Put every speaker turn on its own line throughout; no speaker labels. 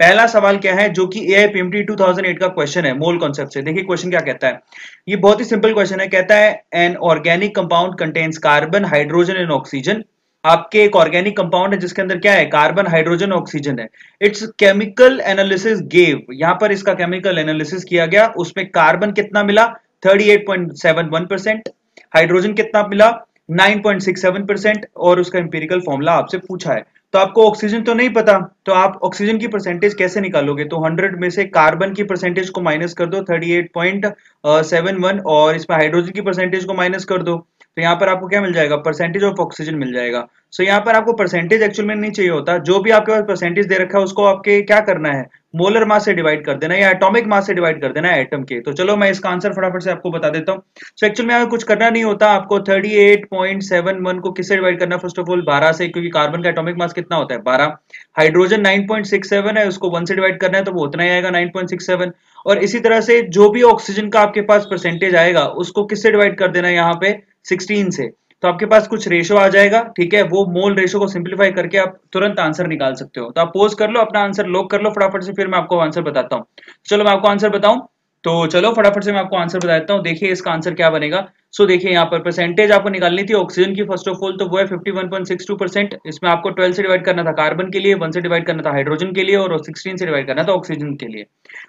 पहला सवाल क्या है, जो कि ए पीएमटी 2008 का क्वेश्चन है मोल कॉन्सेप्ट से। देखिए क्वेश्चन क्या कहता है? ये बहुत ही सिंपल क्वेश्चन है। कहता है an organic compound contains carbon hydrogen and oxygen आपके एक ऑर्गेनिक कंपाउंड है, जिसके अंदर क्या है? कार्बन हाइड्रोजन ऑक्सीजन है। इट्स केमिकल एनालिसिस गेव यहाँ पर इसका केमिकल एनालिसिस किया गया। उसमें कार्बन कितना मिला? 38.71 परसेंट हाइड्रोजन कितना मिला? 9.67 परसेंट और उसका इंपेरिकल फॉर्मूला आपसे पूछा है। तो आपको ऑक्सीजन तो नहीं पता तो आप ऑक्सीजन की परसेंटेज कैसे निकालोगे? तो 100 में से कार्बन की परसेंटेज को माइनस कर दो 38.71 और इसमें हाइड्रोजन की परसेंटेज को माइनस कर दो। तो यहाँ पर आपको क्या मिल जाएगा? परसेंटेज ऑफ़ ऑक्सीजन मिल जाएगा। सो so, यहाँ पर आपको परसेंटेज एक्चुअल में नहीं चाहिए होता। जो भी आपके पास परसेंटेज दे रखा है उसको आपके क्या करना है? मोलर मास से डिवाइड कर देना या एटॉमिक मास से डिवाइड कर देना है एटम के। तो चलो मैं इसका आंसर फटाफट से आपको बता देता हूँ। सो एक्चुअल में कुछ करना नहीं होता आपको 38.71 को किससे डिवाइड करना फ़र्स्ट ऑफ़ ऑल 12 से क्योंकि कार्बन का एटॉमिक मास कितना होता है? 12 हाइड्रोजन 9.67 है उसको 1 से डिवाइड करना है तो वो उतना ही आएगा 9.67 और इसी तरह से जो भी ऑक्सीजन का आपके पास परसेंटेज आएगा उसको किससे डिवाइड कर देना है यहाँ पे? 16 से। तो आपके पास कुछ रेशो आ जाएगा, ठीक है? वो मोल रेशो को सिंप्लीफाई करके आप तुरंत आंसर निकाल सकते हो। तो आप पोज कर लो, अपना आंसर लॉक कर लो फटाफट से, फिर मैं आपको आंसर बताता हूँ। चलो, मैं आपको आंसर बताऊँ? तो चलो, फटाफट से मैं आपको आंसर बता देता हूँ। देखिए, इसका आंसर क्या बनेगा? सो देखिए, यहाँ पर परसेंटेज आपको निकालनी थी ऑक्सीजन की फ़र्स्ट ऑफ़ ऑल तो वो है 51.62 परसेंट इसमें आपको 12 से डिवाइड करना था कार्बन के लिए 1 से डिवाइड करना था हाइड्रोजन के लिए और 16 से डिवाइड करना था ऑक्सीजन के लिए।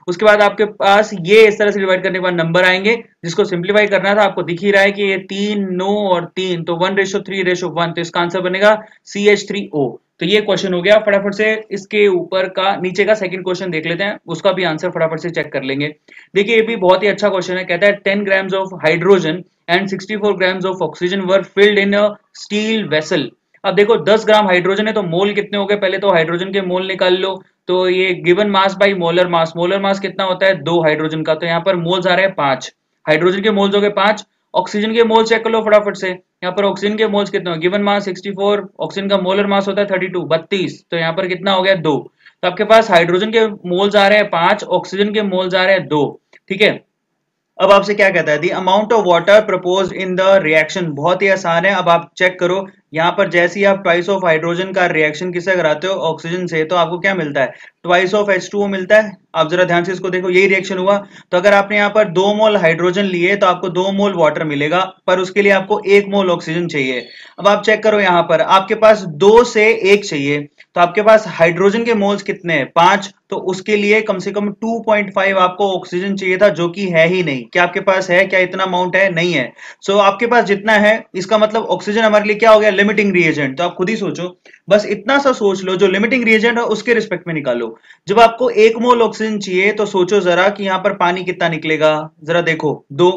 उसके बाद आपके पास ये इस तरह से डिवाइड करने के बाद नंबर आएँगे, जिसको सिंप्लीफाई करना था, आपको दिख ही रहा है कि ये तीन, नो और तीन तो one ratio three ratio one तो इसका आंसर बनेगा सी एच थ्री ओ तो ये क्वेश्चन हो गया। फटाफट से इसके ऊपर का, नीचे का सेकंड क्वेश्चन देख लेते हैं। उसका भी आंसर फटाफट से चेक कर लेंगे। देखिए, ये भी बहुत ही अच्छा क्वेश्चन है। कहता है ten grams of hydrogen and 64 grams of oxygen were filled in steel vessel अब देखो 10 ग्राम हाइड्रोजन है तो मोल कितने हो गए? पहले तो हाइड्रोजन के मोल निकाल लो। तो ये given mass by molar mass molar mass कितना होता है? दो हाइड्रोजन का। तो यहाँ पर मोल्स आ रहे हैं पाँच। हाइड्रोजन के मोल्स हो गए पाँच। ऑक्सीजन के मोल चेक कर लो फटाफट से। यहाँ पर ऑक्सीजन के मोल्स कितने गिवन मास 64 ऑक्सीजन का मोलर मास होता है 32 बत्तीस। तो यहाँ पर कितना हो गया? दो। तो आपके पास हाइड्रोजन के मोल्स आ रहे हैं पाँच ऑक्सीजन के मोल्स आ रहे हैं दो। ठीक है? अब आपसे क्या कहता है? The amount of water propose in the reaction बहुत ही आसान है। अब आप चेक करो। यहाँ पर जैसे ही आप ट्वाइस ऑफ़ हाइड्रोजन का रिएक्शन किससे कराते हो ऑक्सीजन से तो आपको क्या मिलता है? ट्वाइस ऑफ़ एच टू मिलता है। आप जरा ध्यान से इसको देखो, यही रिएक्शन हुआ। तो अगर आपने यहाँ पर दो मोल हाइड्रोजन लिए तो आपको दो मोल वाटर मिलेगा, पर उसके लिए आपको एक मोल ऑक्सीजन चाहिए। अब आप चेक करो यहाँ पर, आपके पास दो से एक चाहिए। तो आपके पास हाइड्रोजन के मोल्स कितने हैं? पाँच तो उसके लिए कम से कम 2.5 आपको ऑक्सीजन चाहिए था जो कि है ही नहीं। क्या आपके पास है? क्या इतना अमाउंट है? नहीं है। सो so, आपके पास जितना है इसका मतलब ऑक्सीजन हमारे लिए क्या हो गया? लिमिटिंग रिएजेंट तो आप खुद ही सोचो। बस इतना सा सोच लो जो लिमिटिंग रिएजेंट है उसके रिस्पेक्ट में निकालो। जब आपको एक मोल ऑक्सीजन चाहिए तो सोचो जरा कि यहाँ पर पानी कितना निकलेगा। जरा देखो दो।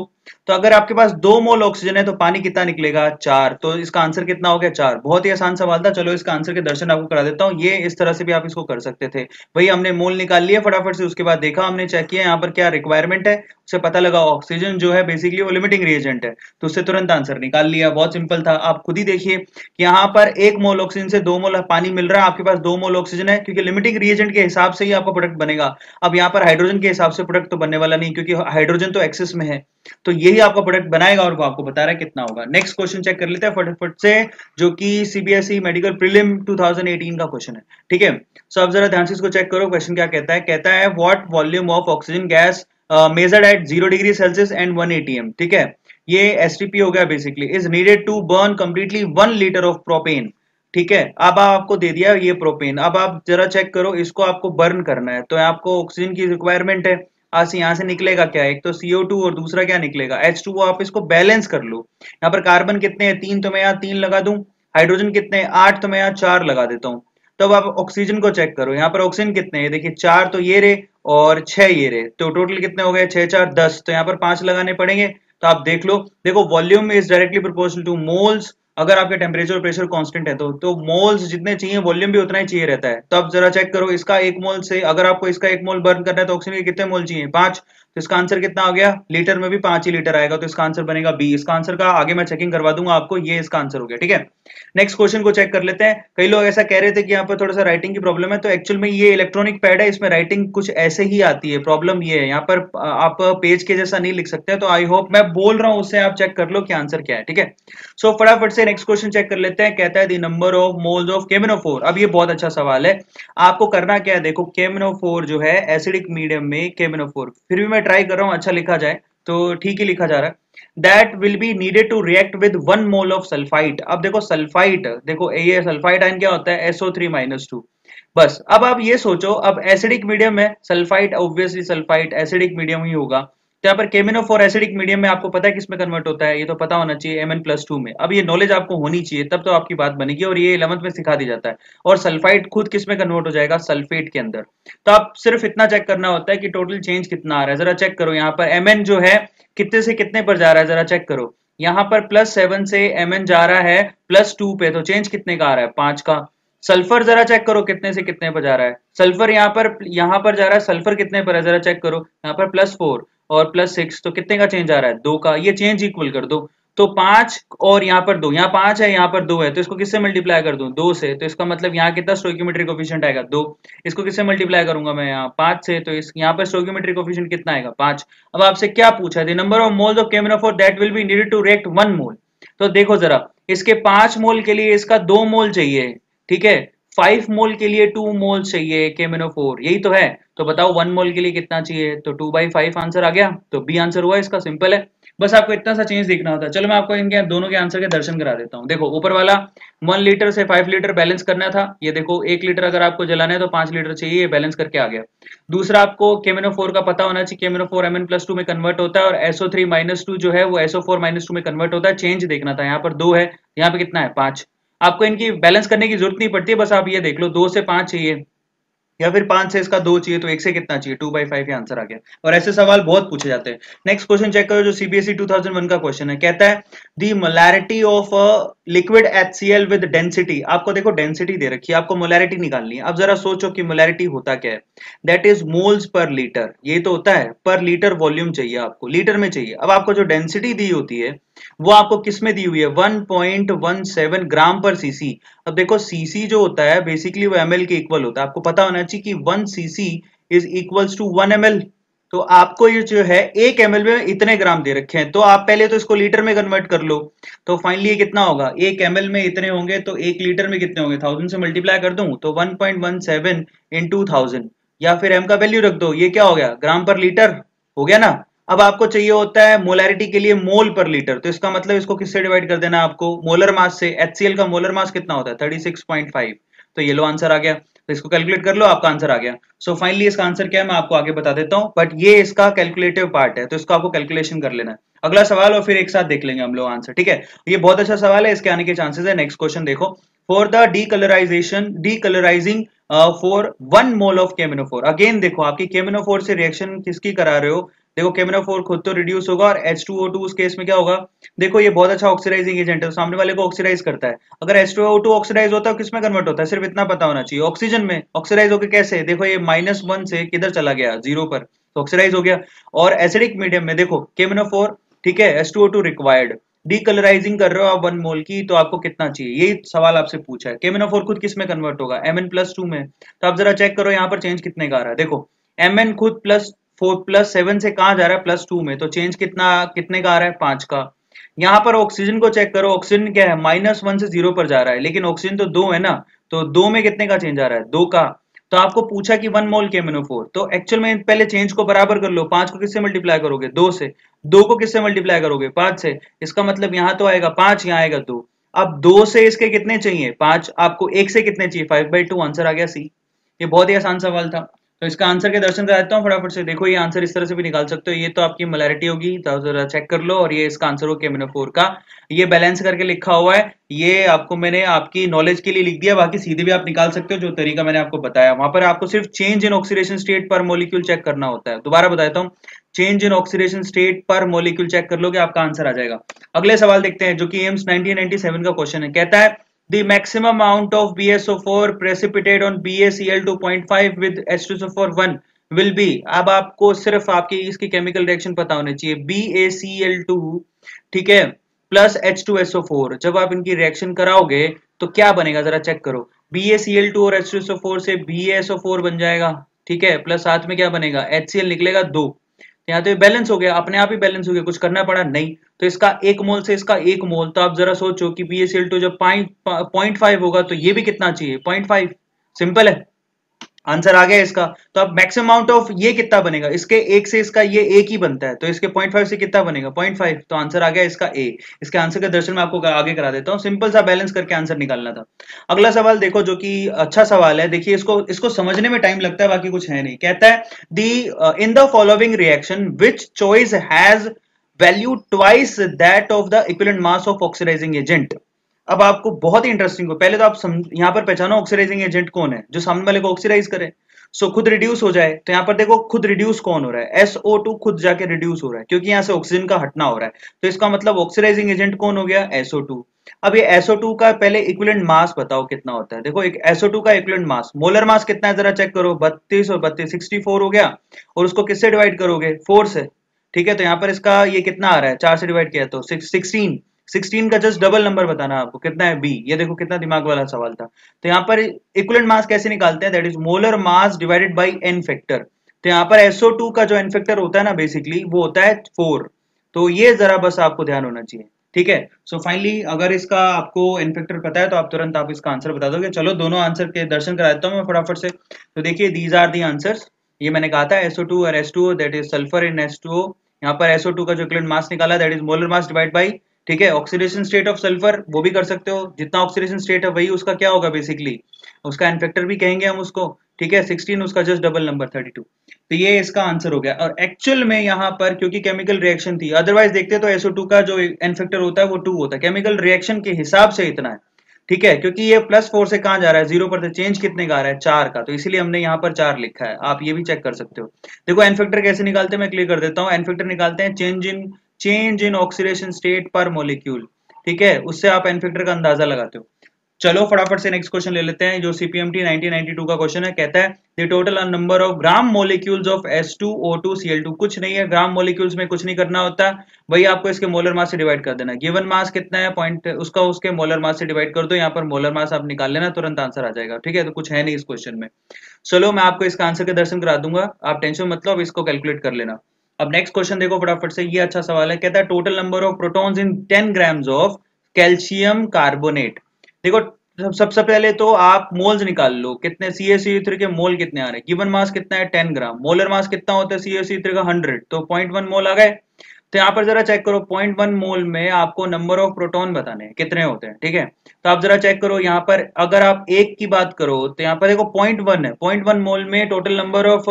तो अगर आपके पास दो मोल ऑक्सीजन है तो पानी कितना निकलेगा? चार। तो इसका आंसर कितना हो गया? चार। बहुत ही आसान सवाल था। चलो इसका आंसर के दर्शन आपको करा देता हूँ। ये इस तरह से भी आप इसको कर सकते थे। भाई हमने मोल निकाल लिया फटाफट से, उसके बाद देखा हमने चेक किया, यहाँ पर क्या रिक्वायरमेंट है? उसे पता लगा ऑक्सीजन जो है बेसिकली वो लिमिटिंग रिएजेंट है। तो उससे तुरंत आंसर निकाल लिया, बहुत सिंपल था। आप खुद ही देखिए यहाँ पर एक मोल ऑक्सीजन से दो मोल पानी मिल रहा है, आपके पास दो मोल ऑक्सीजन है, क्योंकि लिमिटिंग रिएजेंट के हिसाब से ही आपका प्रोडक्ट बनेगा। अब यहाँ पर हाइड्रोजन के हिसाब से प्रोडक्ट तो बनने वाला नहीं, क्योंकि हाइड्रोजन तो एक्सेस में है। तो यही आपका प्रोडक्ट बनाएगा और वो आपको बता रहा है कितना होगा। नेक्स्ट क्वेश्चन चेक कर लेते हैं फटाफट से, जो कि सीबीएसई मेडिकल प्रीलिम 2018 का क्वेश्चन है। ठीक है? सो अब जरा ध्यान से इसको चेक करो क्वेश्चन क्या कहता है? कहता है what volume of oxygen gas measured at zero degree Celsius and one ATM ठीक है? ये एस हो गया basically is needed to burn completely one litre of propane ठीक है? अब आपको दे दिया ये प्रोपेन अब आप जरा चेक करो, इसको आपको बर्न करना है. तो आपको ऑक्सीजन की रिक्वायरमेंट है. आज यहाँ से निकलेगा क्या? एक तो CO2 और दूसरा क्या निकलेगा? एच टू आप इसको बैलेंस कर लो. यहाँ पर कार्बन कितने हैं? तीन तो मैं यहाँ तीन लगा दूँ. हाइड्रोजन कितने हैं? आठ तो मैं यहाँ चार लगा देता हूँ. तब आप ऑक्सीजन को चेक करो। यहाँ पर ऑक्सीजन कितने हैं? देखिए, चार तो ये रे और छह ये रे। तो टोटल कितने हो गए? छह, चार, दस। तो यहाँ पर पाँच लगाने पड़ेंगे। तो आप देख लो। देखो volume is directly proportional to moles अगर आपके टेम्परेचर प्रेशर कांस्टेंट है तो तो मोल्स जितने चाहिए वॉल्यूम भी उतना ही चाहिए रहता है। तो अब जरा चेक करो, इसका एक मोल से अगर आपको इसका एक मोल बर्न करना है तो ऑक्सीजन के कितने मोल चाहिए? पाँच। तो इसका आंसर कितना आ गया? लीटर में भी पाँच ही लीटर आएगा तो इसका आंसर बनेगा बी इसका आंसर का आगे मैं चेकिंग करवा दूँगा आपको, ये इसका आंसर हो गया, ठीक है? नेक्स्ट क्वेश्चन को चेक कर लेते हैं। कई लोग ऐसा कह रहे थे कि यहाँ पर थोड़ा सा राइटिंग की प्रॉब्लम है तो एक्चुअल में ये इलेक्ट्रॉनिक पैड है, इसमें राइटिंग कुछ ऐसे ही आती है प्रॉब्लम ये है। यहाँ पर आप पेज के जैसा नहीं लिख सकते तो आई होप मैं बोल रहा हूँ, उससे आप चेक कर लो कि आंसर क्या है, ठीक है? सो फटाफट से नेक्स्ट क्वेश्चन चेक कर लेते हैं। कहता है the number of moles of केमिनोफोर अब ये बहुत अच्छा सवाल है। आपको करना क्या है? देखो केमिनोफोर जो है एसिडिक मीडियम में केमिनोफोर फिर भी मैं ट्राई कर रहा हूँ अच्छा लिखा जाए तो ठीक ही लिखा जा रहा है। That will be needed to react with one mole of sulphite अब देखो सल्फाइट देखो, ये सल्फाइट आयन क्या होता है? एसओ थ्री माइनस टू बस, अब आप ये सोचो, अब एसिडिक मीडियम है sulphite obviously sulphite acidic medium ही होगा। तो यहाँ पर केमिनो फॉर एसिडिक मीडियम में आपको पता है किसमें कन्वर्ट होता है? ये तो पता होना चाहिए एम एन प्लस टू में। अब ये नॉलेज आपको होनी चाहिए, तब तो आपकी बात बनेगी और ये इलेवंथ में सिखा दी जाता है। और सल्फाइड खुद किसमें कन्वर्ट हो जाएगा? सल्फेट के अंदर। तो आप सिर्फ़ इतना चेक करना होता है कि टोटल चेंज कितना आ रहा है। जरा चेक करो यहाँ पर। एम जो है, कितने से कितने पर जा रहा है? जरा चेक करो। यहाँ पर प्लस सेवन से एम जा रहा है प्लस टू पे तो चेंज कितने का आ रहा है? पाँच का। सल्फ़र जरा चेक करो कितने से कितने पर जा रहा है। सल्फ़र यहाँ पर यहाँ पर जा रहा है। सल्फ़र कितने पर है? जरा चेक करो। यहाँ पर प्लस फोर और प्लस सिक्स तो कितने का चेंज आ रहा है? दो का। ये चेंज इक्वल कर दो। तो पाँच और यहाँ पर दो। यहाँ पाँच है, यहाँ पर दो है। तो इसको किससे मल्टीप्लाई कर दू? दो से। तो इसका मतलब यहाँ कितना स्टोक्योमेट्रिक ऑफिशियंट आएगा? दो। इसको किससे मल्टीप्लाई करूँगा मैं यहाँ? पाँच से। तो इस यहाँ पर स्टोक्योमेट्रिक ऑफिशियंट कितना आएगा? पाँच। अब आपसे क्या पूछा है? Number of moles of केमिनोफोर that will be needed to react one mole तो देखो जरा, इसके पाँच मोल के लिए इसका दो मोल चाहिए। ठीक है? फाइव मोल के लिए टू मोल चाहिए केमिनोफोर यही तो है। तो बताओ वन मोल के लिए कितना चाहिए? तो टू बाई फाइव आंसर आ गया। तो बी आंसर हुआ इसका सिंपल है। बस आपको इतना सा चेंज देखना होता है। चलो मैं आपको इनके दोनों के आंसर के दर्शन करा देता हूँ। देखो, ऊपर वाला वन लीटर से फाइव लीटर बैलेंस करना था। ये देखो, एक लीटर अगर आपको जलाना है तो पाँच लीटर चाहिए, ये बैलेंस करके आ गया। दूसरा आपको केमिनो फोर का पता होना चाहिए। केमिनो फोर एम में कन्वर्ट होता है और एसओ थ्री जो है, वो एसओ फोर में कन्वर्ट होता है। चेंज देखना था। यहाँ पर दो है, यहाँ पे कितना है? पाँच। आपको इनकी बैलेंस करने की ज़रूरत नहीं पड़ती बस आप ये देख लो, दो से पाँच चाहिए। या फिर पाँच से इसका दो चाहिए तो एक से कितना चाहिए? टू बाई फाइव आंसर आ गया। और ऐसे सवाल बहुत पूछे जाते हैं। नेक्स्ट क्वेश्चन चेक करो, जो सीबीएसई 2001 का क्वेश्चन है। कहता है the molarity of liquid HCl with density आपको देखो डेंसिटी दे रखी है, आपको मोलैरिटी निकालनी है। अब जरा सोचो कि मोलैरिटी होता क्या है। That is moles per litre ये तो होता है पर लीटर वॉल्यूम चाहिए आपको। लीटर में चाहिए। अब आपको जो डेंसिटी दी होती है वो आपको किसमें दी हुई है? 1.17 ग्राम पर सीसी अब देखो सीसी जो होता है बेसिकली वो एमएल के इक्वल होता है। आपको पता होना चाहिए कि one cc is equals to one M तो आपको ये जो है, एक एम में इतने ग्राम दे रखे हैं। तो आप पहले तो इसको लीटर में कन्वर्ट कर लो। तो फाइनली ये कितना होगा? एक एम में इतने होंगे तो एक लीटर में कितने होंगे? थाउज़ेंड से मल्टीप्लाई कर दूँ तो 1.17 point one seven into two thousand या फिर एम का वैल्यू रख दो। ये क्या हो गया? ग्राम पर लीटर? हो गया ना? अब आपको चाहिए होता है मोलैरिटी के लिए मोल पर लीटर तो इसका मतलब इसको किससे डिवाइड कर देना आपको? मोलर मास से. एचसीएल का मोलर मास कितना होता है? 36.5 तो ये लो आंसर आ गया. तो इसको कैलकुलेट कर लो आपका आंसर आ गया. सो so, फाइनली इसका आंसर क्या है? मैं आपको आगे बता देता हूँ. बट ये इसका कैलकुलेटिव पार्ट है. तो इसको आपको कैलकुलेशन कर लेना है. अगला सवाल और फिर एक साथ देख लेंगे हम लोग आंसर ठीक है? ये बहुत अच्छा सवाल है. इसके आने के चांसेस है. नेक्स्ट क्वेश्चन देखो. For the decolourisation decolourising for one mole of केमिनोफोर again देखो आपकी केमिनोफोर से रिएक्शन किसकी करा रहे हो? देखो केमिनोफोर खुद तो रिड्यूस होगा और H2O2 उस केस में क्या होगा? देखो, ये बहुत अच्छा ऑक्सीडाइजिंग एजेंट है तो सामने वाले को ऑक्सीडाइज करता है। अगर H2O2 ऑक्सीडाइज होता है, किसमें कन्वर्ट होता है? सिर्फ़ इतना पता होना चाहिए। ऑक्सीजन में ऑक्सीडाइज होकर कैसे? देखो, ये माइनस वन से किधर चला गया? ज़ीरो पर। तो ऑक्सीडाइज हो गया। और एसिडिक मीडियम में देखो केमिनोफोर ठीक है H2O2 रिक्वायर्ड डीकलराइजिंग कर रहे हो आप वन मोल की तो आपको कितना चाहिए? यही सवाल आपसे पूछा है। केमिनोफोर खुद किसमें कन्वर्ट होगा? एम एन प्लस टू में। तो आप जरा चेक करो, यहाँ पर चेंज कितने का आ रहा है। देखो एम एन खुद प्लस फोर प्लस सेवन से कहा जा रहा है? प्लस टू में। तो चेंज कितना, कितने का आ रहा है? पाँच का। यहाँ पर ऑक्सीजन को चेक करो। ऑक्सीजन क्या है? माइनस वन से ज़ीरो पर जा रहा है। लेकिन ऑक्सीजन तो दो है ना? तो दो में कितने का चेंज आ रहा है? दो का। तो आपको पूछा कि वन मोल केमिनोफोर तो एक्चुअल में पहले चेंज को बराबर कर लो। पाँच को किससे मल्टीप्लाई करोगे? दो से। दो को किससे मल्टीप्लाई करोगे? पाँच से। इसका मतलब यहाँ तो आएगा पाँच, यहाँ आएगा दो। अब दो से इसके कितने चाहिए? पाँच। आपको एक से कितने चाहिए? फाइव बाई टू आंसर आ गया सी ये बहुत ही आसान सवाल था। तो इसका आंसर के दर्शन करा देता हूँ फटाफट से। देखो, ये आंसर इस तरह से भी निकाल सकते हो। ये तो आपकी मलैरिटी होगी तो जरा चेक कर लो और ये इसका आंसर हो केमिनोफोर का। ये बैलेंस करके लिखा हुआ है। ये आपको मैंने आपकी नॉलेज के लिए लिख दिया, बाकी सीधे भी आप निकाल सकते हो, जो तरीका मैंने आपको बताया। वहाँ पर आपको सिर्फ़ change in oxidation state per molecule check करना होता है। दोबारा बताता हूँ। Change in oxidation state per molecule check कर लोगे आपका आंसर आ जाएगा। अगले सवाल देखते हैं, जो कि एम्स 1997 का क्वेश्चन है। कहता है the maximum amount of BSO4 precipitate on BaCl2.5 with H2SO4 1 will अब आपको सिर्फ़ आपकी इसकी केमिकल रिएक्शन पता होनी चाहिए। बी ए टू ठीक है plus H two SO four जब आप इनकी रिएक्शन कराओगे तो क्या बनेगा? जरा चेक करो। B A C L two और एच टू एसओ फोर से बी एसओ फोर बन जाएगा, ठीक है प्लस साथ में क्या बनेगा? एल निकलेगा दो। यहाँ तो बैलेंस हो गया, अपने आप ही बैलेंस हो गया, कुछ करना पड़ा? नहीं। तो इसका एक मोल से इसका एक मोल। तो आप जरा सोचो कि बी एस एल टू जब पॉइंट फाइव होगा तो ये भी कितना चाहिए? पॉइंट फाइव सिंपल है। आंसर आ गया इसका। तो अब मैक्सिमम अमाउंट ऑफ़ ये कितना बनेगा? इसके एक से इसका ये एक ही बनता है तो इसके पॉइंट फाइव से कितना बनेगा? पॉइंट फाइव तो आंसर आ गया इसका ए इसके आंसर का दर्शन मैं आपको आगे करा देता हूँ। सिंपल सा बैलेंस करके आंसर निकालना था। अगला सवाल देखो जो कि अच्छा सवाल है। देखिए, इसको इसको समझने में टाइम लगता है, बाकी कुछ है नहीं। कहता है the in the following reaction which choice has value twice that of the equivalent mass of oxidising agent अब आपको बहुत ही इंटरेस्टिंग हो। पहले तो आप यहाँ पर पहचानो ऑक्सीडाइजिंग एजेंट कौन है, जो सामने वाले को ऑक्सीडाइज करे। सो खुद रिड्यूस हो जाए तो यहाँ पर देखो खुद रिड्यूस कौन हो रहा है। एसओ टू खुद जाके रिड्यूस हो रहा है, क्योंकि यहाँ से ऑक्सीजन का हटना हो रहा है। तो इसका मतलब ऑक्सीडाइजिंग एजेंट कौन हो गया? एसओ टू अब ये SO2 का पहले इक्विलेंट मास बताओ कितना होता है। देखो एक SO2 का इक्विलेंट मास मोलर मास कितना है, जरा चेक करो। 32 और 32 64 हो गया, और उसको किससे डिवाइड करोगे? फोर से। ठीक है तो यहाँ पर इसका ये कितना आ रहा है? चार से डिवाइड किया तो सिक्सटीन सिक्सटीन का जस्ट डबल नंबर बताना आपको, कितना है बी ये देखो कितना दिमाग वाला सवाल था। तो यहाँ पर इक्वलेंट मास कैसे निकालते हैं? That is molar mass divided by n factor तो यहाँ पर SO2 का जो एन फैक्टर होता है ना बेसिकली वो होता है फोर तो ये जरा बस आपको ध्यान होना चाहिए, ठीक है? सो so फाइनली अगर इसका आपको एन फैक्टर पता है तो आप तुरंत आप इसका आंसर बता दोगे। चलो, दोनों आंसर के दर्शन करा देता हूँ मैं फटाफट से। तो देखिए दीज आर दी आंसर ये मैंने कहा था SO2 और S2O that is sulphur in S2O यहाँ पर SO2 का जो इक्वलेंट मास निकाला that is molar mass divide by ठीक है? ऑक्सीडेशन स्टेट ऑफ़ सल्फ़र वो भी कर सकते हो। जितना ऑक्सीडेशन स्टेट है, वही उसका क्या होगा बेसिकली उसका इन्फेक्टर भी कहेंगे हम उसको। ठीक है? 16 उसका जस्ट डबल नंबर 32 तो ये इसका आंसर हो गया। और एक्चुअल में यहाँ पर, क्योंकि केमिकल रिएक्शन थी अदरवाइज़ देखते तो SO2 का जो इन्फेक्टर होता है, वो टू होता है। केमिकल रिएक्शन के हिसाब से इतना है। ठीक है? क्योंकि ये प्लस फोर से कहा जा रहा है? ज़ीरो पर चेंज कितने का आ रहा है? चार का। तो इसीलिए हमने यहाँ पर चार लिखा है। आप ये भी चेक कर सकते हो। देखो एनफेक्टर कैसे निकालते हैं, मैं क्लियर कर देता हूँ। एनफेक्टर निकालते हैं change in change in oxidation state per molecule ठीक है? उससे आप एनफेक्टर का अंदाज़ा लगाते हो। चलो, फटाफट से नेक्स्ट क्वेश्चन ले लेते हैं, जो सीपीएमटी 1992 का क्वेश्चन है। कहता है the total number of gram molecules of two कुछ नहीं है। ग्राम मोलिक्यूल्स में कुछ नहीं करना होता। वही आपको इसके मोलर मास से डिवाइड कर देना गिवन मास कितना है? पॉइंट उसका, उसके मोलर मास से डिवाइड कर दो। यहाँ पर मोलर मास आप निकाल लेना, तुरंत आंसर आ जाएगा। ठीक है? तो कुछ है नहीं इस क्वेश्चन में। चलो, मैं आपको इसका आंसर के दर्शन करा दूँगा। आप टेंशन मतलब इसको कैलकुलेट कर लेना। अब नेक्स्ट क्वेश्चन देखो फटाफट से, ये अच्छा सवाल है, कहता है total number of protons in 10 grams of calcium carbonate देखो सबसे सब पहले तो आप मोल्स निकाल लो, कितने सी एस थ्री के मोल कितने आ रहे हैं? गिवन मास कितना है 10 ग्राम मोलर मास कितना होता है सी एस थ्री का 100 तो 0.1 मोल आ गए. तो यहाँ पर जरा चेक करो पॉइंट वन मोल में आपको नंबर ऑफ़ प्रोटोन बताने कितने होते हैं, ठीक है? तो आप जरा चेक करो, यहाँ पर अगर आप एक की बात करो तो यहाँ पर देखो पॉइंट वन है पॉइंट वन मोल में total number of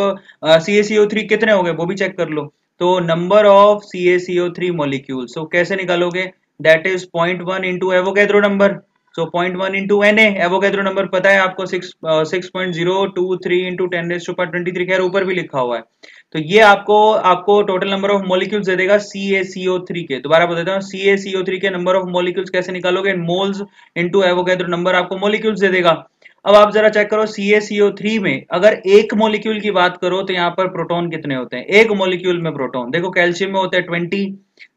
C ACO three कितने हो गए, वो भी चेक कर लो। तो number of C ACO three molecule so कैसे निकालोगे? That is point one into Avogadro number so point one into N Avogadro number पता है आपको six point zero two three into ten raise to twenty three खैर, ऊपर भी लिखा हुआ है। तो ये आपको आपको टोटल नंबर ऑफ़ मॉलिक्यूल्स दे देगा C A C O three के। दोबारा बता देता हूँ C A C O three के नंबर ऑफ़ मॉलिक्यूल्स कैसे निकालोगे? मोल्स इंटू एवोगैद्रो नंबर आपको मॉलिक्यूल्स दे देगा। अब आप जरा चेक करो सी ए सी ओ थ्री में अगर एक मोलिक्यूल की बात करो तो यहाँ पर प्रोटोन कितने होते हैं? एक मोलिक्यूल में प्रोटोन देखो कैल्शियम में होते हैं ट्वेंटी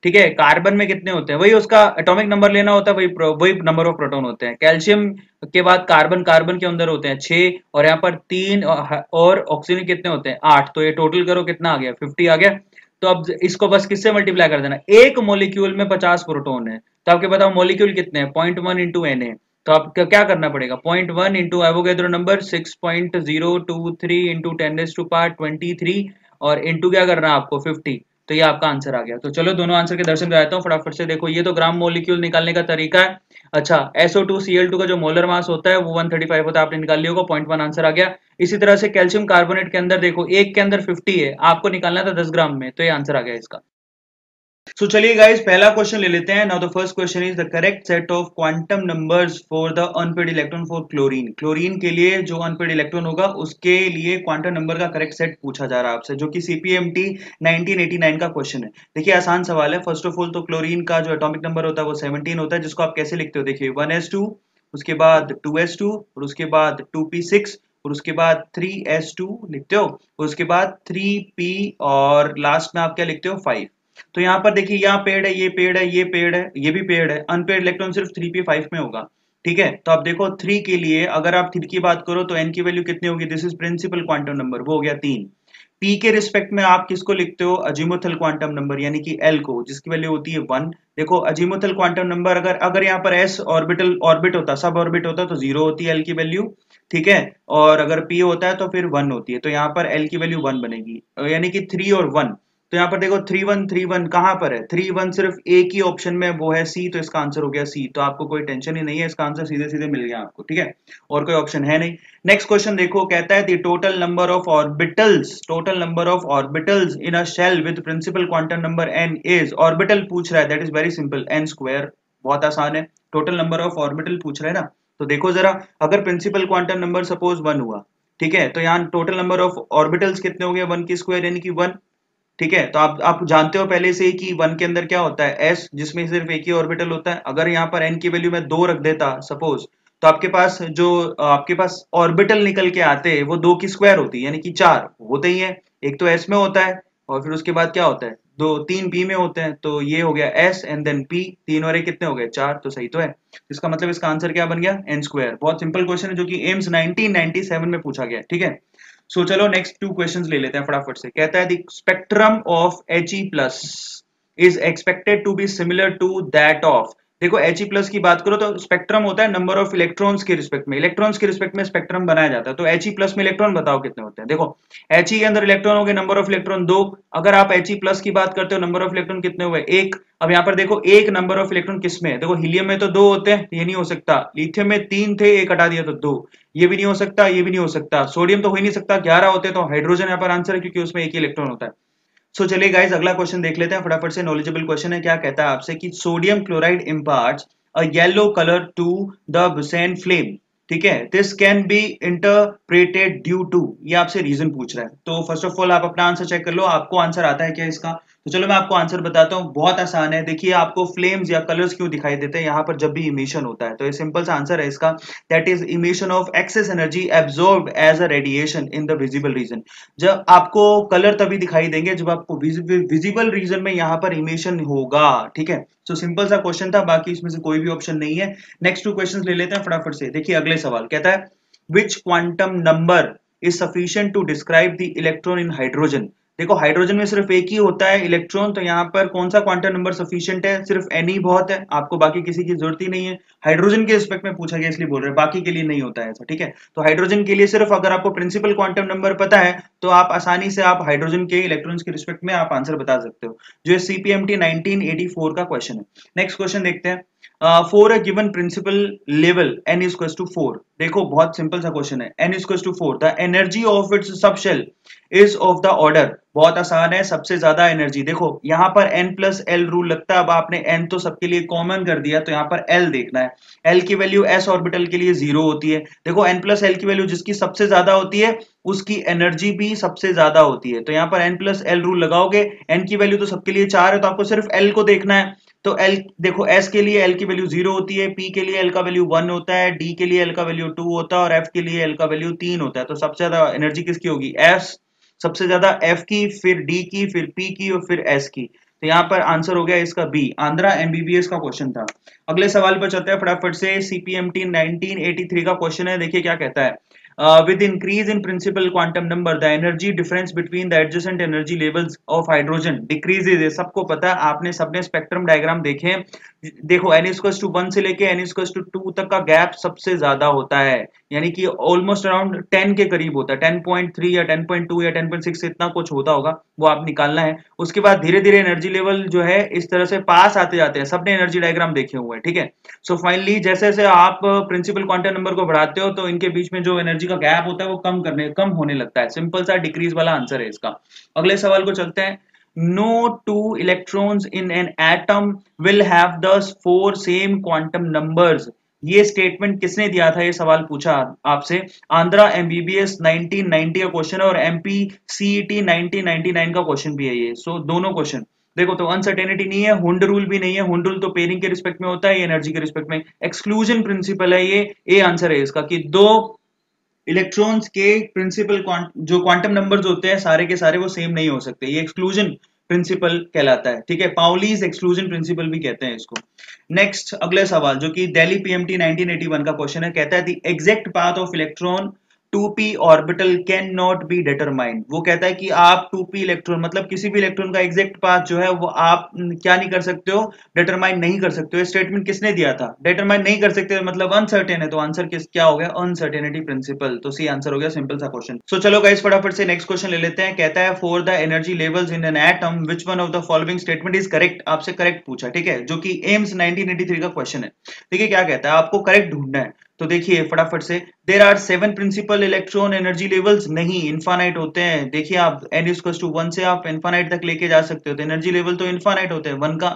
ठीक है, कार्बन में कितने होते हैं? वही उसका एटॉमिक नंबर लेना होता है, वही वही नंबर ऑफ़ प्रोटॉन होते हैं। कैल्शियम के बाद कार्बन कार्बन के अंदर होते हैं छह, और यहाँ पर तीन, और ऑक्सीजन कितने होते हैं? आठ। तो ये टोटल करो, कितना आ गया? फिफ्टी आ गया। तो अब इसको बस किससे मल्टीप्लाई कर देना? एक मोलिक्यूल में पचास प्रोटोन है। तो आपके बताओ मोलिक्यूल कितने point one into N A तो आप क्या करना पड़ेगा? Point one into Avogadro number six point zero two three into ten is to power twenty three और इंटू क्या करना है आपको? फिफ्टी तो ये आपका आंसर आ गया। तो चलो दोनों आंसर के दर्शन कराता हूँ, फटाफट से देखो, ये तो ग्राम मोलिक्यूल निकालने का तरीका है। अच्छा SO2 Cl2 का जो मोलर मास होता है, वो 135 होता है, आपने निकाल लिया होगा पॉइंट वन आंसर आ गया। इसी तरह से कैल्शियम कार्बोनेट के अंदर देखो, एक के अंदर 50 है, आपको निकालना था 10 ग्राम में तो ये आंसर आ गया इसका। सो चलिए गाइस पहला क्वेश्चन ले लेते हैं। Now the first question is the correct set of quantum numbers for the unpaired electron for chlorine chlorine के लिए जो अनपेड इलेक्ट्रॉन होगा, उसके लिए क्वांटम नंबर का करेक्ट सेट पूछा जा रहा है आपसे, जो कि सीपीएमटी 1989 का क्वेश्चन है। देखिए, आसान सवाल है। फ़र्स्ट ऑफ़ ऑल तो क्लोरीन का जो एटॉमिक नंबर होता है, वो 17 होता है, जिसको आप कैसे लिखते हो? देखिए वन उसके बाद टू और उसके बाद टू और उसके बाद थ्री एस टू लिखते हो? उसके बाद थ्री पी और लास्ट में आप क्या लिखते हो? फाइव तो यहाँ पर देखिए, यहाँ पेड़ है, ये पेड़ है, ये पेड़ है, ये भी पेड़ है। अनपेड इलेक्ट्रॉन सिर्फ़ थ्री पी फाइव में होगा। ठीक है? तो आप देखो थ्री के लिए अगर आप थ्री की बात करो तो एन की वैल्यू कितनी होगी? This is principal quantum number वो हो गया तीन। पी के रिस्पेक्ट में आप किसको लिखते हो? अजीमोथल क्वांटम नंबर यानी कि एल को, जिसकी वैल्यू होती है वन देखो अजीमुथल क्वांटम नंबर अगर अगर यहाँ पर एस ऑर्बिटल ऑर्बिट होता सब ऑर्बिट होता तो ज़ीरो होती है एल की वैल्यू ठीक है? और अगर पी होता है तो फिर वन होती है। तो यहाँ पर एल की वैल्यू वन बनेगी। यानी कि थ्री और वन तो यहाँ पर देखो थ्री वन थ्री वन कहाँ पर है? थ्री वन सिर्फ़ एक ही ऑप्शन में वो है सी तो इसका आंसर हो गया सी तो आपको कोई टेंशन ही नहीं है, इसका आंसर सीधे सीधे मिल गया आपको, ठीक है? और कोई ऑप्शन है नहीं. नेक्स्ट क्वेश्चन देखो, कहता है total number of orbitals total number of orbitals in a shell with principal quantum number N is orbital पूछ रहा है that is very simple N square बहुत आसान है. टोटल नंबर ऑफ़ ऑर्बिटल पूछ रहा है ना? तो देखो जरा, अगर principal quantum number suppose one हुआ, ठीक है? तो यहाँ टोटल नंबर ऑफ़ ऑर्बिटल्स कितने हो गए? वन की स्क्वायर यानी कि वन ठीक है? तो आप आप जानते हो पहले से ही कि वन के अंदर क्या होता है? एस जिसमें सिर्फ़ एक ही ऑर्बिटल होता है। अगर यहाँ पर एन की वैल्यू में दो रख देता सपोज़ तो आपके पास जो, आपके पास ऑर्बिटल निकल के आते, वो दो की स्क्वायर होती है यानी कि चार होते ही है। एक तो एस में होता है, और फिर उसके बाद क्या होता है? दो, तीन पी में होते हैं तो ये हो गया एस एंड देन पी तीन और एक कितने हो गए? चार तो सही तो है। इसका मतलब इसका आंसर क्या बन गया? एन स्क्वायर बहुत सिंपल क्वेश्चन है, जो कि एम्स 1997 में पूछा गया, ठीक है? सो so, चलो नेक्स्ट टू क्वेश्चन ले लेते हैं फटाफट से। कहता है spectrum of H E plus is expected to be similar to that of देखो एच प्लस की बात करो तो स्पेक्ट्रम होता है नंबर ऑफ़ इलेक्ट्रॉन्स के रिस्पेक्ट में। इलेक्ट्रॉन्स के रिस्पेक्ट में स्पेक्ट्रम बनाया जाता है। तो एच प्लस में इलेक्ट्रॉन बताओ कितने होते हैं। देखो एच के अंदर इलेक्ट्रॉन हो गए नंबर ऑफ़ इलेक्ट्रॉन दो। अगर आप एच प्लस की बात करते हो नंबर ऑफ़ इलेक्ट्रॉन कितने हुए? एक। अब यहाँ पर देखो, एक नंबर ऑफ़ इलेक्ट्रॉन किसमें है? देखो हीलियम में तो दो होते हैं, ये नहीं हो सकता। लिथियम में तीन थे, एक हटा दिया तो दो। ये भी नहीं हो सकता, ये भी नहीं हो सकता। सोडियम तो हो ही नहीं सकता, ग्यारह होते तो हाइड्रोजन यहाँ पर आंसर है, क्योंकि उसमें एक ही इलेक्ट्रॉन होता है। सो so, चलिए गाइज़ अगला क्वेश्चन देख लेते हैं फटाफट से नॉलेजेबल क्वेश्चन है। क्या कहता है आपसे कि sodium chloride impart a yellow colour to the Bunsen flame ठीक है? This can be interpreted due to ये आपसे रीजन पूछ रहा है। तो फ़र्स्ट ऑफ़ ऑल आप अपना आंसर चेक कर लो। आपको आंसर आता है क्या इसका? तो चलो मैं आपको आंसर बताता हूँ, बहुत आसान है। देखिए, आपको फ्लेम्स या कलर्स क्यों दिखाई देते हैं? यहाँ पर जब भी इमिशन होता है तो ये सिंपल सा आंसर है इसका। That is emission of excess energy absorb as a radiation in the visible region जब आपको कलर तभी दिखाई देंगे जब आपको विजिबल रीजन में यहाँ पर इमिशन होगा, ठीक है? सो सिंपल सा क्वेश्चन था, बाकी इसमें से कोई भी ऑप्शन नहीं है। नेक्स्ट टू क्वेश्चन ले लेते हैं फटाफट से। देखिए, अगले सवाल कहता है which quantum number is sufficient to describe the electron in hydrogen देखो हाइड्रोजन में सिर्फ़ एक ही होता है इलेक्ट्रॉन तो यहाँ पर कौन सा क्वांटम नंबर सफिशियंट है? सिर्फ़ एन ही बहुत है, आपको बाकी किसी की ज़रूरत ही नहीं है। हाइड्रोजन के रिस्पेक्ट में पूछा गया, इसलिए बोल रहे हैं, बाकी के लिए नहीं होता है ऐसा, ठीक है? तो हाइड्रोजन के लिए सिर्फ़ अगर आपको प्रिंसिपल क्वांटम नंबर पता है तो आप आसानी से आप हाइड्रोजन के इलेक्ट्रॉन के रिस्पेक्ट में आप आंसर बता सकते हो। जो सीपीएमटी नाइनटीन का क्वेश्चन है। नेक्स्ट क्वेश्चन देखते हैं। For a given principal level N is to four देखो, बहुत सिंपल सा क्वेश्चन है। N is to four the energy of its subshell is of the order बहुत आसान है, सबसे ज़्यादा एनर्जी देखो, यहाँ पर एन प्लस एल रूल लगता है, अब आपने एन तो सबके लिए कॉमन कर दिया तो यहाँ पर एल देखना है। एल की वैल्यू एस ऑर्बिटल के लिए ज़ीरो होती है। देखो एन प्लस एल की वैल्यू जिसकी सबसे ज़्यादा होती है, उसकी एनर्जी भी सबसे ज़्यादा होती है। तो यहाँ पर एन प्लस एल रूल लगाओगे एन की वैल्यू तो सबके लिए चार है तो आपको सिर्फ़ एल को देखना है। तो एल देखो एस के लिए एल की वैल्यू ज़ीरो होती है पी के लिए एल का वैल्यू वन होता है डी के लिए एल का वैल्यू टू होता है, और एफ़ के लिए एल का वैल्यू तीन होता है। तो सबसे ज़्यादा एनर्जी किसकी होगी? एस सबसे ज़्यादा एफ़ की, फिर डी की, फिर पी की और फिर एस की। तो यहाँ पर आंसर हो गया इसका बी आंध्रा एमबीबीएस का क्वेश्चन था। अगले सवाल पर चलते हैं फटाफट से। सीपीएमटी 1983 का क्वेश्चन है। देखिए क्या कहता है। With increase in principal quantum number the energy difference between the the energy levels of hydrogen decreases. है सबको पता है। आपने सबने स्पेक्ट्रम डायग्राम देखे देखो एन स्क्वस टू वन से लेके एन स्क्वस टू टू तक का गैप सबसे ज़्यादा होता है। यानी कि ऑलमोस्ट अराउंड टेन के करीब होता है। टेन पॉइंट थ्री या टेन पॉइंट टू या टेन पॉइंट सिक्स इतना कुछ होता होगा, वो आप निकालना है। उसके बाद धीरे धीरे एनर्जी लेवल जो है, इस तरह से पास आते जाते हैं। सबने एनर्जी डायग्राम देखे हुए हैं, ठीक है? सो फाइनली जैसे जैसे आप प्रिंसिपल क्वांटम नंबर को बढ़ाते हो तो इनके बीच में जो एनर्जी का गैप होता है, वो कम करने, कम होने लगता है। सिंपल सा डिक्रीज वाला आंसर है इसका। अगले सवाल को चलते हैं। No two electrons in an atom will have the four same quantum numbers. ये स्टेटमेंट किसने दिया था? ये सवाल पूछा आपसे। आंध्रा एमबीबीएस 1990 का क्वेश्चन है और एमपी सीईटी 1999 का क्वेश्चन भी है ये। सो so, दोनों क्वेश्चन देखो तो अनसर्टेनिटी नहीं है हुंड रूल भी नहीं है। हुंड रूल तो पेयरिंग के रिस्पेक्ट में होता है एनर्जी के रिस्पेक्ट में। एक्सक्लूजन प्रिंसिपल है ये। ए आंसर है इसका कि दो इलेक्ट्रॉन्स के प्रिंसिपल जो क्वांटम नंबर्स होते हैं, सारे के सारे वो सेम नहीं हो सकते। ये एक्सक्लूजन प्रिंसिपल कहलाता है, ठीक है? पाउलीज एक्सक्लूजन प्रिंसिपल भी कहते हैं इसको। नेक्स्ट अगले सवाल, जो कि दिल्ली पीएमटी 1981 का क्वेश्चन है, कहता है the exact path of electron 2p orbital can not be determined वो कहता है कि आप 2p इलेक्ट्रॉन मतलब किसी भी इलेक्ट्रॉन का एग्जैक्ट पाथ जो है, वो आप क्या नहीं कर सकते हो? डिटरमाइन नहीं कर सकते हो। स्टेटमेंट किसने दिया था? डिटरमाइन नहीं कर सकते मतलब अनसर्टेन है तो आंसर किस, क्या हो गया? अनसर्टेनिटी प्रिंसिपल तो सी आंसर हो गया सिंपल सा क्वेश्चन सो चलो गाइस फटाफट से नेक्स्ट क्वेश्चन ले लेते हैं। कहता है for the energy levels in an atom which one of the following statement is correct आपसे करेक्ट पूछा, ठीक है? जो कि एम्स 1983 का क्वेश्चन है। देखिए क्या कहता है, आपको करेक्ट ढूंढना है। तो देखिए, फटाफट से। There are seven principal electron energy levels नहीं इन्फानाइट होते हैं। देखिए आप एन इज़ टू वन से आप इन्फानाइट तक लेके जा सकते हो। तो एनर्जी लेवल तो इन्फानाइट होते हैं। वन का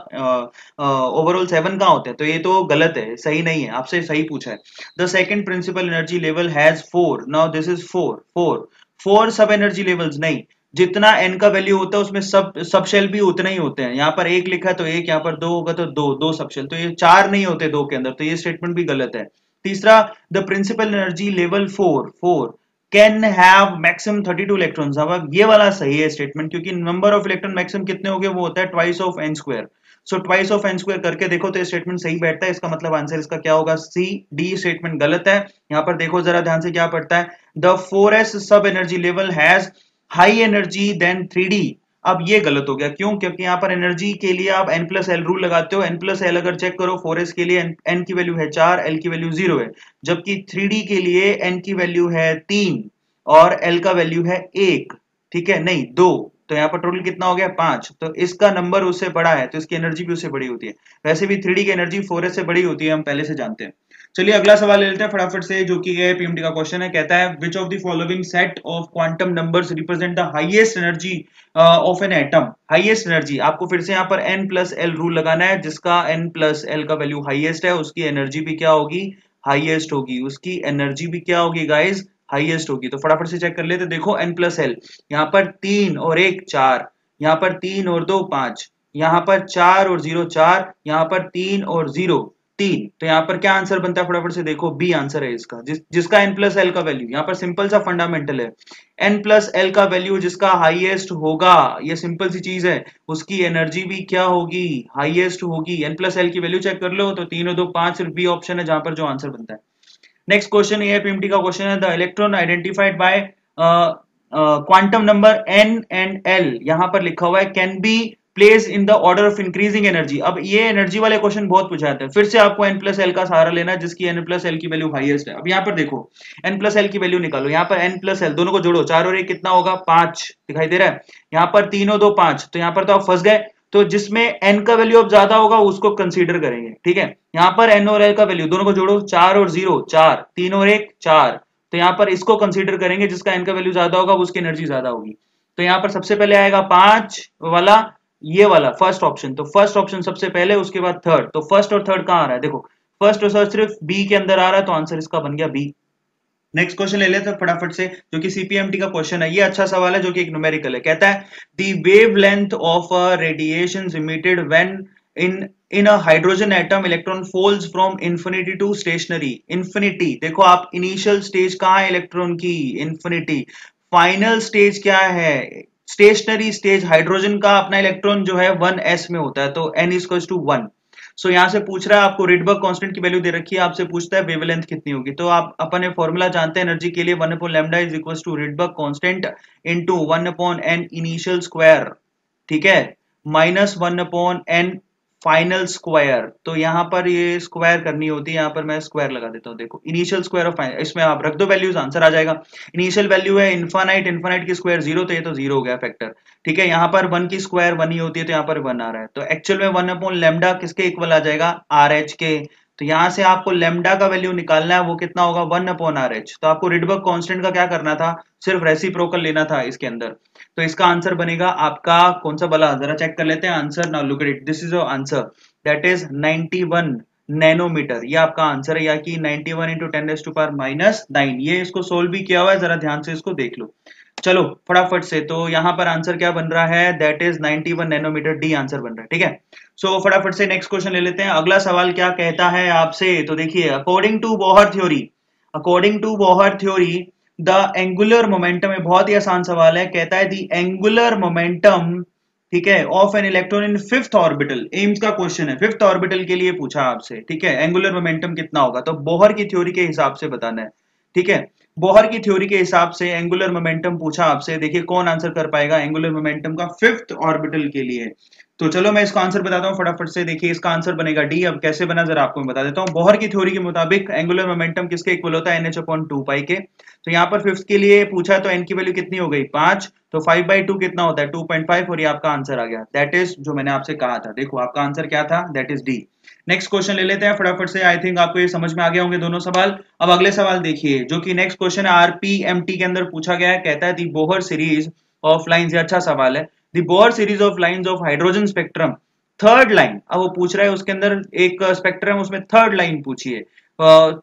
ओवरऑल सेवन का होते हैं। तो ये तो गलत है, सही नहीं है। आपसे सही पूछा है। The second principal energy level has four now this is four four four sub energy levels नहीं। जितना एन का वैल्यू होता है, उसमें सब सब शेल भी उतने ही होते हैं। यहाँ पर एक लिखा तो एक, यहाँ पर दो होगा तो दो दो सब शेल तो ये चार नहीं होते दो के अंदर। तो ये स्टेटमेंट भी गलत है। तीसरा the principal energy level four four can have maximum 32 electrons अब ये वाला सही है स्टेटमेंट क्योंकि नंबर ऑफ़ इलेक्ट्रॉन मैक्सिमम कितने हो गए, वो होता है twice of N square so twice of N square करके देखो तो स्टेटमेंट सही बैठता है, इसका मतलब आंसर इसका क्या होगा? सी डी स्टेटमेंट गलत है। यहाँ पर देखो जरा ध्यान से क्या पड़ता है। The four S sub energy level has high energy than three अब ये गलत हो गया। क्यों? क्योंकि यहाँ पर एनर्जी के लिए आप एन प्लस एल रूल लगाते हो। एन प्लस एल अगर चेक करो फोर के लिए एन की वैल्यू है चार एल की वैल्यू ज़ीरो है। जबकि थ्री के लिए एन की वैल्यू है तीन और एल का वैल्यू है एक। ठीक है? नहीं, दो। तो यहाँ पर टोटल कितना हो गया? पाँच। तो इसका नंबर उससे बड़ा है तो इसकी एनर्जी भी उससे बड़ी होती है। वैसे भी थ्री की एनर्जी फोर से बड़ी होती है, हम पहले से जानते हैं। चलिए अगला सवाल लेते हैं फटाफट से, जो कि है पीएमटी का क्वेश्चन है, कहता है which of the following set of quantum numbers represent the highest energy of an atom highest energy आपको फिर से यहाँ पर एन प्लस एल रूल लगाना है, जिसका एन प्लस एल का वैल्यू हाईएस्ट है, उसकी एनर्जी भी क्या होगी? हाईएस्ट होगी। उसकी एनर्जी भी क्या होगी गाइज़ हाईएस्ट होगी। तो फटाफट से चेक कर लेते देखो एन प्लस एल यहाँ पर तीन और एक, चार। यहाँ पर तीन और दो, पाँच। यहाँ पर चार और ज़ीरो चार। यहाँ पर तीन और ज़ीरो तीन। तो यहाँ पर क्या आंसर बनता है? फटाफट से देखो। बी आंसर है इसका। जिस, जिसका एन प्लस एल का वैल्यू यहाँ पर सिंपल सा फंडामेंटल है। एन प्लस एल का वैल्यू जिसका हाईएस्ट होगा, ये सिंपल सी चीज़ है, उसकी एनर्जी भी क्या होगी? हाईएस्ट होगी। एन प्लस एल की वैल्यू चेक कर लो तो तीन और दो पाँच सिर्फ़ बी ऑप्शन है, जहाँ पर जो आंसर बनता है। नेक्स्ट क्वेश्चन ये पीएमटी का क्वेश्चन है the electron identified by quantum number N and L यहाँ पर लिखा हुआ है can be place in the order of increasing energy अब ये एनर्जी वाले क्वेश्चन बहुत पूछा जाते हैं। फिर से आपको एन प्लस एल का सहारा लेना है, जिसकी एन प्लस एल की वैल्यू हाईएस्ट है। अब यहाँ पर देखो एन प्लस एल की वैल्यू निकालो। यहाँ पर एन प्लस एल दोनों को जोड़ो। चार और एक कितना होगा? पाँच दिखाई दे रहा है। यहाँ पर तीनों दो पाँच। तो यहाँ पर तो आप फंस गए। तो जिसमें एन का वैल्यू अब ज़्यादा होगा, उसको कंसीडर करेंगे। ठीक है? यहाँ पर एन और एल का वैल्यू दोनों को जोड़ो। चार और ज़ीरो चार। तीन और एक, चार। तो यहाँ पर इसको कंसीडर करेंगे, जिसका एन का वैल्यू ज़्यादा होगा, उसकी एनर्जी ज़्यादा होगी। तो यहाँ पर सबसे पहले आएगा पाँच वाला। ये वाला फ़र्स्ट ऑप्शन तो फ़र्स्ट ऑप्शन सबसे पहले, उसके बाद थर्ड तो फ़र्स्ट और थर्ड कहाँ आ रहा है? देखो फ़र्स्ट और थर्ड सिर्फ़ बी के अंदर आ रहा है तो आंसर इसका बन गया बी नेक्स्ट क्वेश्चन ले लेते हैं फटाफट से, जो कि सीपीएमटी का क्वेश्चन है। ये अच्छा सवाल है, जो कि एक न्यूमेरिकल है। कहता है the wavelength of a radiation emitted when in in a hydrogen atom electron falls from infinity to stationary infinity देखो आप इनिशियल स्टेज कहाँ है इलेक्ट्रॉन की? इंफिनिटी फाइनल स्टेज क्या है? स्टेशनरी स्टेज हाइड्रोजन का अपना इलेक्ट्रॉन जो है वन एस में होता है तो N is to one. So यहाँ से पूछ रहा है, आपको रिडबर्ग कांस्टेंट की वैल्यू दे रखी है, आपसे पूछता है वेवलेंथ कितनी होगी। तो आप अपने फॉर्मूला जानते हैं एनर्जी के लिए one upon lambda is equal to Rydberg constant into one upon N initial square ठीक है? Minus one upon N final square तो यहाँ पर ये स्क्वायर करनी होती है, यहाँ पर मैं स्क्वायर लगा देता हूँ, देखो इनिशियल स्क्वायर ऑफ़ फाइनल इसमें आप रख दो वैल्यूज़ आंसर आ जाएगा। इनिशियल वैल्यू है इन्फानाइट इन्फानाइट की स्क्वायर ज़ीरो तो ये तो ज़ीरो हो गया फैक्टर ठीक है? यहाँ पर वन की स्क्वायर वन ही होती है तो यहाँ पर वन आ रहा है। तो एक्चुअल में वन अपॉन लेमडा किसके इक्वल आ जाएगा? आर एच के। तो यहाँ से आपको लेमडा का वैल्यू निकालना है, वो कितना होगा? वन अपॉन आर एच तो आपको रिडबर्ग कॉन्स्टेंट का क्या करना था? सिर्फ़ रेसिप्रोकल लेना था इसके अंदर। तो इसका आंसर बनेगा आपका कौन सा बला जरा चेक कर लेते हैं। Answer now look it this is answer that is 91 nanometer ये आपका आंसर है। या कि 91 one into ten to power minus nine ये इसको सोल्व भी किया हुआ है। जरा ध्यान से इसको देख लो। चलो फटाफट से। तो यहाँ पर आंसर क्या बन रहा है? That is 91 nanometer D answer बन रहा है। ठीक है? सो so, फटाफट से नेक्स्ट क्वेश्चन ले लेते हैं। अगला सवाल क्या कहता है आपसे? तो देखिए according to Bohr theory according to Bohr theory the angular momentum बहुत ही आसान सवाल है। कहता है दी एंगुलर मोमेंटम ठीक है of an electron in fifth orbital AIIMS का क्वेश्चन है। फिफ्थ ऑर्बिटल के लिए पूछा आपसे, ठीक है एंगुलर मोमेंटम कितना होगा? तो बोहर की थ्योरी के हिसाब से बताना है, ठीक है? बोहर की थ्योरी के हिसाब से एंगुलर मोमेंटम पूछा आपसे, देखिए कौन आंसर कर पाएगा एंगुलर मोमेंटम का फिफ्थ ऑर्बिटल के लिए। तो चलो मैं इसका आंसर बताता हूँ फटाफट से, देखिए इसका आंसर बनेगा डी अब कैसे बना, जरा आपको मैं बता देता हूँ। बोहर की थ्योरी के मुताबिक एंगुलर मोमेंटम किसके इक्वल होता है? एनएच अपॉन टू पाई के। तो यहाँ पर फिफ्थ के लिए पूछा तो एन की वैल्यू कितनी हो गई? पाँच। तो फाइव बाई टू कितना होता है? टू पॉइंट फाइव और ये आपका आंसर आ गया। दैट इज़ जो मैंने आपसे कहा था। देखो, आपका आंसर क्या था? That is D next question ले लेते हैं फटाफट से। आई थिंक आपको ये समझ में आ गए होंगे दोनों सवाल। अब अगले सवाल देखिए, जो कि नेक्स्ट क्वेश्चन आरपीएमटी के अंदर पूछा गया है। कहता है the Bohr series of line ये अच्छा सवाल है। The Bohr series of lines of hydrogen spectrum third line अब वो पूछ रहा है, उसके अंदर एक स्पेक्ट्रम उसमें थर्ड लाइन पूछी है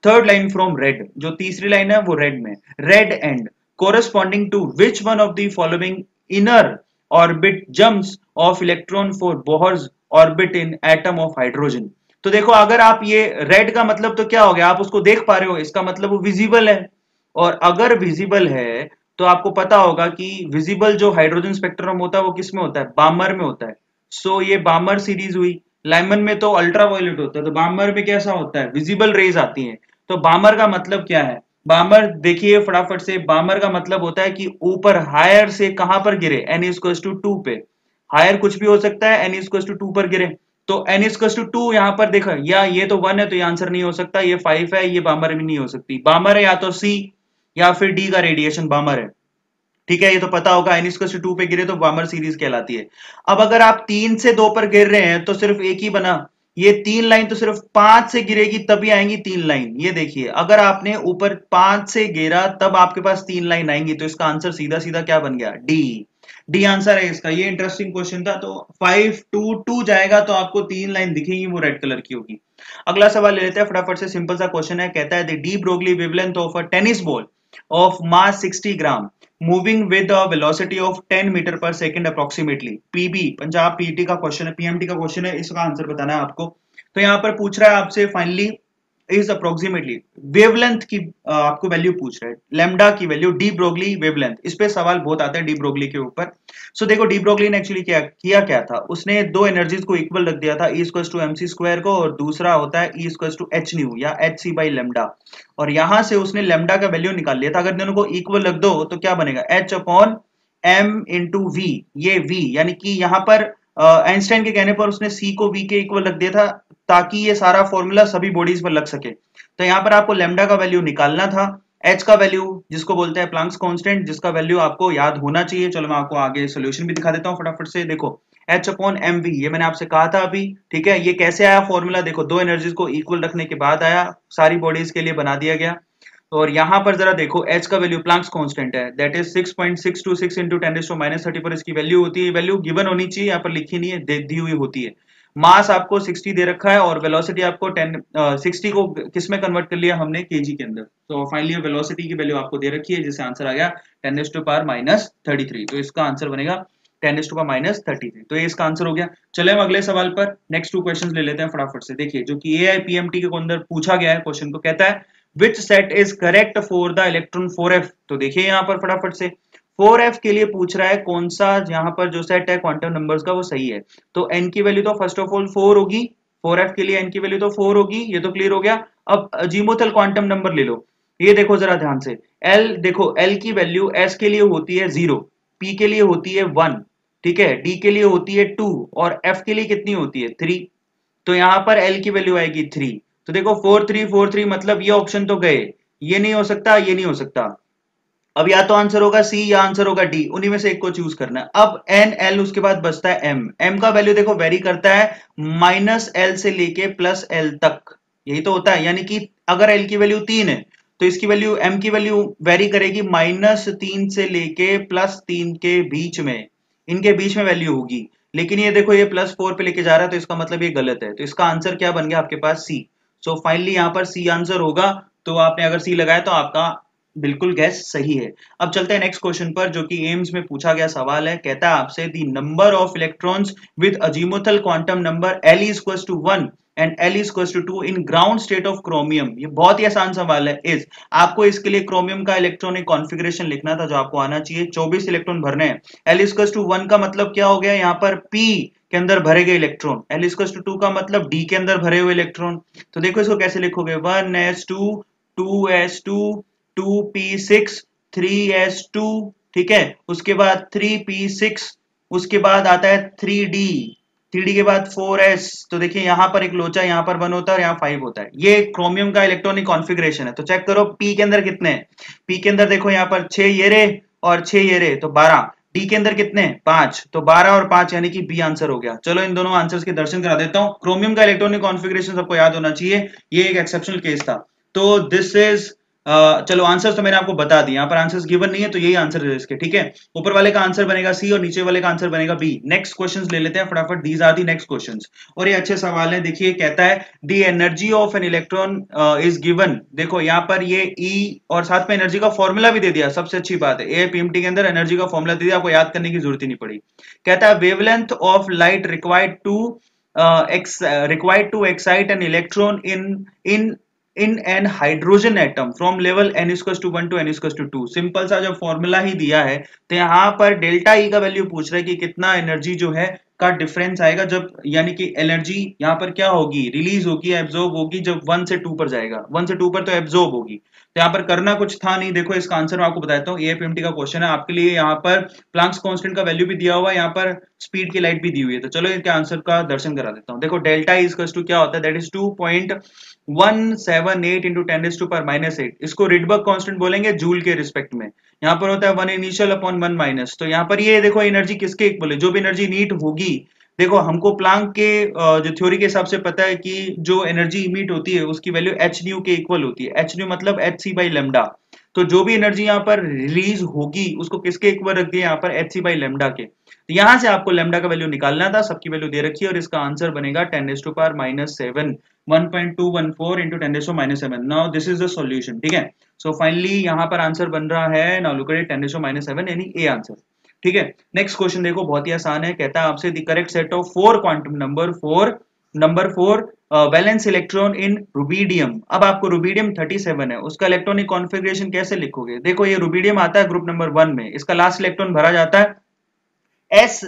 थर्ड लाइन फ्रॉम रेड जो तीसरी लाइन है वो रेड में. Red and corresponding to which one of the following inner orbit jumps of electron for Bohr's orbit in atom of hydrogen तो देखो अगर आप ये रेड का मतलब तो क्या हो गया? आप उसको देख पा रहे हो इसका मतलब वो विजिबल है. और अगर विजिबल है तो आपको पता होगा कि विजिबल जो हाइड्रोजन स्पेक्ट्रम होता है वो किसमें होता है? बामर में होता है. सो so, ये बामर सीरीज़ हुई. लाइमन में तो अल्ट्रा वायलेट होता है तो बामर में कैसा होता है? विजिबल रेज आती है। तो बामर का मतलब क्या है? बामर देखिए फटाफट से बामर का मतलब होता है कि ऊपर हायर से कहाँ पर गिरे? एन इज़ टू टू पे। हायर कुछ भी हो सकता है एन इज़ टू टू पर गिरे। तो एन इज़ टू टू यहाँ पर देखा, या ये तो वन है तो ये आंसर नहीं हो सकता, ये फाइव है, ये बामर भी नहीं हो सकती। बामर है या तो सी या फिर डी का रेडिएशन बामर है। ठीक है, ये तो पता होगा एन टू पे गिरे तो वामर सीरीज़ कहलाती है। अब अगर आप तीन से दो पर गिर रहे हैं तो सिर्फ़ एक ही बना। ये तीन लाइन तो सिर्फ़ पाँच से गिरेगी, तभी आएँगी तीन लाइन ये देखिए, अगर आपने ऊपर पाँच से गिरा, तब आपके पास तीन लाइन आएँगी। तो इसका आंसर सीधा सीधा क्या बन गया? डी डी आंसर है इसका। ये इंटरेस्टिंग क्वेश्चन था तो फाइव टू टू जाएगा तो आपको तीन लाइन दिखेगी, वो रेड कलर की होगी। अगला सवाल ले लेते हैं, फटाफट से सिंपल सा क्वेश्चन है। कहता है de Broglie wavelength of a tennis ball of mass 60 gram moving with velocity of 10 meter per second approximately PB Punjab PT का क्वेश्चन है पीएमटी का क्वेश्चन है, इसका आंसर बताना है आपको। तो यहाँ पर पूछ रहा है आपसे फाइनली इज़ अप्रोक्सीमेटली वेवलेंथ की आपको वैल्यू पूछ रहा है। लेमडा की वैल्यू डी ब्रोगली वेवलेंथ इस पे सवाल बहुत आते हैं डी ब्रोगली के ऊपर। सो so, देखो डी ब्रोगली ने एक्चुअली क्या किया क्या था? उसने दो एनर्जीज को इक्वल रख दिया था ई स्क्वस टू एम सी स्क्वायर को और दूसरा होता है ई स्क्वस टू एच न्यू या एच सी बाई लेमडा और यहाँ से उसने लेमडा का वैल्यू निकाल लिया था। अगर दोनों को इक्वल रख दो तो क्या बनेगा? H upon M into V ये वी यानी कि यहाँ पर आइंस्टाइन के कहने पर उसने सी को वी के इक्वल रख दिया था। ताकि ये सारा फॉर्मूला सभी बॉडीज पर लग सके। तो यहाँ पर आपको लेमडा का वैल्यू निकालना था। एच का वैल्यू जिसको बोलते हैं प्लांक्स कांस्टेंट जिसका वैल्यू आपको याद होना चाहिए। चलो मैं आपको आगे सोल्यूशन भी दिखा देता हूँ फटाफट से। देखो एच अपॉन एम वी ये मैंने आपसे कहा था अभी, ठीक है? ये कैसे आया फॉर्मूला देखो, दो एनर्जीज को इक्वल रखने के बाद आया। सारी बॉडीज के लिए बना दिया गया। और यहाँ पर जरा देखो एच का वैल्यू प्लांक्स कांस्टेंट है। That is six point six two six into ten minus thirty पर इसकी वैल्यू होती है। वैल्यू गिवन होनी चाहिए, यहाँ पर लिखी नहीं है दी हुई होती है। मास आपको 60 दे रखा है और वेलोसिटी आपको 10 60 को किसमें कन्वर्ट कर लिया हमने? केजी के अंदर। तो फाइनली वेलोसिटी की वैल्यू आपको दे रखी है, जिससे आंसर आ गया ten S to power minus thirty तो इसका आंसर बनेगा ten S to power minus thirty three तो ये इसका आंसर हो गया। चले हम अगले सवाल पर। नेक्स्ट टू क्वेश्चन ले लेते हैं फटाफट से। देखिए, जो कि ए आई के अंदर पूछा गया है क्वेश्चन को कहता है which set is correct for the electron four F तो देखिए यहाँ पर फटाफट से। फोर एफ़ के लिए पूछ रहा है कौन सा यहाँ पर जो सेट है क्वांटम नंबर्स का वो सही है। तो एन की वैल्यू तो फ़र्स्ट ऑफ़ ऑल फोर होगी। फोर एफ़ के लिए एन की वैल्यू तो फोर होगी। ये तो क्लियर हो गया। अब जीमोथल क्वांटम नंबर ले लो। ये देखो जरा ध्यान से। एल देखो एल की वैल्यू एस के लिए होती है ज़ीरो पी के लिए होती है वन ठीक है? डी के लिए होती है टू और एफ़ के लिए कितनी होती है? थ्री तो यहाँ पर एल की वैल्यू आएगी थ्री तो देखो फोर थ्री फोर थ्री मतलब ये ऑप्शन तो गए। ये नहीं हो सकता, ये नहीं हो सकता। अब या तो आंसर होगा सी या आंसर होगा डी, उन्हीं में से एक को चूज़ करना है। अब एन एल उसके बाद बचता है एम एम का वैल्यू देखो वेरी करता है माइनस एल से लेके प्लस एल तक। यही तो होता है, यानी कि अगर एल की वैल्यू तीन है तो इसकी वैल्यू एम की वैल्यू वेरी करेगी माइनस तीन से लेके प्लस तीन के बीच में। इनके बीच में वैल्यू होगी। लेकिन ये देखो, ये प्लस फोर पे लेके जा रहा है तो इसका मतलब ये गलत है। तो इसका आंसर क्या बन गया आपके पास सी सो फाइनली यहाँ पर सी आंसर होगा तो आपने अगर सी लगाया तो आपका बिल्कुल गैस सही है। अब चलते हैं नेक्स्ट क्वेश्चन पर, जो कि एम्स में पूछा गया सवाल है। कहता है आपसे the number of electrons with azimuthal quantum number L is to one and L is to two in ground state of chromium ये बहुत ही आसान सवाल है। इज़ आपको इसके लिए क्रोमियम का इलेक्ट्रॉनिक कॉन्फिग्रेशन लिखना था जो आपको आना चाहिए। 24 इलेक्ट्रॉन भरने हैं। एल इज़ टू वन का मतलब क्या हो गया? यहाँ पर पी के अंदर भरे गए electron L is to two का मतलब डी के अंदर भरे हुए इलेक्ट्रॉन तो देखो इसको कैसे लिखोगे? One S two two S two two P six three S two, ठीक है? उसके बाद थ्री पी सिक्स, उसके बाद आता है थ्री डी। थ्री के बाद फोर एस। तो देखिए, यहाँ पर एक लोचा, यहाँ पर वन होता है और यहाँ फाइव होता है। ये क्रोमियम का इलेक्ट्रॉनिक कॉन्फ़िगरेशन है। तो चेक करो, पी के अंदर कितने पी के अंदर देखो, यहाँ पर छह ये रे और छह ये रे तो बारह। डी के अंदर कितने? पाँच। तो बारह और पाँच, यानी कि बी आंसर हो गया। चलो, इन दोनों आंसर्स के दर्शन करा देता हूँ। क्रोमियम का इलेक्ट्रॉनिक कॉन्फ़िगरेशन सबको याद होना चाहिए। ये एक एक्सेप्शनल केस था। तो दिस इज़ चलो आंसर तो मैंने आपको बता दिया यहाँ पर आंसर्स गिवन नहीं है तो यही आंसर है इसके, ठीक है? ऊपर वाले का आंसर बनेगा सी और नीचे वाले का आंसर बनेगा बी नेक्स्ट क्वेश्चन ले लेते हैं, फटाफट these are the next question और ये अच्छे सवाल है, देखिए, कहता है the energy of an electron is given देखो, यहाँ पर ये ई e और साथ में एनर्जी का फॉर्मूला भी दे दिया, सबसे अच्छी बात है। ए पीएमटी के अंदर एनर्जी का फॉर्मूला दे दिया, आपको याद करने की ज़रूरत ही नहीं पड़ी। कहता है wavelength of light required to required to excite an electron in in in an hydrogen atom from level n six to one to n six to two simple सा जो फॉर्मूला ही दिया है तो यहाँ पर डेल्टा ई e का value पूछ रहा है कि कितना एनर्जी जो है का डिफरेंस आएगा जब, यानी कि एनर्जी यहाँ पर क्या होगी? रिलीज़ होगी एब्जॉर्ब होगी जब वन से टू पर जाएगा। वन से टू पर तो एब्जॉर्ब होगी। यहाँ पर करना कुछ था नहीं। देखो, इसका आंसर मैं आपको बताता हूँ। एएफएमटी का क्वेश्चन है। आपके लिए यहाँ पर प्लांक्स कांस्टेंट का वैल्यू भी दिया हुआ है। यहाँ पर स्पीड की लाइट भी दी हुई है। तो चलो इनके आंसर का दर्शन करा देता हूँ। देखो डेल्टा इज़ टू क्या होता है? Is two point one seven eight into ten to power minus eight इसको रिडबर्ग कांस्टेंट बोलेंगे जूल के रिस्पेक्ट में। यहाँ पर होता है one initial upon one minus तो यहाँ पर ये देखो एनर्जी किसके इक्वल है जो भी एनर्जी नीट होगी देखो, हमको प्लांक के जो थ्योरी के हिसाब से पता है कि जो एनर्जी इमिट होती है, उसकी वैल्यू एच न्यू के इक्वल होती है। एच न्यू मतलब एच सी बाई लेमडा तो जो भी एनर्जी यहाँ पर रिलीज़ होगी, उसको किसके इक्वल रख दिया? यहाँ पर एच सी बाई लेमडा के। तो यहाँ से आपको लेमडा का वैल्यू निकालना था, सबकी वैल्यू दे रखी है, और इसका आंसर बनेगा ten S to power minus seven one point two one four into ten S minus seven now this is the solution ठीक है? सो फाइनली यहाँ पर आंसर बन रहा है now look at ten S minus seven यानी A answer ठीक है? नेक्स्ट क्वेश्चन देखो, बहुत ही आसान है। कहता है आपसे the correct set of four quantum number four number four valence electron in rubidium अब आपको रुबीडियम 37 है। उसका इलेक्ट्रॉनिक कॉन्फ़िगरेशन कैसे लिखोगे? देखो, ये रुबीडियम आता है ग्रुप नंबर वन में। इसका लास्ट इलेक्ट्रॉन भरा जाता है। एस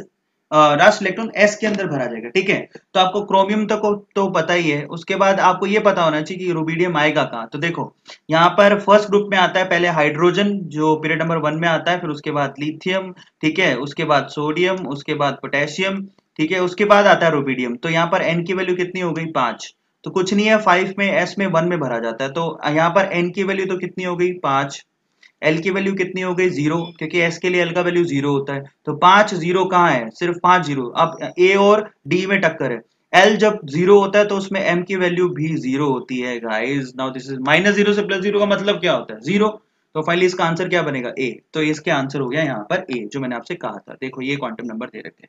राष्ट्र इलेक्ट्रॉन एस के अंदर भरा जाएगा ठीक है? तो आपको क्रोमियम तक तो, तो पता ही है। उसके बाद आपको ये पता होना चाहिए कि रूबीडियम आएगा कहाँ। तो देखो यहाँ पर फ़र्स्ट ग्रुप में आता है पहले हाइड्रोजन जो पीरियड नंबर वन में आता है फिर उसके बाद लिथियम ठीक है? उसके बाद सोडियम उसके बाद पोटेशियम ठीक है? उसके बाद आता है रूबीडियम तो यहाँ पर एन की वैल्यू कितनी हो गई? पाँच। तो कुछ नहीं है फाइव में एस में वन में भरा जाता है। तो यहाँ पर एन की वैल्यू तो कितनी हो गई? पाँच। एल की वैल्यू कितनी हो गई? ज़ीरो क्योंकि एस के लिए एल का वैल्यू ज़ीरो होता है। तो पाँच ज़ीरो कहाँ है? सिर्फ़ पाँच ज़ीरो अब ए और डी में टक्कर है। एल जब ज़ीरो होता है तो उसमें एम की वैल्यू भी ज़ीरो होती है guys now this is minus zero से प्लस ज़ीरो का मतलब क्या होता है? ज़ीरो तो फाइनली इसका आंसर क्या बनेगा? ए तो इसके आंसर हो गया यहाँ पर ए जो मैंने आपसे कहा था। देखो, ये क्वांटम नंबर दे रखे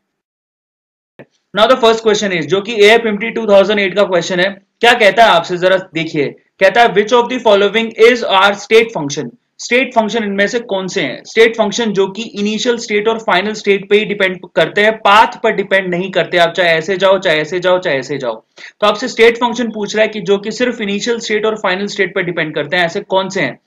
now the first question is जो कि एएफएमटी 2008 का क्वेश्चन है, क्या कहता है आपसे? जरा देखिए। कहता है which of the following is are state function state function इनमें से कौन से हैं? स्टेट फ़ंक्शन जो कि इनिशियल स्टेट और फाइनल स्टेट पे ही डिपेंड करते हैं पाथ पर डिपेंड नहीं करते, आप चाहे ऐसे जाओ, चाहे ऐसे जाओ, चाहे ऐसे जाओ। तो आपसे स्टेट फ़ंक्शन पूछ रहा है कि जो कि सिर्फ़ इनिशियल स्टेट और फाइनल स्टेट पर डिपेंड करते हैं, ऐसे कौन से हैं?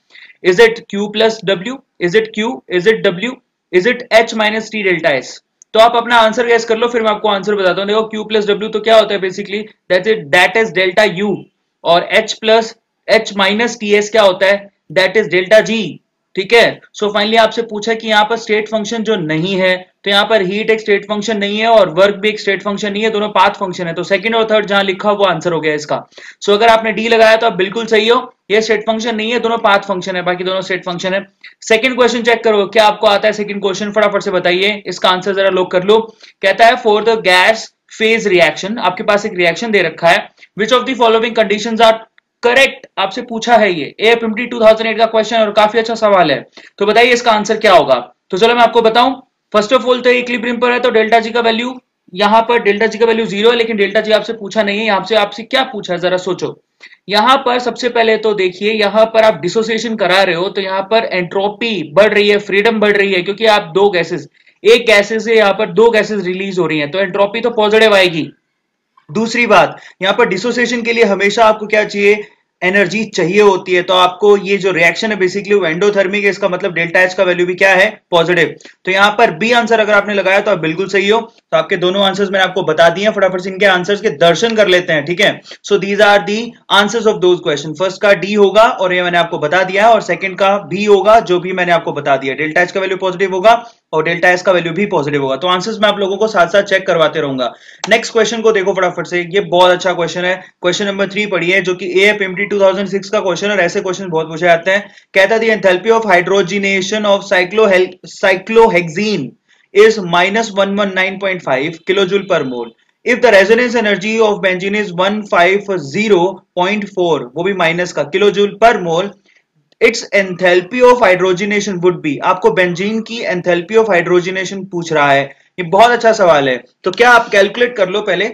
Is it Q plus W is it Q is it W is it H minus T delta S तो आप अपना आंसर गैस कर लो, फिर मैं आपको आंसर बताता हूँ। देखो क्यू प्लस डब्ल्यू तो क्या होता है basically that is that is delta U और H plus H minus T S क्या होता है? दैट इज़ डेल्टा जी ठीक है? सो फाइनली आपसे पूछा कि यहाँ पर स्टेट फ़ंक्शन जो नहीं है तो यहाँ पर हीट एक स्टेट फ़ंक्शन नहीं है और वर्क भी एक स्टेट फ़ंक्शन नहीं है दोनों पाथ फ़ंक्शन है। तो सेकंड और थर्ड जहाँ लिखा वो आंसर हो गया इसका। सो so, अगर आपने डी लगाया तो आप बिल्कुल सही हो। ये स्टेट फ़ंक्शन नहीं है दोनों पाथ फ़ंक्शन है बाकी दोनों स्टेट फ़ंक्शन है। सेकंड क्वेश्चन चेक करो क्या आपको आता है सेकंड क्वेश्चन फटाफट से बताइए इसका आंसर जरा लोग कर लो। कहता है for the gas phase reaction आपके पास एक रिएक्शन दे रखा है। Which of the following condition are correct आपसे पूछा है ये. ए एफ़ टू का क्वेश्चन और काफ़ी अच्छा सवाल है. तो बताइए इसका आंसर क्या होगा? तो चलो मैं आपको बताऊँ. फ़र्स्ट ऑफ़ ऑल तो इक्लिब्रियम पर है तो डेल्टा जी का वैल्यू यहाँ पर डेल्टा जी का वैल्यू ज़ीरो है, लेकिन डेल्टा जी आपसे पूछा नहीं है. यहाँ से आपसे क्या पूछा जरा सोचो. यहाँ पर सबसे पहले तो देखिए, यहाँ पर आप डिसोसिएशन करा रहे हो तो यहाँ पर एंट्रोपी बढ़ रही है फ्रीडम बढ़ रही है, क्योंकि आप दो गैसेस एक गैसेस से यहाँ पर दो गैसेस रिलीज़ हो रही हैं तो एंट्रोपी तो पॉजिटिव आएगी. दूसरी बात, यहाँ पर डिसोसिएशन के लिए हमेशा आपको क्या चाहिए? एनर्जी चाहिए होती है। तो आपको ये जो रिएक्शन है बेसिकली वो एंडोथर्मिक है, इसका मतलब डेल्टा एच का वैल्यू भी क्या है? पॉजिटिव तो यहाँ पर बी आंसर अगर आपने लगाया तो आप बिल्कुल सही हो। तो आपके दोनों आंसर्स मैंने आपको बता दिए फटाफट से इनके आंसर्स के दर्शन कर लेते हैं, ठीक है? So these are the answers of those question first का डी होगा और ये मैंने आपको बता दिया और सेकंड का बी होगा, जो भी मैंने आपको बता दिया। डेल्टा एच का वैल्यू पॉजिटिव होगा। और डेल्टा एस का वैल्यू भी पॉजिटिव होगा। तो आंसर्स मैं आप लोगों को साथ साथ चेक करवाते रहूँगा। नेक्स्ट क्वेश्चन को देखो फटाफट से। ये बहुत अच्छा क्वेश्चन है। क्वेश्चन नंबर थ्री पढ़िए जो कि ए एफ़ एमटी टू का क्वेश्चन और ऐसे क्वेश्चन बहुत पूछे जाते हैं। कहता है enthalpy of hydrogenation of cyclo cyclohexene is minus 119.5 kilojoule per mole. If the resonance energy of benzene is 150.4 वो भी माइनस का किलोजूल पर mole it's enthalpy of hydrogenation would be. आपको बेंजीन की एंथैल्पी ऑफ़ हाइड्रोजिनेशन पूछ रहा है। ये बहुत अच्छा सवाल है। तो क्या आप कैलकुलेट कर लो पहले?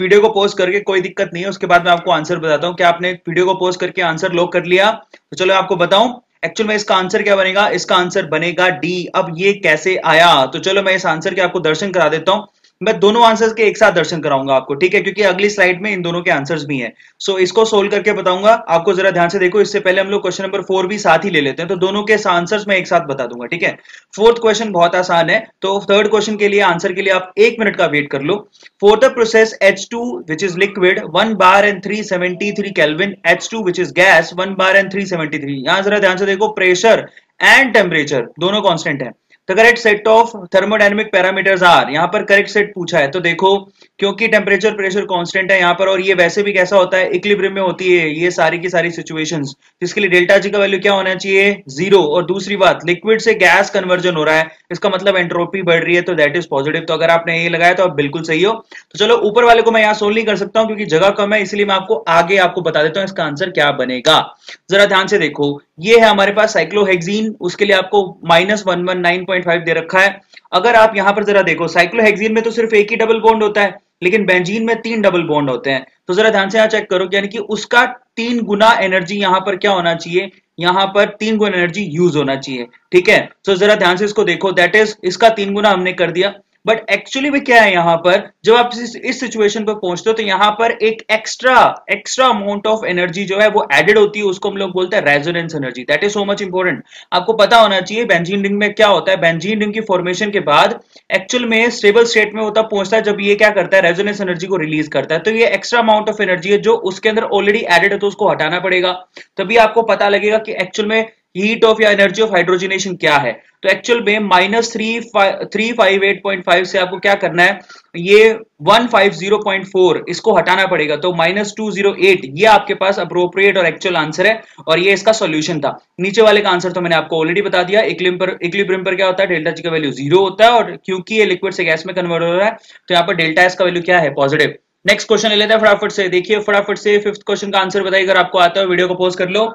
वीडियो को पोस्ट करके कोई दिक्कत नहीं है, उसके बाद मैं आपको आंसर बताता हूँ। क्या आपने वीडियो को पोस्ट करके आंसर लॉक कर लिया? तो चलो आपको बताऊँ एक्चुअल में इसका आंसर क्या बनेगा? इसका आंसर बनेगा डी अब ये कैसे आया? तो चलो मैं इस आंसर के आपको दर्शन करा देता हूँ। मैं दोनों आंसर्स के एक साथ दर्शन कराऊँगा आपको, ठीक है? क्योंकि अगली स्लाइड में इन दोनों के आंसर्स भी हैं। सो इसको सोल्व करके बताऊँगा। आपको जरा ध्यान से देखो, इससे पहले हम लोग क्वेश्चन नंबर फोर भी साथ ही ले लेते हैं तो दोनों के आंसर्स मैं एक साथ बता दूँगा, ठीक है? फोर्थ क्वेश्चन बहुत आसान है तो थर्ड क्वेश्चन के लिए आंसर के लिए आप एक मिनट का वेट कर लो। For the process H two which is liquid one bar and three seventy three kelvin H two which is gas one bar and three seventy three यहाँ जरा ध्यान से देखो प्रेशर एंड टेम्परेचर दोनों constant है। The correct set of thermodynamic parameters are यहाँ पर correct set पूछा है तो देखो क्योंकि टेम्परेचर प्रेशर कांस्टेंट है यहाँ पर और ये वैसे भी कैसा होता है? इक्लिब्रियम में होती है ये सारी की सारी सिचुएशंस जिसके लिए डेल्टा जी का वैल्यू क्या होना चाहिए? ज़ीरो और दूसरी बात लिक्विड से गैस कन्वर्जन हो रहा है। इसका मतलब एंट्रोपी बढ़ रही है तो दैट इज़ पॉजिटिव तो अगर आपने ये लगाया तो आप बिल्कुल सही हो। तो चलो, ऊपर वाले को मैं यहाँ सोल्व नहीं कर सकता हूँ क्योंकि जगह कम है, इसलिए मैं आपको आगे आपको बता देता हूँ इसका आंसर क्या बनेगा। जरा ध्यान से देखो, ये है हमारे पास साइक्लोहेक्सीन उसके लिए आपको minus one one nine point five दे रखा है। अगर आप यहाँ पर जरा देखो साइक्लोहेक्सीन में तो सिर्फ़ एक ही डबल बॉन्ड होता है। लेकिन बेंजीन में तीन डबल बॉन्ड होते हैं। तो जरा ध्यान से यहाँ चेक करो यानी कि उसका तीन गुना एनर्जी यहाँ पर क्या होना चाहिए? यहाँ पर तीन गुना एनर्जी यूज़ होना चाहिए। ठीक है? तो जरा ध्यान से इसको देखो। दैट इज़ इसका तीन गुना हमने कर दिया। बट एक्चुअली में क्या है यहाँ पर? जब आप इस, सिचुएशन पर पहुँचते हो तो यहाँ पर एक extra extra amount of energy जो है वो एडेड होती है उसको हम लोग बोलते हैं resonance energy that is so much important आपको पता होना चाहिए बेंजीन रिंग में क्या होता है? बेंजीन रिंग की फॉर्मेशन के बाद एक्चुअल में स्टेबल स्टेट में होता पहुँचता है जब ये क्या करता है? रेजोनेंस एनर्जी को रिलीज़ करता है। तो ये एक्स्ट्रा अमाउंट ऑफ़ एनर्जी है जो उसके अंदर ऑलरेडी एडेड है तो उसको हटाना पड़ेगा। तभी आपको पता लगेगा कि एक्चुअल में हीट ऑफ़ या एनर्जी ऑफ़ हाइड्रोजनेशन क्या है? तो एक्चुअल में minus three three five eight point five से आपको क्या करना है? ये one five zero point four इसको हटाना पड़ेगा। तो माइनस टू ज़ीरो एट ये आपके पास अप्रोप्रिएट और एक्चुअल आंसर है और ये इसका सोल्यूशन था। नीचे वाले का आंसर तो मैंने आपको ऑलरेडी बता दिया। इक्लिम पर क्या होता है? डेल्टा जी का वैल्यू ज़ीरो होता है और क्योंकि ये लिक्विड से गैस में कन्वर्ट हो रहा है तो यहाँ पर डेल्टा एस का वैल्यू क्या है? पॉजिटिव नेक्स्ट क्वेश्चन ले लेते हैं फटाफट से। देखिए फटाफट से फिफ्थ क्वेश्चन का आंसर बताइए। अगर आपको आता है वीडियो को पोस्ट कर लो।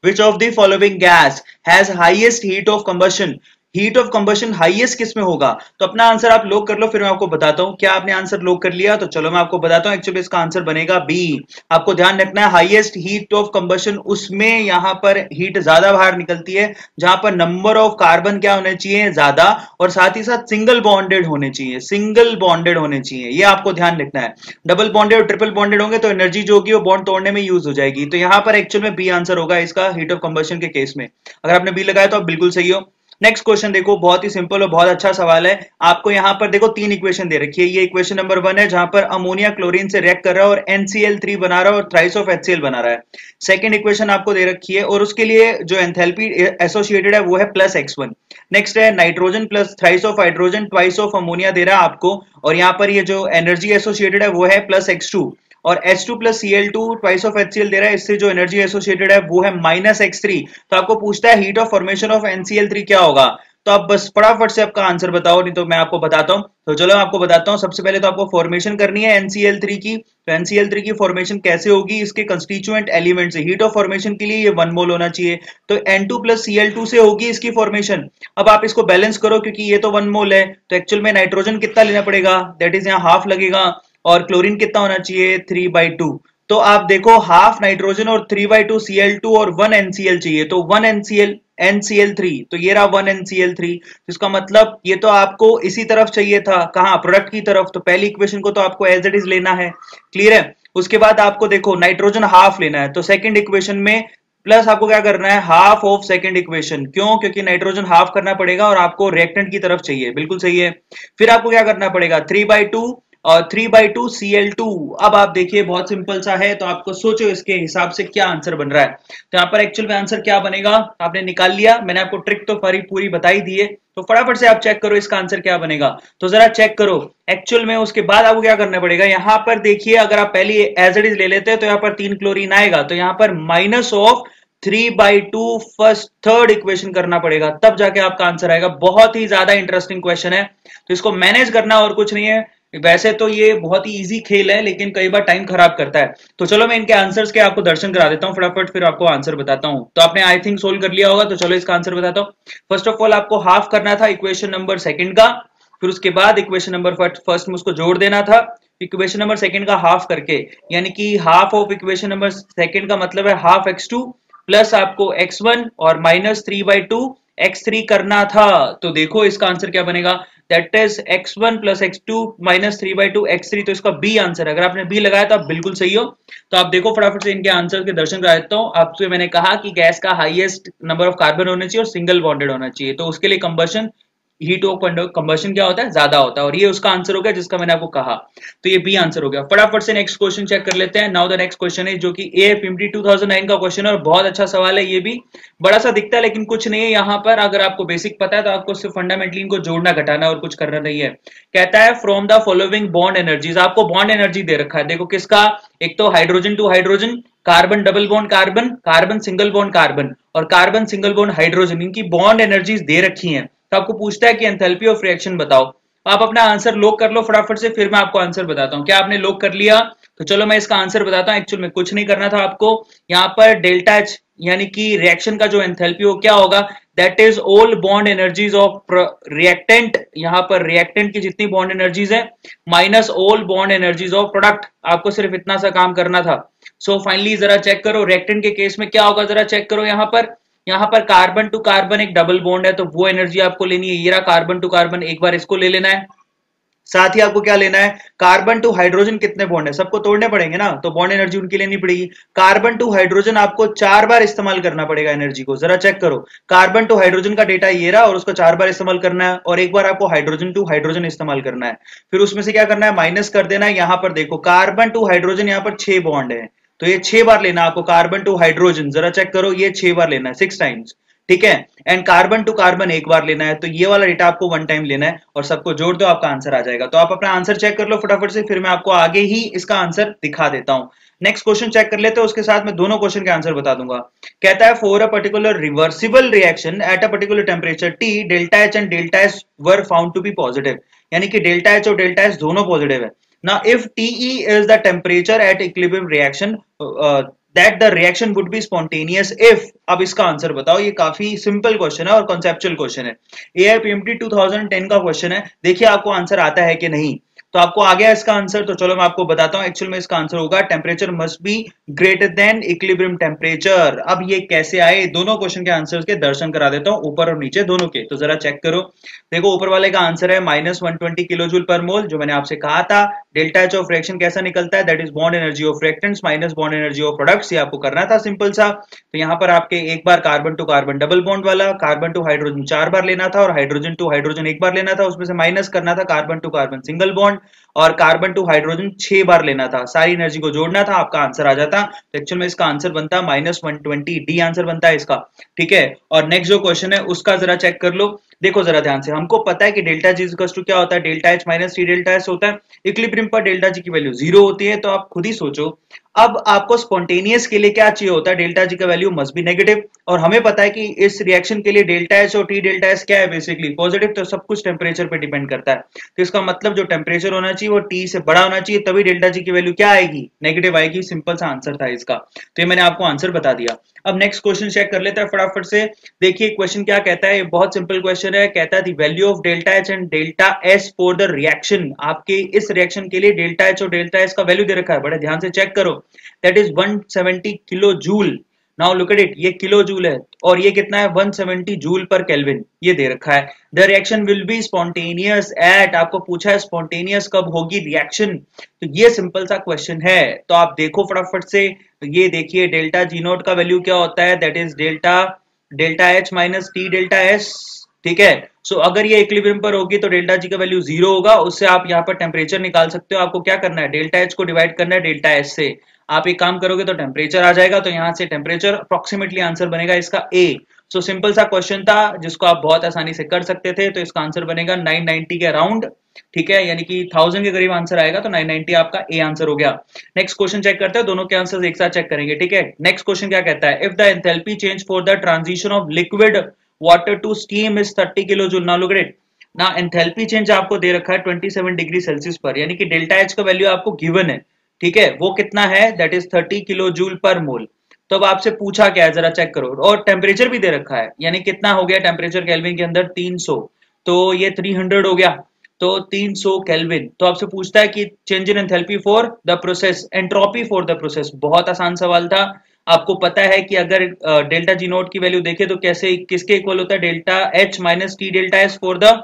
Which of the following gas has highest heat of combustion heat of combustion highest किसमें होगा? तो अपना आंसर आप लोग कर लो, फिर मैं आपको बताता हूँ। क्या आपने आंसर लोग कर लिया? तो चलो मैं आपको बताता हूँ। एक्चुअली इसका आंसर बनेगा बी आपको ध्यान रखना है हाईएस्ट हीट ऑफ़ कंबशन उसमें यहाँ पर हीट ज़्यादा बाहर निकलती है, जहाँ पर नंबर ऑफ़ कार्बन क्या होने चाहिए? ज़्यादा। और साथ ही साथ सिंगल बॉन्डेड होने चाहिए सिंगल बॉन्डेड होने चाहिए। ये आपको ध्यान रखना है। डबल बॉन्डेड और ट्रिपल बॉन्डेड होंगे तो एनर्जी जो होगी वो बॉन्ड तोड़ने में यूज़ हो जाएगी। तो यहाँ पर एक्चुअल में बी आंसर होगा इसका हीट ऑफ़ कंबशन के केस में। अगर आपने बी लगाया तो आप बिल्कुल सही हो। नेक्स्ट क्वेश्चन देखो, बहुत ही सिंपल और बहुत अच्छा सवाल है। आपको यहाँ पर देखो, तीन इक्वेशन दे रखी है। ये इक्वेशन नंबर वन है, जहाँ पर अमोनिया क्लोरीन से रिएक्ट कर रहा है और एनसीएल थ्री बना रहा है और थ्राइस ऑफ़ एचसीएल बना रहा है। सेकंड इक्वेशन आपको दे रखी है और उसके लिए जो एंथेल्पी एसोसिएटेड है, वो है प्लस एक्स वन नेक्स्ट है nitrogen plus thrice of hydrogen twice of ammonia दे रहा है आपको। और यहाँ पर ये जो एनर्जी एसोसिएटेड है, वो है प्लस एक्स टू और H2 two plus C L two twice of H C L दे रहा है, इससे जो एनर्जी एसोसिएटेड है, वो है माइनस एक्स थ्री तो आपको पूछता है heat of formation of NCl three क्या होगा? तो आप बस फटाफट से आपका आंसर बताओ, नहीं तो मैं आपको बताता हूँ। तो चलो मैं आपको बताता हूँ, सबसे पहले तो आपको फॉर्मेशन करनी है एनसीएल थ्री की। तो एनसीएल थ्री की फॉर्मेशन कैसे होगी? इसके कंस्टिट्यूएंट एलिमेंट से हीट ऑफ़ फॉर्मेशन के लिए ये वन मोल होना चाहिए। तो N two plus C L two से होगी इसकी फॉर्मेशन अब आप इसको बैलेंस करो, क्योंकि ये तो वन मोल है। तो एक्चुअल में नाइट्रोजन कितना लेना पड़ेगा? दैट इज़ यहाँ हाफ़ लगेगा। और क्लोरीन कितना होना चाहिए? थ्री बाई टू तो आप देखो हाफ़ नाइट्रोजन और three by two C L two और वन एनसीएल चाहिए। तो वन एनसीएल एनसीएल थ्री तो ये रहा वन एनसीएल थ्री इसका मतलब ये तो आपको इसी तरफ़ चाहिए था। कहा? प्रोडक्ट की तरफ़। तो पहली इक्वेशन को तो आपको एज इट इज़ लेना है। क्लियर है? उसके बाद आपको देखो नाइट्रोजन हाफ़ लेना है। तो सेकेंड इक्वेशन में प्लस आपको क्या करना है? हाफ़ ऑफ़ सेकंड इक्वेशन क्यों? क्योंकि नाइट्रोजन हाफ़ करना पड़ेगा और आपको रिएक्टेंट की तरफ़ चाहिए। बिल्कुल सही है। फिर आपको क्या करना पड़ेगा? Three by two three by two C L two अब आप देखिए बहुत सिंपल सा है तो आपको सोचो इसके हिसाब से क्या आंसर बन रहा है। तो यहाँ पर एक्चुअल में आंसर क्या बनेगा? आपने निकाल लिया, मैंने आपको ट्रिक तो पूरी पूरी बताई दी है तो फटाफट से आप चेक करो इसका आंसर क्या बनेगा। तो जरा चेक करो एक्चुअल में उसके बाद आपको क्या करना पड़ेगा? यहाँ पर देखिए, अगर आप पहले एज इट इज़ ले लेते हैं तो यहाँ पर तीन क्लोरीन आएगा तो यहाँ पर minus of three by two first third equation करना पड़ेगा, तब जाके आपका आंसर आएगा। बहुत ही ज़्यादा इंटरेस्टिंग क्वेश्चन है तो इसको मैनेज करना और कुछ नहीं है। वैसे तो ये बहुत ही इजी खेल है, लेकिन कई बार टाइम खराब करता है। तो चलो मैं इनके आंसर्स के आपको दर्शन करा देता हूँ फटाफट, फिर आपको आंसर बताता हूँ। तो आपने आई थिंक सोल्व कर लिया होगा तो चलो इसका आंसर बताता हूँ। फ़र्स्ट ऑफ़ ऑल आपको हाफ़ करना था इक्वेशन नंबर सेकंड का। फिर उसके बाद इक्वेशन नंबर फ़र्स्ट में उसको जोड़ देना था। इक्वेशन नंबर सेकंड का हाफ़ करके, यानी कि half of equation number second का मतलब है हाफ़ एक्स टू प्लस आपको एक्स वन और minus three by two X three करना था। तो देखो इसका आंसर क्या बनेगा। That is X one plus X two minus three by two X three तो इसका बी आंसर अगर आपने बी लगाया तो आप बिल्कुल सही हो। तो आप देखो फटाफट से इनके आंसर के दर्शन करा देता हूँ। आपसे मैंने कहा कि गैस का हाईएस्ट नंबर ऑफ़ कार्बन होना चाहिए और सिंगल बॉन्डेड होना चाहिए। तो उसके लिए कंबर्शन हीट ऑफ़ कंबर्शन क्या होता है? ज़्यादा होता है। और ये उसका आंसर हो गया जिसका मैंने आपको कहा। तो ये बी आंसर हो गया। फटाफट से नेक्स्ट क्वेश्चन चेक कर लेते हैं। नाउ द नेक्स्ट क्वेश्चन है जो कि ए एफ़ एमटी टू का क्वेश्चन है और बहुत अच्छा सवाल है। ये भी बड़ा सा दिखता है, लेकिन कुछ नहीं है यहाँ पर। अगर आपको बेसिक पता है तो आपको सिर्फ़ फंडामेंटली इनको जोड़ना, घटाना और कुछ करना नहीं है। कहता है from the following bond energies आपको बॉन्ड एनर्जी दे रखा है। देखो किसका? एक तो hydrogen two hydrogen carbon double bond carbon carbon single bond carbon और कार्बन सिंगल बॉन्ड हाइड्रोजन इनकी बॉन्ड एनर्जीज दे रखी हैं। तो आपको पूछता है कि एंथैल्पी ऑफ़ रिएक्शन बताओ। आप अपना आंसर लॉक कर लो फटाफट से फिर मैं आपको आंसर बताता हूँ। क्या आपने लॉक कर लिया? तो चलो मैं इसका आंसर बताता हूँ। एक्चुअल में कुछ नहीं करना था आपको। यहाँ पर डेल्टा एच यानी कि रिएक्शन का जो एंथैल्पी हो क्या होगा? That is all bond energies of reactant यहाँ पर रिएक्टेंट की जितनी बॉन्ड एनर्जीज है minus all bond energies of product आपको सिर्फ़ इतना सा काम करना था। सो so, फाइनली जरा चेक करो रिएक्टेंट के केस में क्या होगा? जरा चेक करो यहाँ पर। यहाँ पर कार्बन टू कार्बन एक डबल बॉन्ड है तो वो एनर्जी आपको लेनी है, ये रहा कार्बन टू कार्बन एक बार इसको ले लेना है। साथ ही आपको क्या लेना है? कार्बन टू हाइड्रोजन कितने बॉन्ड है? सबको तोड़ने पड़ेंगे ना तो बॉन्ड एनर्जी उनकी लेनी पड़ेगी। कार्बन टू हाइड्रोजन आपको चार बार इस्तेमाल करना पड़ेगा एनर्जी को, जरा चेक करो। कार्बन टू हाइड्रोजन का डेटा ये रहा, और उसको चार बार इस्तेमाल करना है, और एक बार आपको हाइड्रोजन टू हाइड्रोजन इस्तेमाल करना है। फिर उसमें से क्या करना है? माइनस कर देना है, यहाँ पर देखो कार्बन टू हाइड्रोजन यहाँ पर छह बॉन्ड है। तो ये छह बार लेना आपको कार्बन टू हाइड्रोजन जरा चेक करो, ये छह बार लेना है सिक्स टाइम्स ठीक है? एंड कार्बन टू कार्बन एक बार लेना है तो ये वाला डेटा आपको वन टाइम लेना है, और सबको जोड़ दो, आपका आंसर आ जाएगा। तो आप अपना आंसर चेक कर लो फटाफट से, फिर मैं आपको आगे ही इसका आंसर दिखा देता हूँ। नेक्स्ट क्वेश्चन चेक कर लेते हैं, उसके साथ मैं दोनों क्वेश्चन के आंसर बता दूँगा। कहता है for a particular reversible reaction at a particular temperature T delta H and delta S were found to be positive यानी कि डेल्टा एच और डेल्टा एस दोनों पॉजिटिव है। Now, if TE is the temperature at equilibrium reaction, uh, that the reaction would be spontaneous if अब इसका answer बताओ ये काफ़ी सिंपल क्वेश्चन है और कॉन्सेप्चुअल क्वेश्चन है। A I P M T two thousand ten का क्वेश्चन है। देखिए आपको आंसर आता है कि नहीं। तो आपको आ गया इसका आंसर तो चलो मैं आपको बताता हूँ। एक्चुअल में इसका आंसर होगा temperature must be greater than equilibrium temperature अब ये कैसे आए? दोनों क्वेश्चन के आंसर के दर्शन करा देता हूँ ऊपर और नीचे दोनों के। तो जरा चेक करो। देखो ऊपर वाले का आंसर है minus one twenty kilo joule पर मोल जो मैंने आपसे कहा था। डेल्टा एच ऑफ़ रिएक्शन कैसा निकलता है? That is bond energy of reactants minus bond energy of products ये आपको करना था सिंपल सा। तो यहाँ पर आपके एक बार carbon two carbon double bond वाला कार्बन टू हाइड्रोजन चार बार लेना था और हाइड्रोजन टू हाइड्रोजन एक बार लेना था। उसमें से माइनस करना था carbon two carbon single bond और कार्बन टू हाइड्रोजन छह बार लेना था। सारी एनर्जी को जोड़ना था, आपका आंसर आ जाता। तो एक्चुअल में इसका आंसर बनता है minus one twenty D answer बनता है इसका। ठीक है? और नेक्स्ट जो क्वेश्चन है, उसका जरा चेक कर लो। देखो जरा ध्यान से। हमको पता है कि डेल्टा जी टू क्या होता है? Delta H minus T delta S होता है। इक्लिब्रियम पर डेल्टा जी की वैल्यू ज़ीरो होती है तो आप खुद ही सोचो। अब आपको स्पॉन्टेनियस के लिए क्या चाहिए होता है? डेल्टा जी का वैल्यू मस्ट बी नेगेटिव और हमें पता है कि इस रिएक्शन के लिए डेल्टा एस और टी डेल्टा एस क्या है? बेसिकली पॉजिटिव तो सब कुछ टेम्परेचर पे डिपेंड करता है। तो इसका मतलब जो टेम्परेचर होना चाहिए वो टी से बड़ा होना चाहिए, तभी डेल्टा जी की वैल्यू क्या आएगी? नेगेटिव आएगी। सिंपल सा आंसर था इसका। तो ये मैंने आपको आंसर बता दिया। अब नेक्स्ट क्वेश्चन चेक कर लेते हैं फटाफट से। देखिए क्वेश्चन क्या कहता है? बहुत सिंपल क्वेश्चन है। कहता है value of delta H and delta S for the reaction आपके इस रिएक्शन के लिए डेल्टा एच और डेल्टा एस का वैल्यू दे रखा है। बड़े ध्यान से चेक करो। That is 170 kilo joule now look at it ये किलो जूल है और ये कितना है? 170 जूल पर केल्विन ये दे रखा है। The reaction will be spontaneous at आपको पूछा है स्पॉन्टेनियस कब होगी रिएक्शन तो ये सिंपल सा क्वेश्चन है। तो आप देखो फटाफट से। तो ये देखिए, डेल्टा जी नोट का वैल्यू क्या होता है? That is delta delta H minus T delta S ठीक है? सो so, अगर ये इक्विलिब्रियम पर होगी तो डेल्टा जी का वैल्यू ज़ीरो होगा उससे आप यहाँ पर टेम्परेचर निकाल सकते हो। आपको क्या करना है? डेल्टा एच को डिवाइड करना है डेल्टा एस से। आप एक काम करोगे तो टेम्परेचर आ जाएगा तो यहाँ से टेम्परेचर अप्रोक्सीमेटली आंसर बनेगा इसका ए सो सिंपल सा क्वेश्चन था जिसको आप बहुत आसानी से कर सकते थे तो इसका आंसर बनेगा 990 के अराउंड ठीक है? यानी कि थाउज़ेंड के करीब आंसर आएगा तो 990 आपका ए आंसर हो गया। नेक्स्ट क्वेश्चन चेक करते हैं दोनों के आंसर एक साथ चेक करेंगे। ठीक है? नेक्स्ट क्वेश्चन क्या कहता है? If the enthalpy change for the transition of liquid water to steam is 30 kilo joule now look at ना एंथैल्पी चेंज आपको दे रखा है 27 डिग्री सेल्सियस पर, यानी कि डेल्टा एच का वैल्यू आपको गिवन है, ठीक है? वो कितना है? दैट इज़ 30 किलो जूल पर मोल तो अब आपसे पूछा क्या है? जरा चेक करो। और टेम्परेचर भी दे रखा है, यानी कितना हो गया टेम्परेचर केल्विन के अंदर? 300 तो ये 300 हो गया। तो 300 केल्विन तो आपसे पूछता है कि change in enthalpy for the process entropy for the process बहुत आसान सवाल था। आपको पता है कि अगर डेल्टा जी नोट की वैल्यू देखे तो कैसे, किसके इक्वल होता है? Delta H minus T delta S for the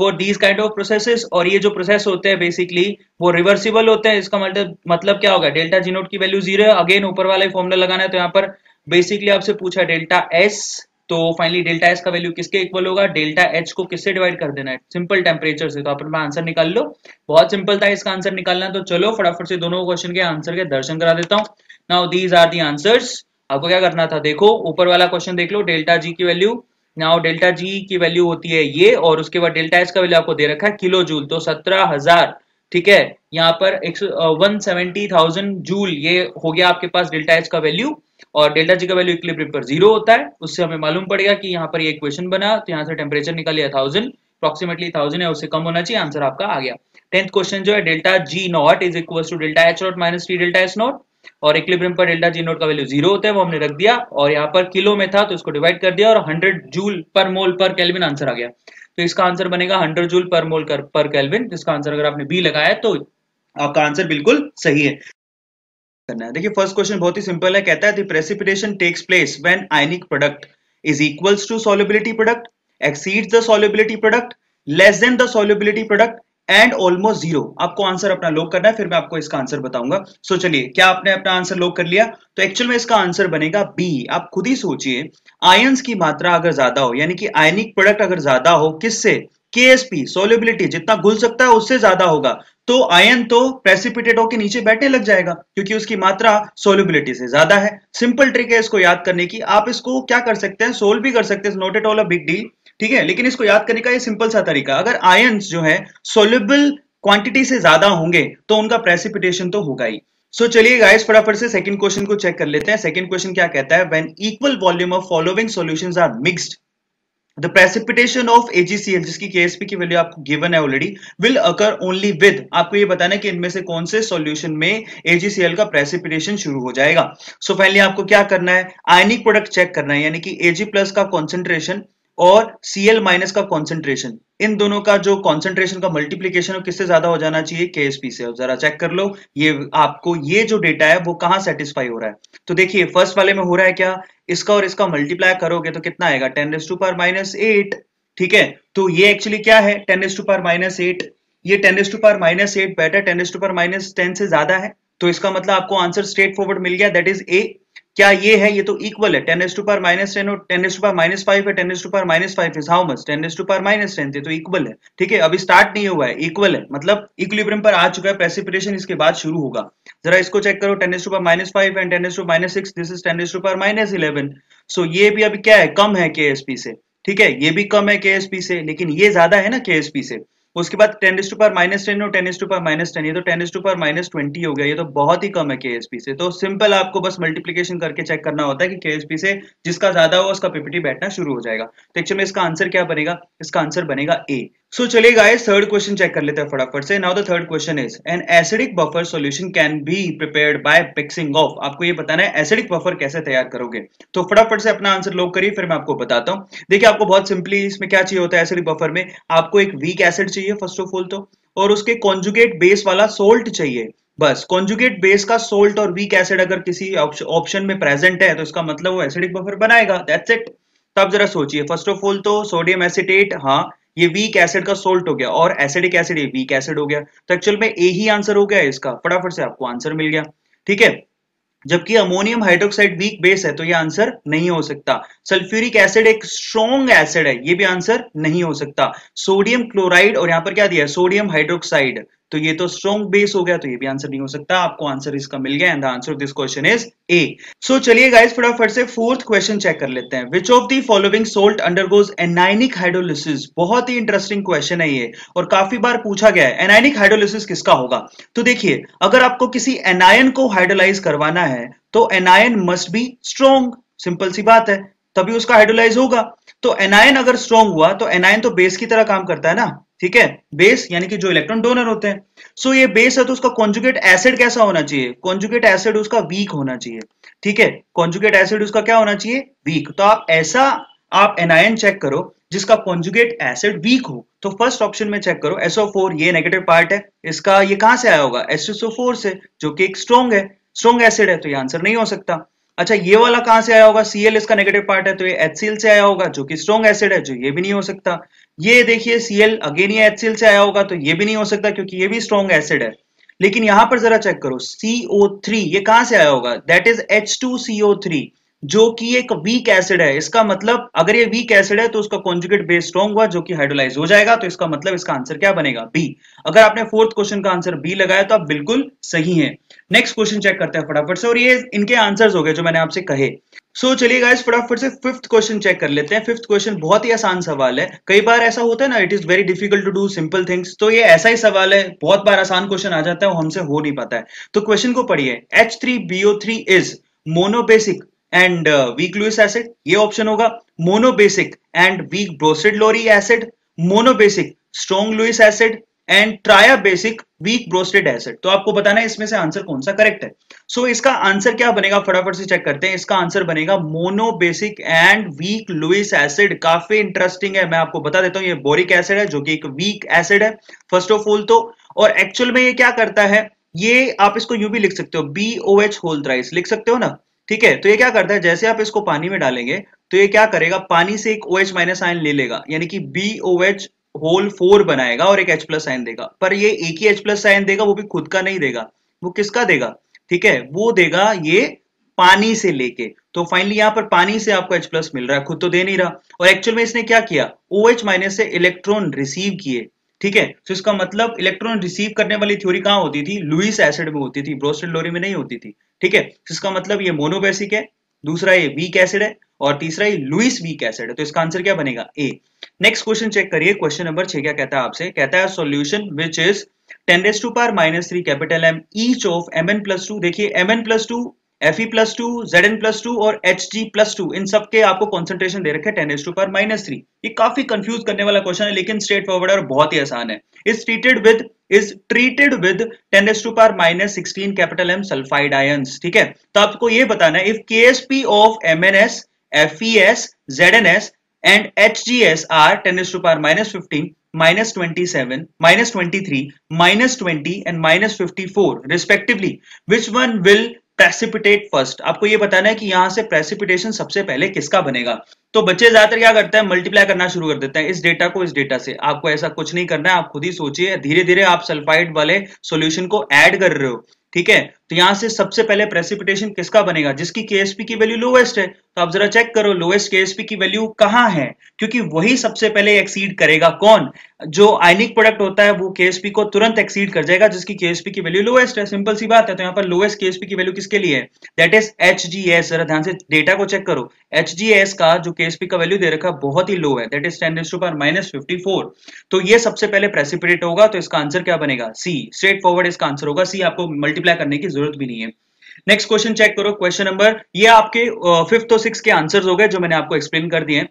for these kind of processes और ये जो प्रोसेस होते हैं बेसिकली वो रिवर्सिबल होते हैं। इसका मतलब मतलब क्या होगा? डेल्टा जी नोट की वैल्यू ज़ीरो अगेन ऊपर वाला फॉर्मुला लगाना है तो यहाँ पर बेसिकली आपसे पूछा डेल्टा एस तो फाइनली डेल्टा एस का वैल्यू किसके इक्वल होगा? डेल्टा एच को किससे डिवाइड कर देना है? सिंपल टेम्परेचर से। तो आप अपना आंसर निकाल लो। बहुत सिंपल था, इसका आंसर निकालना। तो चलो, फटाफट से दोनों क्वेश्चन के आंसर के दर्शन करा देता हूँ। Now these are the answers आपको क्या करना था? देखो, ऊपर वाला क्वेश्चन देख लो डेल्टा जी की वैल्यू नाउ डेल्टा जी की वैल्यू होती है ये, और उसके बाद डेल्टा एस का वैल्यू आपको दे रखा है किलो जूल तो सत्रह हज़ार, ठीक है? यहाँ पर एक वन सेवेंटी थाउज़ेंड जूल ये हो गया आपके पास डेल्टा एच का वैल्यू और डेल्टा जी का वैल्यू इक्विलिब्रियम पर ज़ीरो होता है. उससे हमें मालूम पड़ेगा कि यहाँ पर ये इक्वेशन बना तो यहाँ से टेम्परेचर निकल लिया थाउज़ेंड अप्रोक्सीमेटली थाउज़ेंड है, उससे कम होना चाहिए आंसर आपका आ गया. टेंथ क्वेश्चन जो है delta G naught is equal to delta H naught minus T delta S naught और इक्विलिब्रियम पर डेल्टा जी नोट का वैल्यू ज़ीरो होता है वो हमने रख दिया और यहाँ पर किलो में था तो इसको डिवाइड कर दिया और 100 जूल पर मोल पर केल्विन आंसर आ गया। तो इसका आंसर बनेगा 100 जूल पर मोल कर, पर केल्विन जिसका आंसर अगर आपने बी लगाया तो आपका आंसर बिल्कुल सही है। करना है। देखिए फ़र्स्ट क्वेश्चन बहुत ही सिंपल है। कहता है precipitation takes place when ionic product is equals to solubility product exceeds the solubility product less than the solubility product and almost zero आपको आंसर अपना लॉक करना है, फिर मैं आपको इसका आंसर बताऊँगा। सो चलिए, क्या आपने अपना आंसर लॉक कर लिया? तो एक्चुअल में इसका आंसर बनेगा बी आप खुद ही सोचिए आयंस की मात्रा अगर ज़्यादा हो, यानी कि आयनिक प्रोडक्ट अगर ज़्यादा हो, किससे? केएसपी सोलिबिलिटी जितना घुल सकता है उससे ज़्यादा होगा। तो आयन तो प्रेसिपिटेट होकर नीचे बैठने लग जाएगा, क्योंकि उसकी मात्रा सोलिबिलिटी से ज़्यादा है। सिंपल ट्रिक है इसको याद करने की। आप इसको क्या कर सकते हैं? सोल्व भी कर सकते हैं। Not at all a big deal ठीक है लेकिन इसको याद करने का ये सिंपल सा तरीका अगर आयन्स जो है सोल्यूबल क्वांटिटी से ज़्यादा होंगे तो उनका प्रेसिपिटेशन तो होगा ही। सो चलिए गाइस फटाफट से सेकंड क्वेश्चन को चेक कर लेते हैं। सेकंड क्वेश्चन क्या कहता है? When equal volume of following solutions are mixed the precipitation of AgCl जिसकी केएसपी की वैल्यू आपको गिवन है already will occur only with आपको ये बताना है कि इनमें से कौन से सॉल्यूशन में एजीसीएल का प्रेसिपिटेशन शुरू हो जाएगा। सो so, फाइनली आपको क्या करना है? आयनिक प्रोडक्ट चेक करना है यानी कि एजी प्लस का कॉन्सेंट्रेशन और Cl माइनस का कॉन्सेंट्रेशन इन दोनों का जो कॉन्सेंट्रेशन का मल्टीप्लीकेशन किससे ज़्यादा हो जाना चाहिए? KSP से। जरा चेक कर लो, ये आपको ये जो डेटा है, वो कहाँ सेटिस्फाई हो रहा है? तो देखिए फ़र्स्ट वाले में हो रहा है क्या? इसका और इसका मल्टीप्लाई करोगे तो कितना आएगा? Ten s to power minus eight ठीक है? तो ये एक्चुअली क्या है? Ten s to power minus eight ये ten s to power minus eight better ten s to power minus ten से ज़्यादा है। तो इसका मतलब आपको आंसर स्ट्रेट फॉरवर्ड मिल गया दैट इज़ ए क्या ये है? ये तो इक्वल है. Ten s to power minus ten और ten s to power minus five है. Ten s to power minus five is how much ten s to power minus ten थे तो इक्वल है. ठीक है? अभी स्टार्ट नहीं हुआ है. इक्वल है. मतलब इक्विलिब्रियम पर आ चुका है. प्रेसिपिटेशन इसके बाद शुरू होगा. जरा इसको चेक करो. Ten s to power minus five and ten s to minus six this is ten s to power minus eleven so ये भी अभी क्या है? कम है के से. ठीक है? ये भी कम है के से. लेकिन ये ज़्यादा है ना के से. उसके बाद ten to power minus ten और ten to power minus ten ये तो ten to power minus twenty हो गया, ये तो बहुत ही कम है के से। तो सिंपल आपको बस मल्टीप्लीकेशन करके चेक करना होता है कि के से जिसका ज़्यादा हो उसका पीपीटी बैठना शुरू हो जाएगा। तो एक्चुअल में इसका आंसर क्या बनेगा? इसका आंसर बनेगा ए सो चलिए गाइस थर्ड क्वेश्चन चेक कर लेते हैं फटाफट से. Now the third question is an acidic buffer solution can be prepared by mixing of आपको ये बताना है एसिडिक बफर कैसे तैयार करोगे? तो फटाफट से अपना आंसर लॉक करिए, फिर मैं आपको बताता हूँ. देखिए, आपको बहुत सिंपली इसमें क्या चाहिए होता है एसिडिक बफर में? आपको एक वीक एसिड चाहिए फ़र्स्ट ऑफ़ ऑल तो. और उसके कॉन्जुगेट बेस वाला सोल्ट चाहिए. बस कॉन्जुगेट बेस का सोल्ट और वीक एसिड अगर किसी ऑप्शन में प्रेजेंट है तो इसका मतलब वो एसिडिक बफर बनाएगा. दैट्स इट तो आप जरा सोचिए. फ़र्स्ट ऑफ़ ऑल तो सोडियम एसिटेट हाँ ये वीक एसिड का सोल्ट हो गया और एसिडिक एसिड ये वीक एसिड हो गया। तो एक्चुअल में ए ही आंसर हो गया इसका। फटाफट से आपको आंसर मिल गया। ठीक है? जबकि अमोनियम हाइड्रोक्साइड वीक बेस है तो ये आंसर नहीं हो सकता। सल्फ्यूरिक एसिड एक स्ट्रॉन्ग एसिड है, ये भी आंसर नहीं हो सकता। सोडियम क्लोराइड और यहाँ पर क्या दिया है? सोडियम हाइड्रोक्साइड तो ये तो स्ट्रॉन्ग बेस हो गया तो ये भी आंसर नहीं हो सकता। आपको आंसर इसका मिल गया and the answer of this question is A so चलिए गाइस फटाफट से फोर्थ क्वेश्चन चेक कर लेते हैं। Which of the following salt undergoes anionic hydrolysis बहुत ही इंटरेस्टिंग क्वेश्चन है ये, और काफ़ी बार पूछा गया है एनाइनिक हाइड्रोलिसिस किसका होगा? तो देखिए, अगर आपको किसी एनायन को हाइड्रोलाइज करवाना है तो anion must be strong simple सी बात है, तभी उसका हाइड्रोलाइज होगा। तो एनायन अगर स्ट्रॉन्ग हुआ तो एनायन तो बेस की तरह काम करता है ना? ठीक है? बेस यानी कि जो इलेक्ट्रॉन डोनर होते हैं। सो ये बेस है तो उसका कॉन्जुगेट एसिड कैसा होना चाहिए? कॉन्जुगेट एसिड उसका वीक होना चाहिए। ठीक है? कॉन्जुगेट एसिड उसका क्या होना चाहिए? वीक तो आप ऐसा, आप एनायन चेक करो, जिसका कॉन्जुगेट एसिड वीक हो। तो फ़र्स्ट ऑप्शन में चेक करो SO4 ये नेगेटिव पार्ट है। इसका ये कहाँ से आया होगा? SO4 से, जो कि एक स्ट्रॉन्ग है। स्ट्रॉन्ग एसिड है तो ये आंसर नहीं हो सकता। अच्छा ये वाला कहाँ से आया होगा? Cl इसका नेगेटिव पार्ट है तो ये HCl से आया होगा, जो कि स्ट्रॉन्ग एसिड है, जो ये भी नहीं हो सकता। ये देखिए Cl अगेन ये HCl से आया होगा तो ये भी नहीं हो सकता क्योंकि ये भी स्ट्रॉन्ग एसिड है। लेकिन यहाँ पर जरा चेक करो CO3 ये कहाँ से आया होगा? दैट इज़ H2CO3 जो कि एक वीक एसिड है। इसका मतलब अगर ये वीक एसिड है तो उसका कॉन्जुगेट बेस स्ट्रॉन्ग हुआ, जो कि हाइड्रोलाइज हो जाएगा तो इसका मतलब इसका आंसर क्या बनेगा? बी अगर आपने फोर्थ क्वेश्चन का आंसर बी लगाया तो आप बिल्कुल सही है। नेक्स्ट क्वेश्चन चेक करते हैं फटाफट से, और ये इनके आंसर्स हो गए, जो मैंने आपसे कहे। सो चलिए गाइस फटाफट से फिफ्थ क्वेश्चन चेक कर लेते हैं। फिफ्थ क्वेश्चन बहुत ही आसान सवाल है। कई बार ऐसा होता है ना it is very difficult to do simple things तो ये ऐसा ही सवाल है, बहुत बार आसान क्वेश्चन आ जाता है, वो हमसे हो नहीं पाता है। तो क्वेश्चन को पढ़िए। H three BO three is monobasic and weak Lewis acid ये ऑप्शन होगा monobasic and weak Bronsted Lowry acid monobasic strong Lewis acid and tribasic weak Bronsted acid तो आपको बताना है इसमें से आंसर कौन सा करेक्ट है? सो so, इसका आंसर क्या बनेगा? फटाफट से चेक करते हैं। इसका आंसर बनेगा monobasic and weak Lewis acid काफ़ी इंटरेस्टिंग है। मैं आपको बता देता हूँ ये बोरिक एसिड है जो कि एक वीक एसिड है फ़र्स्ट ऑफ़ ऑल तो। और एक्चुअल में ये क्या करता है? ये आप इसको यू भी लिख सकते हो B O H whole thrice लिख सकते हो ना? ठीक है? तो ये क्या करता है? जैसे आप इसको पानी में डालेंगे तो ये क्या करेगा? पानी से एक ओ एच माइनस आयन ले लेगा। यानी कि B O H whole four बनाएगा और एक एच प्लस साइन देगा। पर ये एक ही एच प्लस साइन देगा, वो भी खुद का नहीं देगा। वो किसका देगा? ठीक है, वो देगा ये पानी से लेके। तो फाइनली यहाँ पर पानी से आपको H प्लस मिल रहा है, खुद तो दे नहीं रहा। और एक्चुअल में इसने क्या किया? ओ एच माइनस से इलेक्ट्रॉन रिसीव किए। ठीक है तो इसका मतलब इलेक्ट्रॉन रिसीव करने वाली थ्योरी कहाँ होती थी? लुइस एसिड में होती थी ब्रोस्टेड लोरी में नहीं होती थी। ठीक है तो इसका मतलब ये मोनोबेसिक है। दूसरा ये वीक एसिड है। और तीसरा ही लुइस वीक एसिड है तो इसका आंसर क्या बनेगा? ए नेक्स्ट क्वेश्चन चेक करिए। क्वेश्चन नंबर छह क्या कहता है आपसे? कहता है solution which is ten raise to power minus three capital M each of M N plus two देखिए M N plus two F E plus two Z N plus two और H G plus two इन सब के आपको concentration दे रखे ten s to power minus three ये काफ़ी कंफ्यूज करने वाला क्वेश्चन है, लेकिन स्ट्रेट फॉरवर्ड और बहुत ही आसान है। Is treated with is treated with ten s to power minus sixteen capital M sulphide ions ठीक है? तो आपको ये बताना है if K S P of M N S N S and HGS are 10 is to power minus 15, minus 27, minus 23, minus 20 and minus 54 respectively. Which one will precipitate first आपको ये बताना है कि यहाँ से प्रेसिपिटेशन सबसे पहले किसका बनेगा? तो बच्चे ज़्यादातर क्या करते हैं? मल्टीप्लाई करना शुरू कर देते हैं इस डेटा को इस डेटा से। आपको ऐसा कुछ नहीं करना है आप खुद ही सोचिए। धीरे धीरे आप सल्फाइड वाले सॉल्यूशन को ऐड कर रहे हो ठीक है? तो यहाँ से सबसे पहले प्रेसिपिटेशन किसका बनेगा? जिसकी केएसपी की वैल्यू लोएस्ट है तो आप जरा चेक करो लोएस्ट केएसपी की वैल्यू कहाँ है? क्योंकि वही सबसे पहले एक्सीड करेगा कौन? जो आयनिक प्रोडक्ट होता है, वो केएसपी को तुरंत एक्सीड कर जाएगा, जिसकी केएसपी की वैल्यू लोएस्ट है। सिंपल सी बात है तो यहाँ पर लोएस्ट केएसपी की वैल्यू किसके लिए है? दैट इज़ एचजीएस जरा ध्यान से डेटा को चेक करो। एचजीएस का जो केएसपी का वैल्यू दे रखा, बहुत ही लो है। That is ten to power minus fifty तो ये सबसे पहले प्रेसिपिटेट होगा तो इसका आंसर क्या बनेगा? सी स्ट्रेट फॉरवर्ड इसका आंसर होगा। सी आपको मल्टीप्लाई करने की ज़रूरत भी नहीं है। नेक्स्ट क्वेश्चन चेक करो क्वेश्चन नंबर ये आपके फिफ्थ और सिक्स के आंसर्स हो गए जो मैंने आपको एक्सप्लेन कर दिए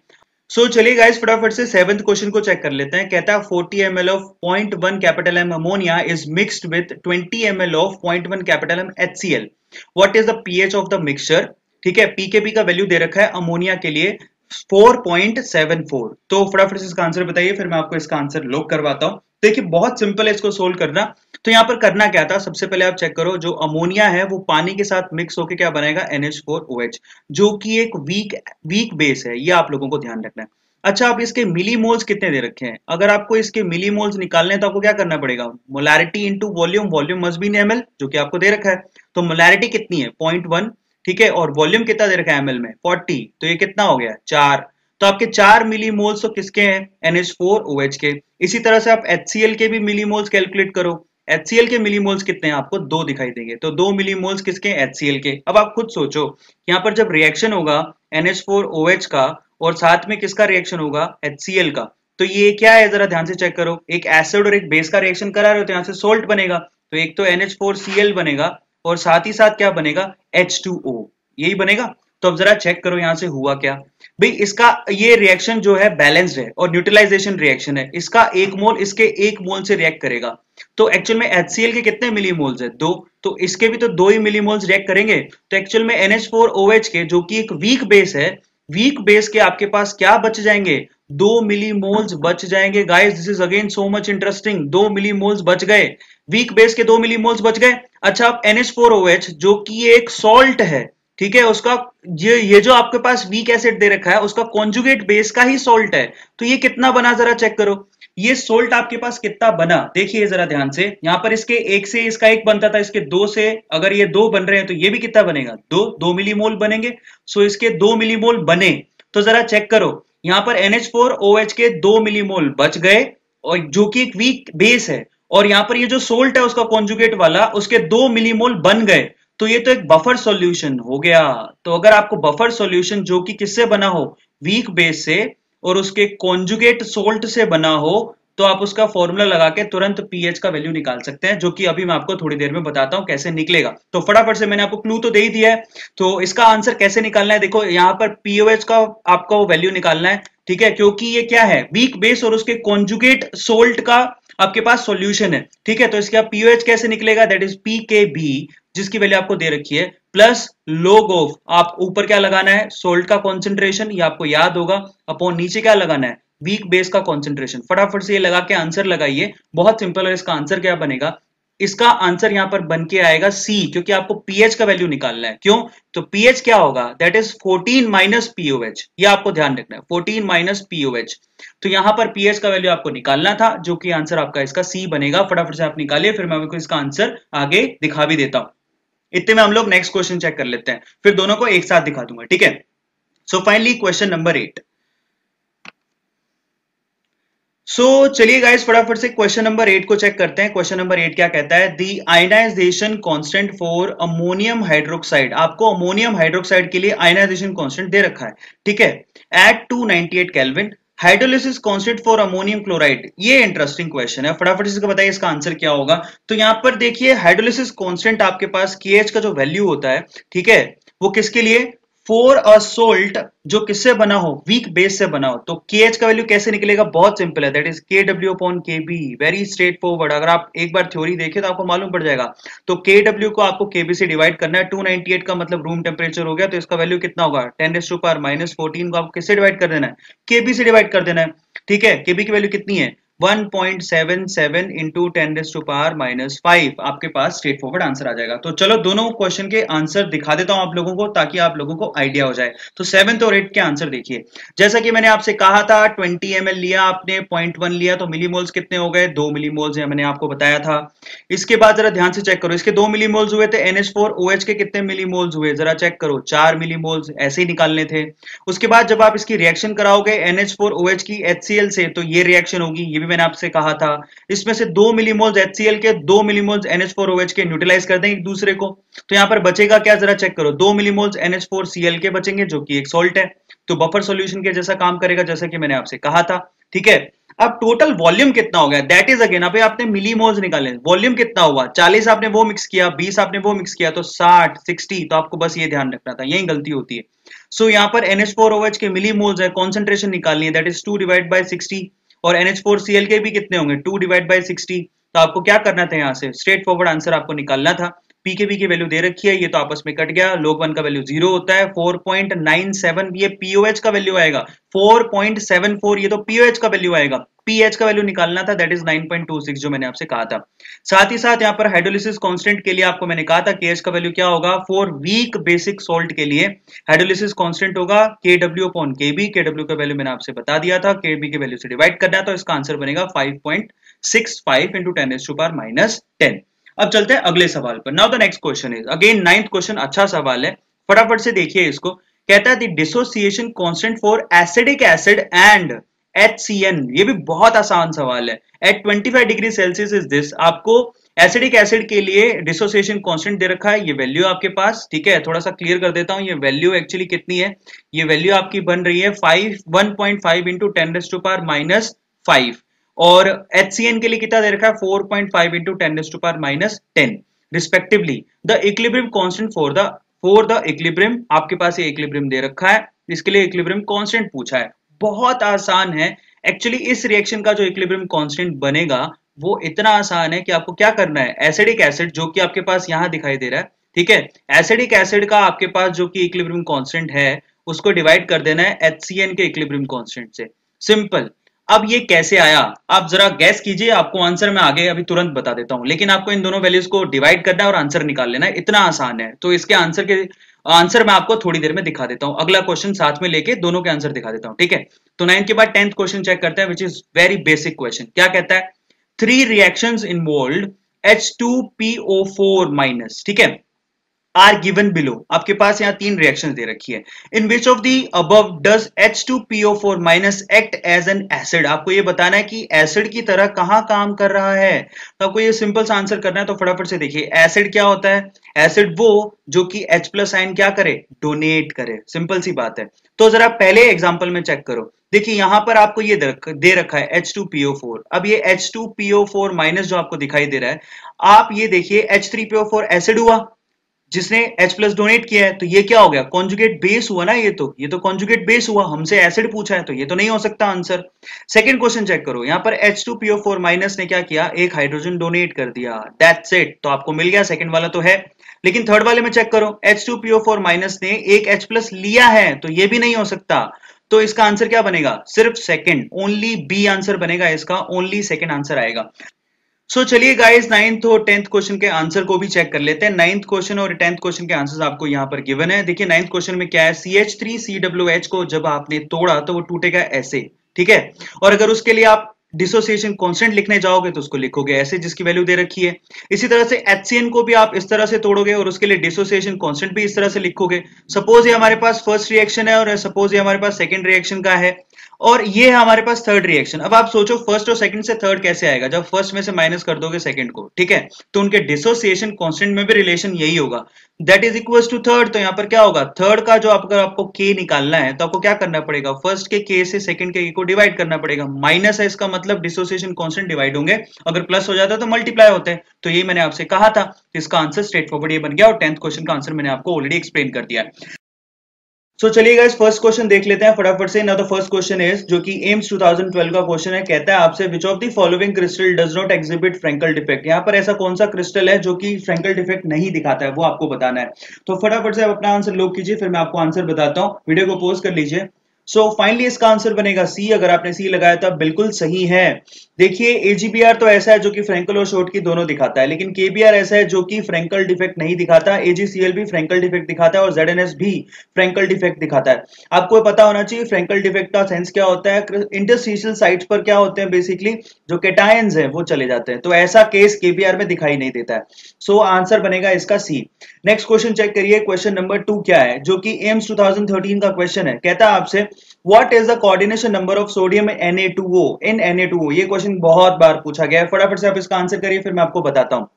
सो so, चलिए गाइस फटाफट से सेवंथ क्वेश्चन को चेक कर लेते हैं। कहता है 40 M L of point one capital M ammonia is mixed with 20 M L of point one capital M H C L what is the pH of the mixture ठीक है P के P का value दे रखा है ammonia के लिए। 4.74 तो फटाफट से इसका आंसर बताइए, फिर मैं आपको इसका आंसर लॉक करवाता हूँ। देखिए, बहुत सिंपल है इसको सोल्व करना। तो यहाँ पर करना क्या था? सबसे पहले आप चेक करो, जो अमोनिया है, वो पानी के साथ मिक्स होकर क्या बनेगा? NH4OH जो कि एक वीक वीक बेस है, ये आप लोगों को ध्यान रखना है। अच्छा आप इसके मिली मोल्स कितने दे रखे हैं? अगर आपको इसके मिली मोल्स निकालने तो आपको क्या करना पड़ेगा? Molarity into volume volume must be M जो कि आपको दे रखा है। तो मोलैरिटी कितनी है? पॉइंट वन ठीक है? और वॉल्यूम कितना दे रखा है एमएल में? 40 तो ये कितना हो गया? चार. तो आपके चार मिली मोल्स तो किसके हैं? NH4OH के. इसी तरह से आप HCl के भी मिली मोल्स कैलकुलेट करो HCl के मिली मोल्स कितने हैं? आपको दो दिखाई देंगे. तो दो मिली मोल्स किसके HCl के. अब आप खुद सोचो. यहाँ पर जब रिएक्शन होगा NH4OH का और साथ में किसका रिएक्शन होगा? HCl का. तो ये क्या है? जरा ध्यान से चेक करो. एक एसिड और एक बेस का रिएक्शन करा रहे हो तो यहाँ से सोल्ट बनेगा. तो एक तो NH4Cl बनेगा. और साथ ही साथ क्या बनेगा? H2O यही बनेगा? तो अब जरा चेक करो यहाँ से हुआ क्या। भाई, इसका ये रिएक्शन जो है बैलेंस्ड है और न्यूट्रलाइजेशन रिएक्शन है। इसका एक मोल इसके एक मोल से रिएक्ट करेगा। तो एक्चुअल में HCl के कितने मिली मोल्स है? दो। तो इसके भी तो दो ही मिली मोल्स रिएक्ट करेंगे। तो एक्चुअल में NH4OH के, जो कि एक वीक बेस है वीक बेस के आपके पास क्या बच जाएँगे? दो मिली मोल्स बच जाएँगे। Guys this is again so much interesting दो मिली मोल्स बच गए। वीक बेस के दो मिलीमोल्स बच गए। अच्छा अब NH4OH जो कि एक सॉल्ट है, ठीक है, उसका ये ये जो आपके पास वीक एसिड दे रखा है, उसका कॉन्जुगेट बेस का ही सोल्ट है। तो ये कितना बना, जरा चेक करो। ये सोल्ट आपके पास कितना बना, देखिए जरा ध्यान से। यहाँ पर इसके एक से इसका एक बनता था, इसके दो से अगर ये दो बन रहे हैं तो ये भी कितना बनेगा? दो दो मिलीमोल बनेंगे। सो इसके दो मिलीमोल बने। तो जरा चेक करो। यहाँ पर NH4OH के दो मिलीमोल बच गए, और जो कि एक वीक बेस है। और यहाँ पर ये जो सोल्ट है उसका कॉन्जुगेट वाला, उसके दो मिलीमोल बन गए। तो ये तो एक बफर सॉल्यूशन हो गया। तो अगर आपको बफर सॉल्यूशन जो कि किससे बना हो? वीक बेस से, और उसके कॉन्जुगेट सोल्ट से बना हो तो आप उसका फॉर्मूला लगा के तुरंत पीएच का वैल्यू निकाल सकते हैं, जो कि अभी मैं आपको थोड़ी देर में बताता हूँ कैसे निकलेगा। तो फटाफट से मैंने आपको क्लू तो दे ही दिया है। तो इसका आंसर कैसे निकालना है? देखो, यहाँ पर पीओएच का आपको वैल्यू निकालना है। ठीक है, क्योंकि ये क्या है? वीक बेस और उसके कॉन्जुगेट सोल्ट का आपके पास सॉल्यूशन है। ठीक है तो इसके आप पीओएच कैसे निकलेगा? That is P K B जिसकी वैल्यू आपको दे रखी है। प्लस लोग ऑफ़ आप ऊपर क्या लगाना है? सोल्ट का कॉन्सेंट्रेशन ये आपको याद होगा। अपॉन नीचे क्या लगाना है? वीक बेस का कॉन्सेंट्रेशन फटाफट से ये लगा के आंसर लगाइए। बहुत सिंपल है, इसका आंसर क्या बनेगा? इसका आंसर यहाँ पर बन के आएगा सी क्योंकि आपको पीएच का वैल्यू निकालना है। क्यों? तो पीएच क्या होगा? दैट इज़ 14 माइनस पीओएच ये आपको ध्यान रखना है 14 माइनस पीओएच तो यहाँ पर पीएच का वैल्यू आपको निकालना था, जो कि आंसर आपका इसका सी बनेगा। फटाफट से आप निकालिए, फिर मैं आपको इसका आंसर आगे दिखा भी देता हूँ। इतने में हम लोग नेक्स्ट क्वेश्चन चेक कर लेते हैं। फिर दोनों को एक साथ दिखा दूँगा, ठीक है? So finally question number eight so so, चलिए गाइस फटाफट से क्वेश्चन नंबर एट को चेक करते हैं। क्वेश्चन नंबर एट क्या कहता है? The ionisation constant for ammonium hydroxide आपको अमोनियम हाइड्रोक्साइड के लिए आयनाइजेशन कांस्टेंट दे रखा है। ठीक है? At 298 kelvin hydrolysis constant for ammonium chloride ये इंटरेस्टिंग क्वेश्चन है। फटाफट इसका बताइए इसका आंसर क्या होगा? तो यहाँ पर देखिए हाइड्रोलिसिस कांस्टेंट आपके पास के का जो वैल्यू होता है ठीक है? वो किसके लिए? फॉर अ सोल्ट जो किससे बना हो? वीक बेस से बना हो। तो के एच का वैल्यू कैसे निकलेगा? बहुत सिंपल है। That is K W upon K B very straightforward अगर आप एक बार थ्योरी देखें तो आपको मालूम पड़ जाएगा। तो के डब्ल्यू को आपको के बी से डिवाइड करना है। 298 का मतलब रूम टेम्परेचर हो गया। तो इसका वैल्यू कितना होगा? Ten s to power minus fourteen को आपको किससे डिवाइड कर देना है? के बी से डिवाइड कर देना है। ठीक है? के बी की वैल्यू कितनी है? 1.77 into ten to power minus five आपके पास स्ट्रेट फॉरवर्ड आंसर आ जाएगा। तो चलो दोनों क्वेश्चन के आंसर दिखा देता हूँ आप लोगों को, ताकि आप लोगों को आइडिया हो जाए। तो सेवंथ और एट के आंसर देखिए। जैसा कि मैंने आपसे कहा था 20 एम लिया आपने पॉइंट वन लिया तो मिलीमोल्स कितने हो गए? दो मिलीमोल्स मैंने आपको बताया था। इसके बाद जरा ध्यान से चेक करो। इसके दो मिलीमोल्स हुए थे NH4OH के कितने मिलीमोल्स हुए? जरा चेक करो। चार मिलीमोल्स ऐसे ही निकालने थे। उसके बाद जब आप इसकी रिएक्शन कराओगे NH4OH की HCl से तो ये रिएक्शन होगी, ये भी मैंने आपसे कहा था। इसमें से दो मिलीमोल्स HCl के दो मिलीमोल्स NH4OH के न्यूट्रलाइज कर देंगे एक दूसरे को। तो यहाँ पर बचेगा क्या? जरा चेक करो। दो मिलीमोल्स NH4Cl के बचेंगे जो कि एक सोल्ट है। तो बफर सॉल्यूशन के जैसा काम करेगा जैसा कि मैंने आपसे कहा था। ठीक है? अब टोटल वॉल्यूम कितना हो गया? दैट इज़ अगेन अभी आपने मिली मोल्स निकाले। वॉल्यूम कितना हुआ? 40 आपने वो मिक्स किया 20 आपने वो मिक्स किया तो 60 60 तो आपको बस ये ध्यान रखना था। यही गलती होती है। सो so, यहाँ पर NH4OH के मिली मोल्स है कॉन्सेंट्रेशन निकालनी है। That is two divide by sixty और NH4Cl के भी कितने होंगे? टू डिवाइड बाई सिक्सटी तो आपको क्या करना था यहाँ से? स्ट्रेट फॉरवर्ड आंसर आपको निकालना था। पी के बी की वैल्यू दे रखी है, ये तो आपस में कट गया। लोग वन का वैल्यू ज़ीरो होता है 4.97 ये पीओएच का वैल्यू आएगा। 4.74 ये तो पीओएच का वैल्यू आएगा। पीएच का वैल्यू निकालना था दैट इज़ 9.26 जो मैंने आपसे कहा था। साथ ही साथ यहाँ पर हाइड्रोलिसिस कांस्टेंट के लिए आपको मैंने कहा था केएच का वैल्यू क्या होगा? फॉर वीक बेसिक सोल्ट के लिए हाइड्रोलिसिस कांस्टेंट होगा K W upon K B K W का वैल्यू मैंने आपसे बता दिया था के बी के वैल्यू से डिवाइड करना तो इसका आंसर बनेगा 5.65 into ten s to power minus ten अब चलते हैं अगले सवाल पर। Now the next question is again ninth question अच्छा सवाल है। फटाफट से देखिए इसको। कहता है dissociation constant for acetic acid and HCN ये भी बहुत आसान सवाल है। At 25 degree Celsius is this आपको एसिडिक एसिड के लिए डिसोसिएशन कांस्टेंट दे रखा है। ये वैल्यू आपके पास, ठीक है? थोड़ा सा क्लियर कर देता हूँ। ये वैल्यू एक्चुअली कितनी है? ये वैल्यू आपकी बन रही है five one point five into ten to power minus five और एच सी एन के लिए कितना दे रखा है? Four point five into ten to power minus ten respectively the equilibrium constant for the for the equilibrium आपके पास ये इक्लिब्रियम दे रखा है। इसके लिए इक्लिब्रियम कॉन्स्टेंट पूछा है। बहुत आसान है। एक्चुअली इस रिएक्शन का जो इक्लिब्रियम कांस्टेंट बनेगा, वो इतना आसान है कि आपको क्या करना है? एसिडिक एसिड जो कि आपके पास यहाँ दिखाई दे रहा है, ठीक है? एसिडिक एसिड का आपके पास जो कि इक्लिब्रियम कांस्टेंट है, उसको डिवाइड कर देना है HCN के इक्लिब्रियम कांस्टेंट से। सिंपल अब ये कैसे आया? आप जरा गैस कीजिए, आपको आंसर मैं आगे अभी तुरंत बता देता हूँ। लेकिन आपको इन दोनों वैल्यूज़ को डिवाइड करना है और आंसर निकाल लेना है। इतना आसान है। तो इसके आंसर के आंसर मैं आपको थोड़ी देर में दिखा देता हूँ। अगला क्वेश्चन साथ में लेके दोनों के आंसर दिखा देता हूँ, ठीक है? तो नाइन्थ के बाद टेंथ क्वेश्चन चेक करते हैं which is very basic question क्या कहता है? Three reaction involve H two P O four minus ठीक है? आर गिवन बिलो आपके पास यहाँ तीन रिएक्शन दे रखी है। In which of the above does H two PO four minus act as an acid आपको ये बताना है कि एसिड की तरह कहाँ काम कर रहा है। तो आपको ये सिंपल सा आंसर करना है तो फटाफट से देखिए। एसिड क्या होता है? एसिड वो जो कि H प्लस आइन क्या करे? डोनेट करे। सिंपल सी बात है। तो जरा पहले एग्ज़ाम्पल में चेक करो। देखिए, यहाँ पर आपको ये दे रखा है H2PO4 अब ये H2PO4 माइनस जो आपको दिखाई दे रहा है, आप ये देखिए H3PO4 एसिड हुआ। जिसने H प्लस डोनेट किया है तो ये क्या हो गया? कॉन्जुगेट बेस हुआ ना ये तो। ये तो कॉन्जुगेट बेस हुआ। हमसे एसिड पूछा है तो ये तो नहीं हो सकता आंसर सेकंड क्वेश्चन चेक करो। यहाँ पर H2PO4 माइनस ने क्या किया? एक हाइड्रोजन डोनेट कर दिया। दैट्स इट तो आपको मिल गया। सेकंड वाला तो है। लेकिन थर्ड वाले में चेक करो। H2PO4 माइनस ने एक एच प्लस लिया है तो ये भी नहीं हो सकता। तो इसका आंसर क्या बनेगा? सिर्फ़ सेकंड ओनली बी आंसर बनेगा इसका। ओनली सेकंड आंसर आएगा। सो चलिए गाइस नाइन्थ और टेंथ क्वेश्चन के आंसर को भी चेक कर लेते हैं। नाइन्थ क्वेश्चन और टेंथ क्वेश्चन के आंसर आपको यहाँ पर गिवन है। देखिए नाइन्थ क्वेश्चन में क्या है? C H three C W H को जब आपने तोड़ा तो वो टूटेगा ऐसे, ठीक है? और अगर उसके लिए आप डिसोसिएशन कॉन्स्टेंट लिखने जाओगे तो उसको लिखोगे ऐसे, जिसकी वैल्यू दे रखी है। इसी तरह से HCN को भी आप इस तरह से तोड़ोगे और उसके लिए डिसोसिएशन कॉन्स्टेंट भी इस तरह से लिखोगे। सपोज़ ये हमारे पास फ़र्स्ट रिएक्शन है और सपोज़ ये हमारे पास सेकंड रिएक्शन का है। और ये है हमारे पास थर्ड रिएक्शन अब आप सोचो फ़र्स्ट और सेकंड से थर्ड कैसे आएगा? जब फ़र्स्ट में से माइनस कर दोगे सेकंड को, ठीक है? तो उनके डिसोसिएशन कांस्टेंट में भी रिलेशन यही होगा. That is equal to third तो यहाँ पर क्या होगा? थर्ड का जो अगर आपको के निकालना है तो आपको क्या करना पड़ेगा? फ़र्स्ट के के से सेकंड के को डिवाइड करना पड़ेगा. माइनस है इसका मतलब डिसोसिएशन कॉन्स्टेंट डिवाइड होंगे. अगर प्लस हो जाता तो मल्टीप्लाई होते हैं. तो ये मैंने आपसे कहा था इसका आंसर स्ट्रेट फॉरवर्ड ये बन गया और टेंथ क्वेश्चन का आंसर मैंने आपको ऑलरेडी एक्सप्लेन कर दिया सो चलिए गाइस फ़र्स्ट क्वेश्चन देख लेते हैं फटाफट से। ना तो फ़र्स्ट क्वेश्चन इज़ जो कि एम्स 2012 का क्वेश्चन है, कहता है आपसे which of the following crystal does not exhibit Frenkel defect यहाँ पर ऐसा कौन सा क्रिस्टल है जो कि फ्रेंकल डिफेक्ट नहीं दिखाता है? वो आपको बताना है। तो फटाफट से आप अपना आंसर लोग कीजिए, फिर मैं आपको आंसर बताता हूँ। वीडियो को पोज कर लीजिए। सो so, फाइनली इसका आंसर बनेगा सी अगर आपने सी लगाया था बिल्कुल सही है। देखिए एजीबीआर तो ऐसा है जो कि फ्रेंकल और शॉर्ट की दोनों दिखाता है लेकिन केबीआर ऐसा है जो कि फ्रेंकल डिफेक्ट नहीं दिखाता एजीसीएल भी फ्रेंकल डिफेक्ट दिखाता है और जेडएनएस भी फ्रेंकल डिफेक्ट दिखाता है। आपको पता होना चाहिए फ्रेंकल डिफेक्ट का सेंस क्या होता है इंटरस्टिशियल साइट पर क्या होते हैं बेसिकली जो केटायंस है वो चले जाते हैं। तो ऐसा केस केबीआर में दिखाई नहीं देता है। सो so, आंसर बनेगा इसका सी नेक्स्ट क्वेश्चन चेक करिए क्वेश्चन नंबर टू क्या है जो कि एम्स 2013 का क्वेश्चन है। कहता है आपसे what is the coordination number of sodium Na2O in Na2O ये क्वेश्चन बहुत बार पूछा गया है। फटाफट से आप इसका आंसर करिए फिर मैं आपको बताता हूँ।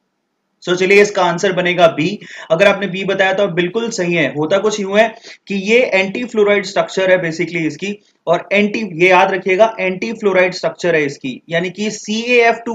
सो so, चलिए इसका आंसर बनेगा बी अगर आपने बी बताया तो बिल्कुल सही है। होता कुछ यूँ है कि ये एंटी फ्लोराइड स्ट्रक्चर है बेसिकली इसकी। और एंटी ये याद रखिएगा एंटी फ्लोराइड स्ट्रक्चर है इसकी। यानी कि सी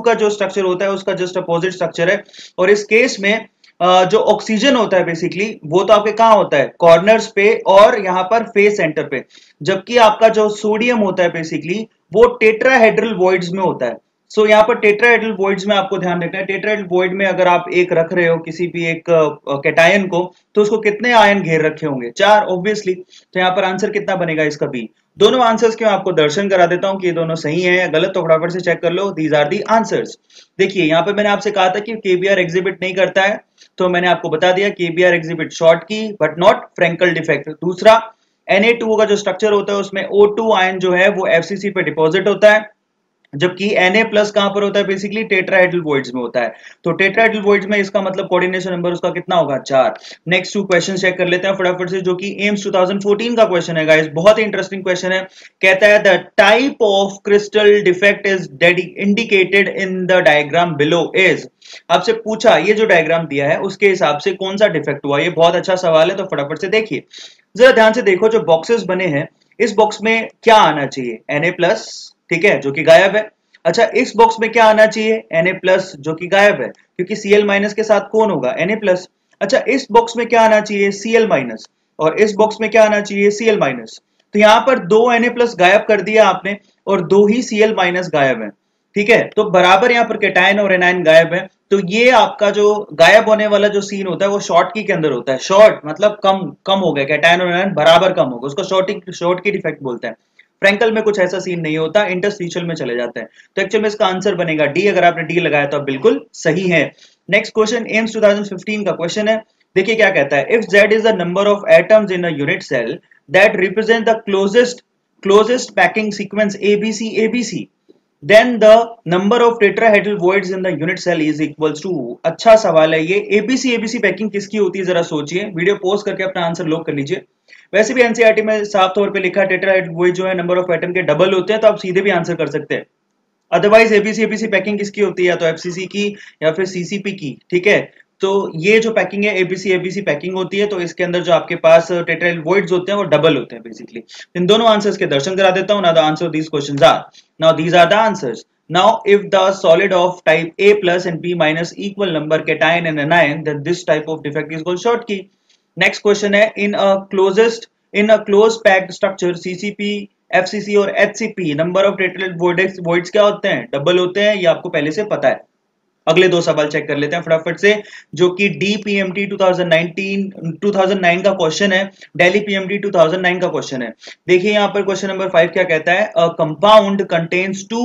का जो स्ट्रक्चर होता है उसका जस्ट अपोजिट स्ट्रक्चर है। और इस केस में जो ऑक्सीजन होता है बेसिकली वो तो आपके कहाँ होता है? कॉर्नर्स पे और यहाँ पर फेस सेंटर पे। जबकि आपका जो सोडियम होता है बेसिकली वो टेट्राहेड्रल वॉइड्स में होता है। सो so, यहाँ पर टेट्राहेड्रल वॉइड्स में आपको ध्यान रखना है। टेट्राहेड्रल वॉइड में अगर आप एक रख रहे हो किसी भी एक कैटायन को तो उसको कितने आयन घेर रखे होंगे? चार ऑब्वियसली तो यहाँ पर आंसर कितना बनेगा इसका बी दोनों आंसर्स के मैं आपको दर्शन करा देता हूँ कि ये दोनों सही है या गलत तो फटाफट से चेक कर लो। दीज आर दी आंसर्स देखिए यहाँ पे मैंने आपसे कहा था कि केबीआर एग्जिबिट नहीं करता है तो मैंने आपको बता दिया केबीआर एग्जिबिट शॉर्ट की बट नॉट फ्रेंकल डिफेक्ट दूसरा Na2 का जो स्ट्रक्चर होता है उसमें O2 आयन जो है वो FCC पे डिपॉजिट होता है। जबकि Na प्लस कहाँ पर होता है? बेसिकली टेट्राहेड्रल वॉइड्स में होता है। तो टेट्राहेड्रल वॉइड्स में इसका मतलब कोऑर्डिनेशन नंबर उसका कितना होगा? चार। नेक्स्ट टू क्वेश्चन चेक कर लेते हैं फटाफट से, जो कि एम्स 2014 का क्वेश्चन है गाइस बहुत ही इंटरेस्टिंग क्वेश्चन है। कहता है the type of crystal defect is indicated in the diagram below is आपसे पूछा, ये जो डायग्राम दिया है, उसके हिसाब से कौन सा डिफेक्ट हुआ? ये बहुत अच्छा सवाल है तो फटाफट से देखिए। जरा ध्यान से देखो, जो बॉक्सेस बने हैं, इस बॉक्स में क्या आना चाहिए? Na प्लस ठीक है, जो कि गायब है। अच्छा इस बॉक्स में क्या आना चाहिए? Na प्लस जो कि गायब है, क्योंकि Cl माइनस के साथ कौन होगा? Na प्लस अच्छा इस बॉक्स में क्या आना चाहिए? Cl माइनस और इस बॉक्स में क्या आना चाहिए? Cl माइनस तो यहाँ पर दो Na प्लस गायब कर दिया आपने, और दो ही Cl माइनस गायब है। ठीक है तो बराबर यहाँ पर केटाइन और एनाइन गायब है। तो ये आपका जो गायब होने वाला जो सीन होता है, वो शॉर्ट की के अंदर होता है। शॉर्ट मतलब कम कम हो गया। कैटाइन और एनाइन बराबर कम होगा उसको शॉर्ट शॉर्ट की डिफेक्ट बोलते हैं। फ्रेंकल में कुछ ऐसा सीन नहीं होता इंटरस्टिशियल में चले जाते हैं। तो एक्चुअल में इसका आंसर बनेगा डी अगर आपने डी लगाया तो आप बिल्कुल सही है। नेक्स्ट क्वेश्चन एम्स 2015 का क्वेश्चन है। देखिए क्या कहता है if Z is the number of atoms in unit cell that represent the closest closest packing sequence ABC ABC then the number of tetrahedral voids in the unit cell is equals to अच्छा सवाल है ये। ABC ABC packing किसकी होती है? जरा सोचिए। Video post करके अपना आंसर लॉक कर लीजिए। वैसे भी एनसीआरटी में साफ़ तौर पे लिखा टेट्राहेड्रल वॉइड जो है नंबर ऑफ़ एटम के डबल होते हैं तो आप सीधे भी आंसर कर सकते हैं। अदरवाइज़ एबीसी एबीसी पैकिंग किसकी होती है? या तो एफसीसी की या फिर सीसीपी की ठीक है? तो ये जो पैकिंग है एबीसी एबीसी पैकिंग होती है तो इसके अंदर जो आपके पास टेट्राइल वॉइड्स होते हैं वो डबल होते हैं बेसिकली इन दोनों आंसर्स के दर्शन करा देता हूँ ना the answer these questions are now these are the answers Now, if the solid of type A plus and B minus equal number cation and anion, then this type of defect is called short next question है in a closest in a close packed structure CCP FCC और HCP number of टेटलेट वोडेक्स voids क्या होते हैं? Double होते हैं, ये आपको पहले से पता है। अगले दो सवाल चेक कर लेते हैं फटाफट से, जो कि डी DPMT 2019 2009 का क्वेश्चन है डेली थाउज़ेंड नाइन का क्वेश्चन है। देखिए यहाँ पर क्वेश्चन नंबर फाइव क्या कहता है? Compound contains two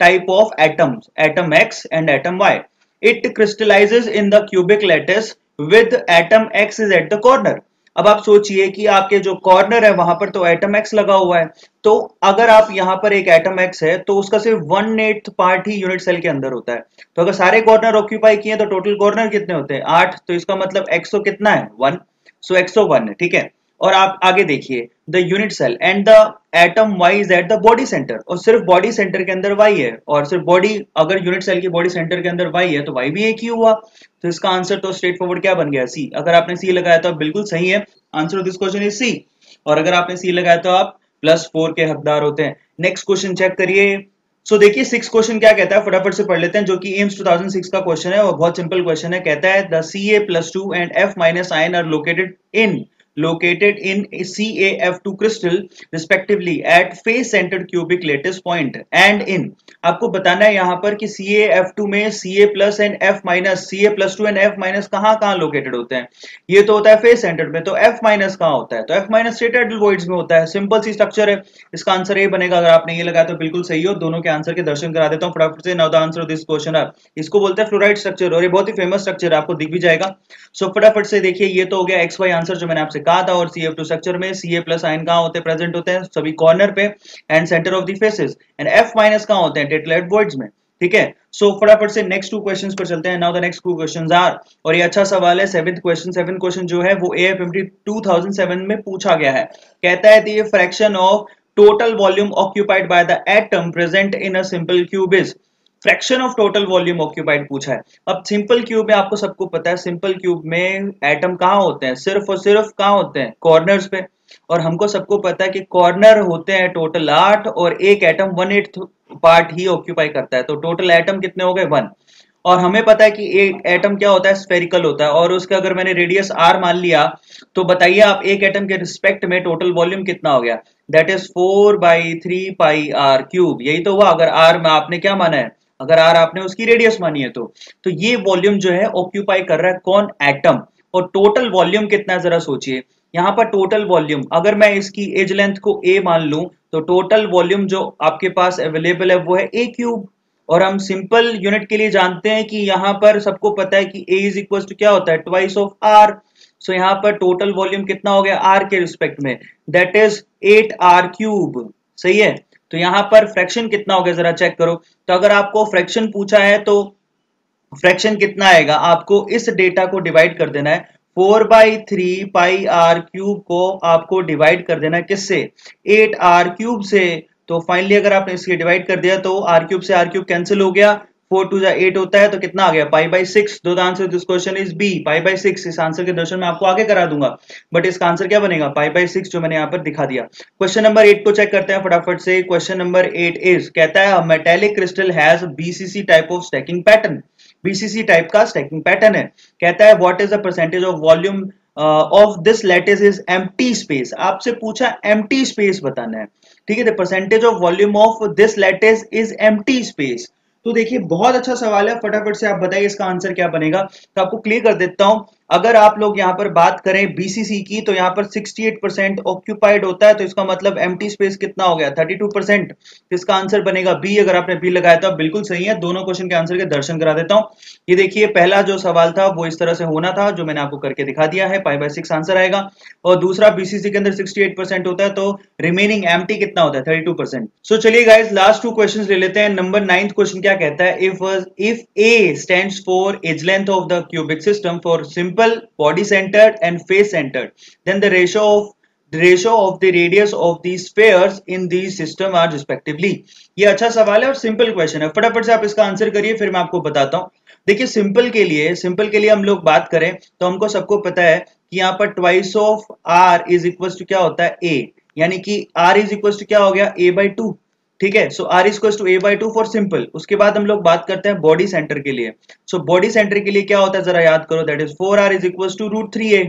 type of atoms atom X and atom Y it crystallizes in the cubic lattice with atom X is at the corner अब आप सोचिए कि आपके जो कॉर्नर है, वहाँ पर तो एटम एक्स लगा हुआ है। तो अगर आप यहाँ पर एक एटम एक्स है तो उसका सिर्फ़ वन एट पार्ट ही यूनिट सेल के अंदर होता है। तो अगर सारे कॉर्नर ऑक्यूपाई किए तो टोटल कॉर्नर कितने होते हैं? आठ। तो इसका मतलब एक्सो कितना है? वन सो एक्सो वन है, ठीक है? और आप आगे देखिए the unit cell and the atom Y is at the body centre और सिर्फ़ बॉडी सेंटर के अंदर वाई है और सिर्फ़ बॉडी अगर यूनिट सेल की बॉडी सेंटर के अंदर वाई है तो वाई भी एक ही हुआ। तो इसका आंसर तो स्ट्रेट फॉरवर्ड क्या बन गया? सी अगर आपने सी लगाया तो बिल्कुल सही है। Answer of this question is C और अगर आपने सी लगाया तो आप प्लस फोर के हकदार होते हैं। नेक्स्ट क्वेश्चन चेक करिए। सो देखिए सिक्स क्वेश्चन क्या कहता है? फटाफट से पढ़ लेते हैं। जो कि एम्स 2006 का क्वेश्चन है और बहुत सिंपल क्वेश्चन है। कहता है the C A plus two and F minus ion are located in located in CaF2 crystal, respectively, at face centered cubic lattice point. And in, आपको बताना है यहाँ पर कि CaF2 में Ca plus and F minus Ca plus two and F minus कहाँ कहाँ located होते हैं? ये तो होता है फेस सेंटर्ड में तो F माइनस कहाँ होता है? तो F माइनस स्टेटेड वॉइड्स में होता है। सिंपल सी स्ट्रक्चर है। इसका आंसर ये बनेगा। अगर आपने ये लगाया तो बिल्कुल सही हो। दोनों के आंसर के दर्शन करा देता हूँ। फटाफट से now the answer of this question है इसको बोलते हैं फ्लोराइड स्ट्रक्चर और ये बहुत ही फ़ेमस स्ट्रक्चर आपको दिख भी जाएगा। सो फटाफट से देखिए, ये तो हो गया एक्स वाई आंसर जो मैंने आपसे कहा था और सी एफ़ टू स्ट्रक्चर में सी ए प्लस आइन कहाँ होते हैं? प्रेजेंट होते हैं, सभी कॉर्नर पे and centre of the faces and F minus कहाँ होते हैं? टेटलेट वर्ड्स में, ठीक है? सो फटाफट से नेक्स्ट टू क्वेश्चंस पर चलते हैं। Now the next two questions are और ये अच्छा सवाल है सेवेंथ क्वेश्चन सेवन क्वेश्चन जो है, वो एएफएमटी 2007 में पूछा गया है। कहता है fraction of total volume occupied by the atom present in a simple cube is fraction of total volume occupied पूछा है। अब सिंपल क्यूब में आपको सबको पता है सिंपल क्यूब में एटम कहाँ होते हैं? सिर्फ़ और सिर्फ़ कहाँ होते हैं? कॉर्नर्स पे। और हमको सबको पता है कि कॉर्नर होते हैं टोटल आठ और एक एटम वन एट पार्ट ही ऑक्यूपाई करता है। तो टोटल एटम कितने हो गए? वन और हमें पता है कि एक एटम क्या होता है? स्फेरिकल होता है। और उसका अगर मैंने रेडियस आर मान लिया तो बताइए आप एक एटम के रिस्पेक्ट में टोटल वॉल्यूम कितना हो गया? That is four by three pi r cube यही तो हुआ। अगर आर में आपने क्या माना है? अगर आर आपने उसकी रेडियस मानी है तो। तो ये वॉल्यूम जो है ऑक्यूपाई कर रहा है कौन? एटम और टोटल वॉल्यूम कितना जरा सोचिए। यहाँ पर टोटल वॉल्यूम अगर मैं इसकी एज लेंथ को ए मान लू तो टोटल वॉल्यूम जो आपके पास अवेलेबल है, वो है ए क्यूब और हम सिंपल यूनिट के लिए जानते हैं कि यहाँ पर सबको पता है कि ए इज़ इक्वल टू क्या होता है? ट्वाइस ऑफ़ आर सो यहाँ पर टोटल वॉल्यूम कितना हो गया? आर के रिस्पेक्ट में। That is eight r cube सही है? तो यहाँ पर फ्रैक्शन कितना हो गया जरा चेक करो। तो अगर आपको फ्रैक्शन पूछा है तो फ्रैक्शन कितना आएगा? आपको इस डेटा को डिवाइड कर देना है। Four by three pi r cube को आपको डिवाइड कर देना है किससे? एट आर क्यूब से। तो फाइनली अगर आपने इसके डिवाइड कर दिया तो आर क्यूब से आर क्यूब कैंसिल हो गया। फोर टू एट होता है तो कितना आ गया? Pi by six. दो answer this question is B. Pi by six. इस आंसर के दर्शन में आपको आगे करा दूँगा। बट इसका आंसर क्या बनेगा? पाई बाई सिक्स जो मैंने यहाँ पर दिखा दिया। क्वेश्चन नंबर एट को चेक करते हैं फटाफट से। क्वेश्चन नंबर एट इज़, कहता है metallic crystal has BCC type of stacking pattern BCC type का स्टैकिंग पैटर्न है। कहता है what is the percentage of volume of this lattice is empty space आपसे पूछा एम्प्टी स्पेस बताना है। ठीक है percentage of volume of this lattice is empty space तो देखिए, बहुत अच्छा सवाल है। फटाफट से आप बताइए इसका आंसर क्या बनेगा। तो आपको क्लियर कर देता हूँ। अगर आप लोग यहाँ पर बात करें बीसीसी की तो यहाँ पर 68 परसेंट ऑक्यूपाइड होता है तो इसका मतलब एम स्पेस कितना हो गया? 32 परसेंट इसका आंसर बनेगा बी अगर आपने बी लगाया तो। बिल्कुल सही है, दोनों क्वेश्चन के आंसर के दर्शन करा देता हूँ। ये देखिए, पहला जो सवाल था, वो इस तरह से होना था, जो मैंने आपको करके दिखा दिया है। फाइव बाई सिक्स आंसर आएगा। और दूसरा बीसीसी के अंदर सिक्सटी होता है तो रिमेनिंग एम कितना होता है? थर्टी सो चलिए गाइज़ लास्ट टू क्वेश्चन ले लेते हैं। नंबर नाइन्थ क्वेश्चन क्या कहता है? If if a stand for edge length of the cubic system for simple simple body centered and face centered. Then the ratio of, the ratio of the radius of these spheres in these system are respectively. ये अच्छा सवाल है और simple question है। फटाफट से आप इसका आंसर करिए, फिर मैं आपको बताता हूँ। देखिए सिंपल के लिए सिंपल के लिए हम लोग बात करें तो हमको सबको पता है कि यहाँ पर twice of r is equal to क्या होता है? ए यानी कि आर इज़ इक्वल टू क्या हो गया? ए बाई टू ठीक है? So r equal to a by two for simple उसके बाद हम लोग बात करते हैं बॉडी सेंटर के लिए. सो बॉडी सेंटर के लिए क्या होता है? जरा याद करो that is four r is equal to root three a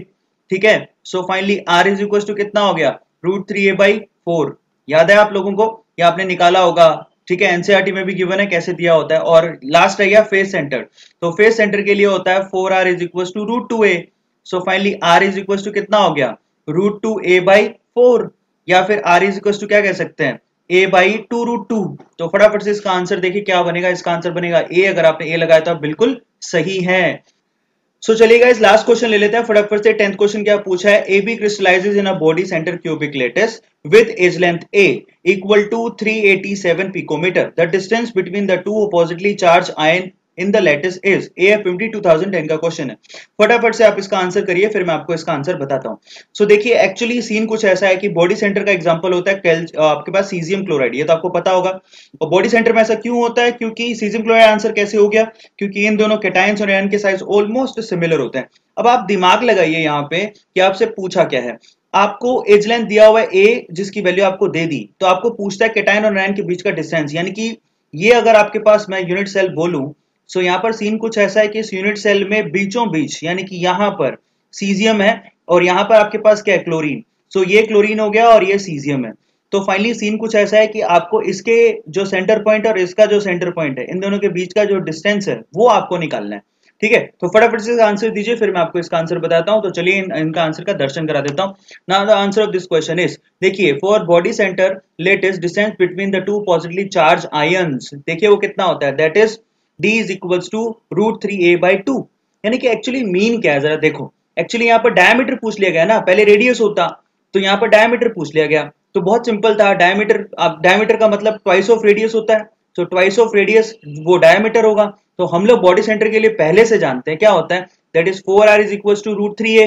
ठीक है? So finally r is equal to कितना हो गया? Root three a by four याद है आप लोगों को? या आपने निकाला होगा? ठीक है? एनसीआरटी में भी गिवन है, कैसे दिया होता है? और लास्ट है गया फेस सेंटर तो फेस सेंटर के लिए होता है four r is equal to root two a so finally r is equal to कितना हो गया? Root two a by four या फिर आर इज़ इक्वल टू क्या कह सकते हैं? A by two root two तो फटाफट से इसका आंसर देखिए क्या बनेगा इसका आंसर बनेगा ए अगर आपने ए लगाया तो बिल्कुल सही है। सो so, चलिएगा इस लास्ट क्वेश्चन ले लेते हैं। फटाफट से टेंथ क्वेश्चन क्या पूछा है? A B crystallizes in a body centre cubic lattice with edge length a equal to 387 picometre the distance between the two oppositely charge ion in the lattice is A F M T two thousand ten का question है। फटाफट से आप इसका answer करिए फिर मैं आपको इसका आंसर बताता हूँ। सो so, देखिए एक्चुअली सीन कुछ ऐसा है कि बॉडी सेंटर का एग्जांपल होता है आपके पास सीजियम क्लोराइड ये तो आपको पता होगा। और बॉडी सेंटर में ऐसा क्यों होता है? क्योंकि सीजियम क्लोराइड आंसर कैसे हो गया? क्योंकि इन दोनों केटाइंस और एन के साइज़ ऑलमोस्ट सिमिलर होते हैं। अब आप दिमाग लगाइए यहाँ पे कि आपसे पूछा क्या है। आपको एज लेंथ दिया हुआ है ए जिसकी वैल्यू आपको दे दी तो आपको पूछता है केटाइन और एन के बीच का डिस्टेंस यानी कि ये अगर आपके पास मैं यूनिट सेल बोलूँ सो यहाँ पर सीन कुछ ऐसा है कि इस यूनिट सेल में बीचों बीच यानी कि यहाँ पर सीजियम है और यहाँ पर आपके पास क्या है? क्लोरीन सो ये क्लोरीन हो गया और ये सीजियम है. तो फाइनली सीन कुछ ऐसा है कि आपको इसके जो सेंटर पॉइंट और इसका जो सेंटर पॉइंट है इन दोनों के बीच का जो डिस्टेंस है वो आपको निकालना है. ठीक है? तो फटाफट से आंसर दीजिए फिर मैं आपको इसका आंसर बताता हूँ. तो चलिए इन, इनका आंसर का दर्शन करा देता हूँ. ना the answer of this question is देखिए for body centre lattice distance between the two positively charge ions देखिए वो कितना होता है? That is d is equals to root three a by two यानी कि एक्चुअली मीन क्या है? जरा देखो। एक्चुअली यहाँ पर डायमीटर पूछ लिया गया ना? पहले रेडियस होता तो यहाँ पर डायमीटर पूछ लिया गया। तो बहुत सिंपल था। डायमीटर डायमीटर का मतलब ट्वाइस ऑफ़ रेडियस होता है। तो ट्वाइस ऑफ़ रेडियस वो डायमीटर होगा। तो हम लोग बॉडी सेंटर के लिए पहले से जानते हैं। क्या होता है? That is four r is equal to root three a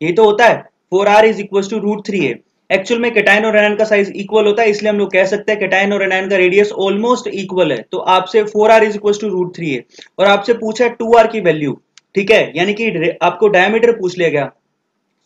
ये तो होता है। Four r is equal to root three a actual में केटाइन और एनाइन का साइज़ इक्वल होता है इसलिए हम लोग कह सकते हैं केटाइन और एनाइन का रेडियस ऑलमोस्ट इक्वल है। तो आपसे four r is equal to root three है। और आपसे पूछा है टू आर की वैल्यू ठीक है? यानी कि आपको डायमीटर पूछ लिया गया।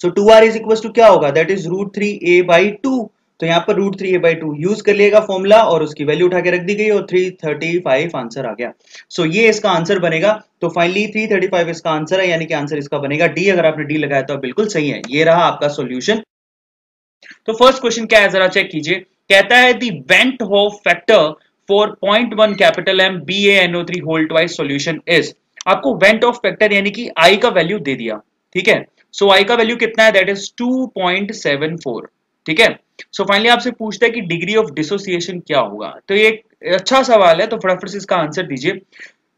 So two r is equal to क्या होगा? That is root three a by two तो यहाँ पर root three a by two use कर लिएगा फॉर्मूला और उसकी वैल्यू उठा के रख दी गई और थ्री थर्टी फाइव आंसर आ गया। सो so, ये इसका आंसर बनेगा। तो फाइनली थ्री थर्टी फाइव इसका आंसर है यानी कि आंसर इसका बनेगा। डी अगर आपने डी लगाया तो बिल्कुल सही है। ये रहा आपका सोल्यूशन तो फ़र्स्ट क्वेश्चन क्या है? जरा चेक कीजिए। कहता है the van't Hoff factor for point one capital M B NO three whole twice solution is आपको वेंट ऑफ़ फैक्टर यानी कि आई का वैल्यू दे दिया। ठीक है? सो आई का वैल्यू कितना है? दैट इज़ 2.74 ठीक है? सो फाइनली आपसे पूछता है कि डिग्री ऑफ़ डिसोसिएशन क्या होगा? तो ये अच्छा सवाल है तो फटाफट से इसका आंसर दीजिए।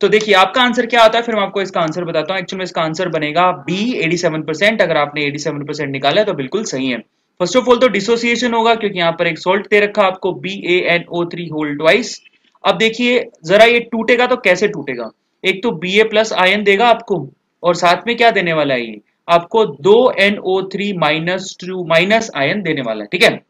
तो देखिए, आपका आंसर क्या आता है? फिर मैं आपको इसका आंसर बताता हूँ। एक्चुअली इसका आंसर बनेगा बी 87 परसेंट अगर आपने 87 परसेंट निकाला है तो बिल्कुल सही है। फ़र्स्ट ऑफ़ ऑल तो डिसोसिएशन होगा, क्योंकि यहाँ पर एक सोल्ट दे रखा आपको B A N O three whole twice अब देखिए, जरा ये टूटेगा तो कैसे टूटेगा? एक तो बी ए प्लस आयन देगा आपको, और साथ में क्या देने वाला है ये? आपको दो N O three minus two minus ion देने वाला है, ठीक है?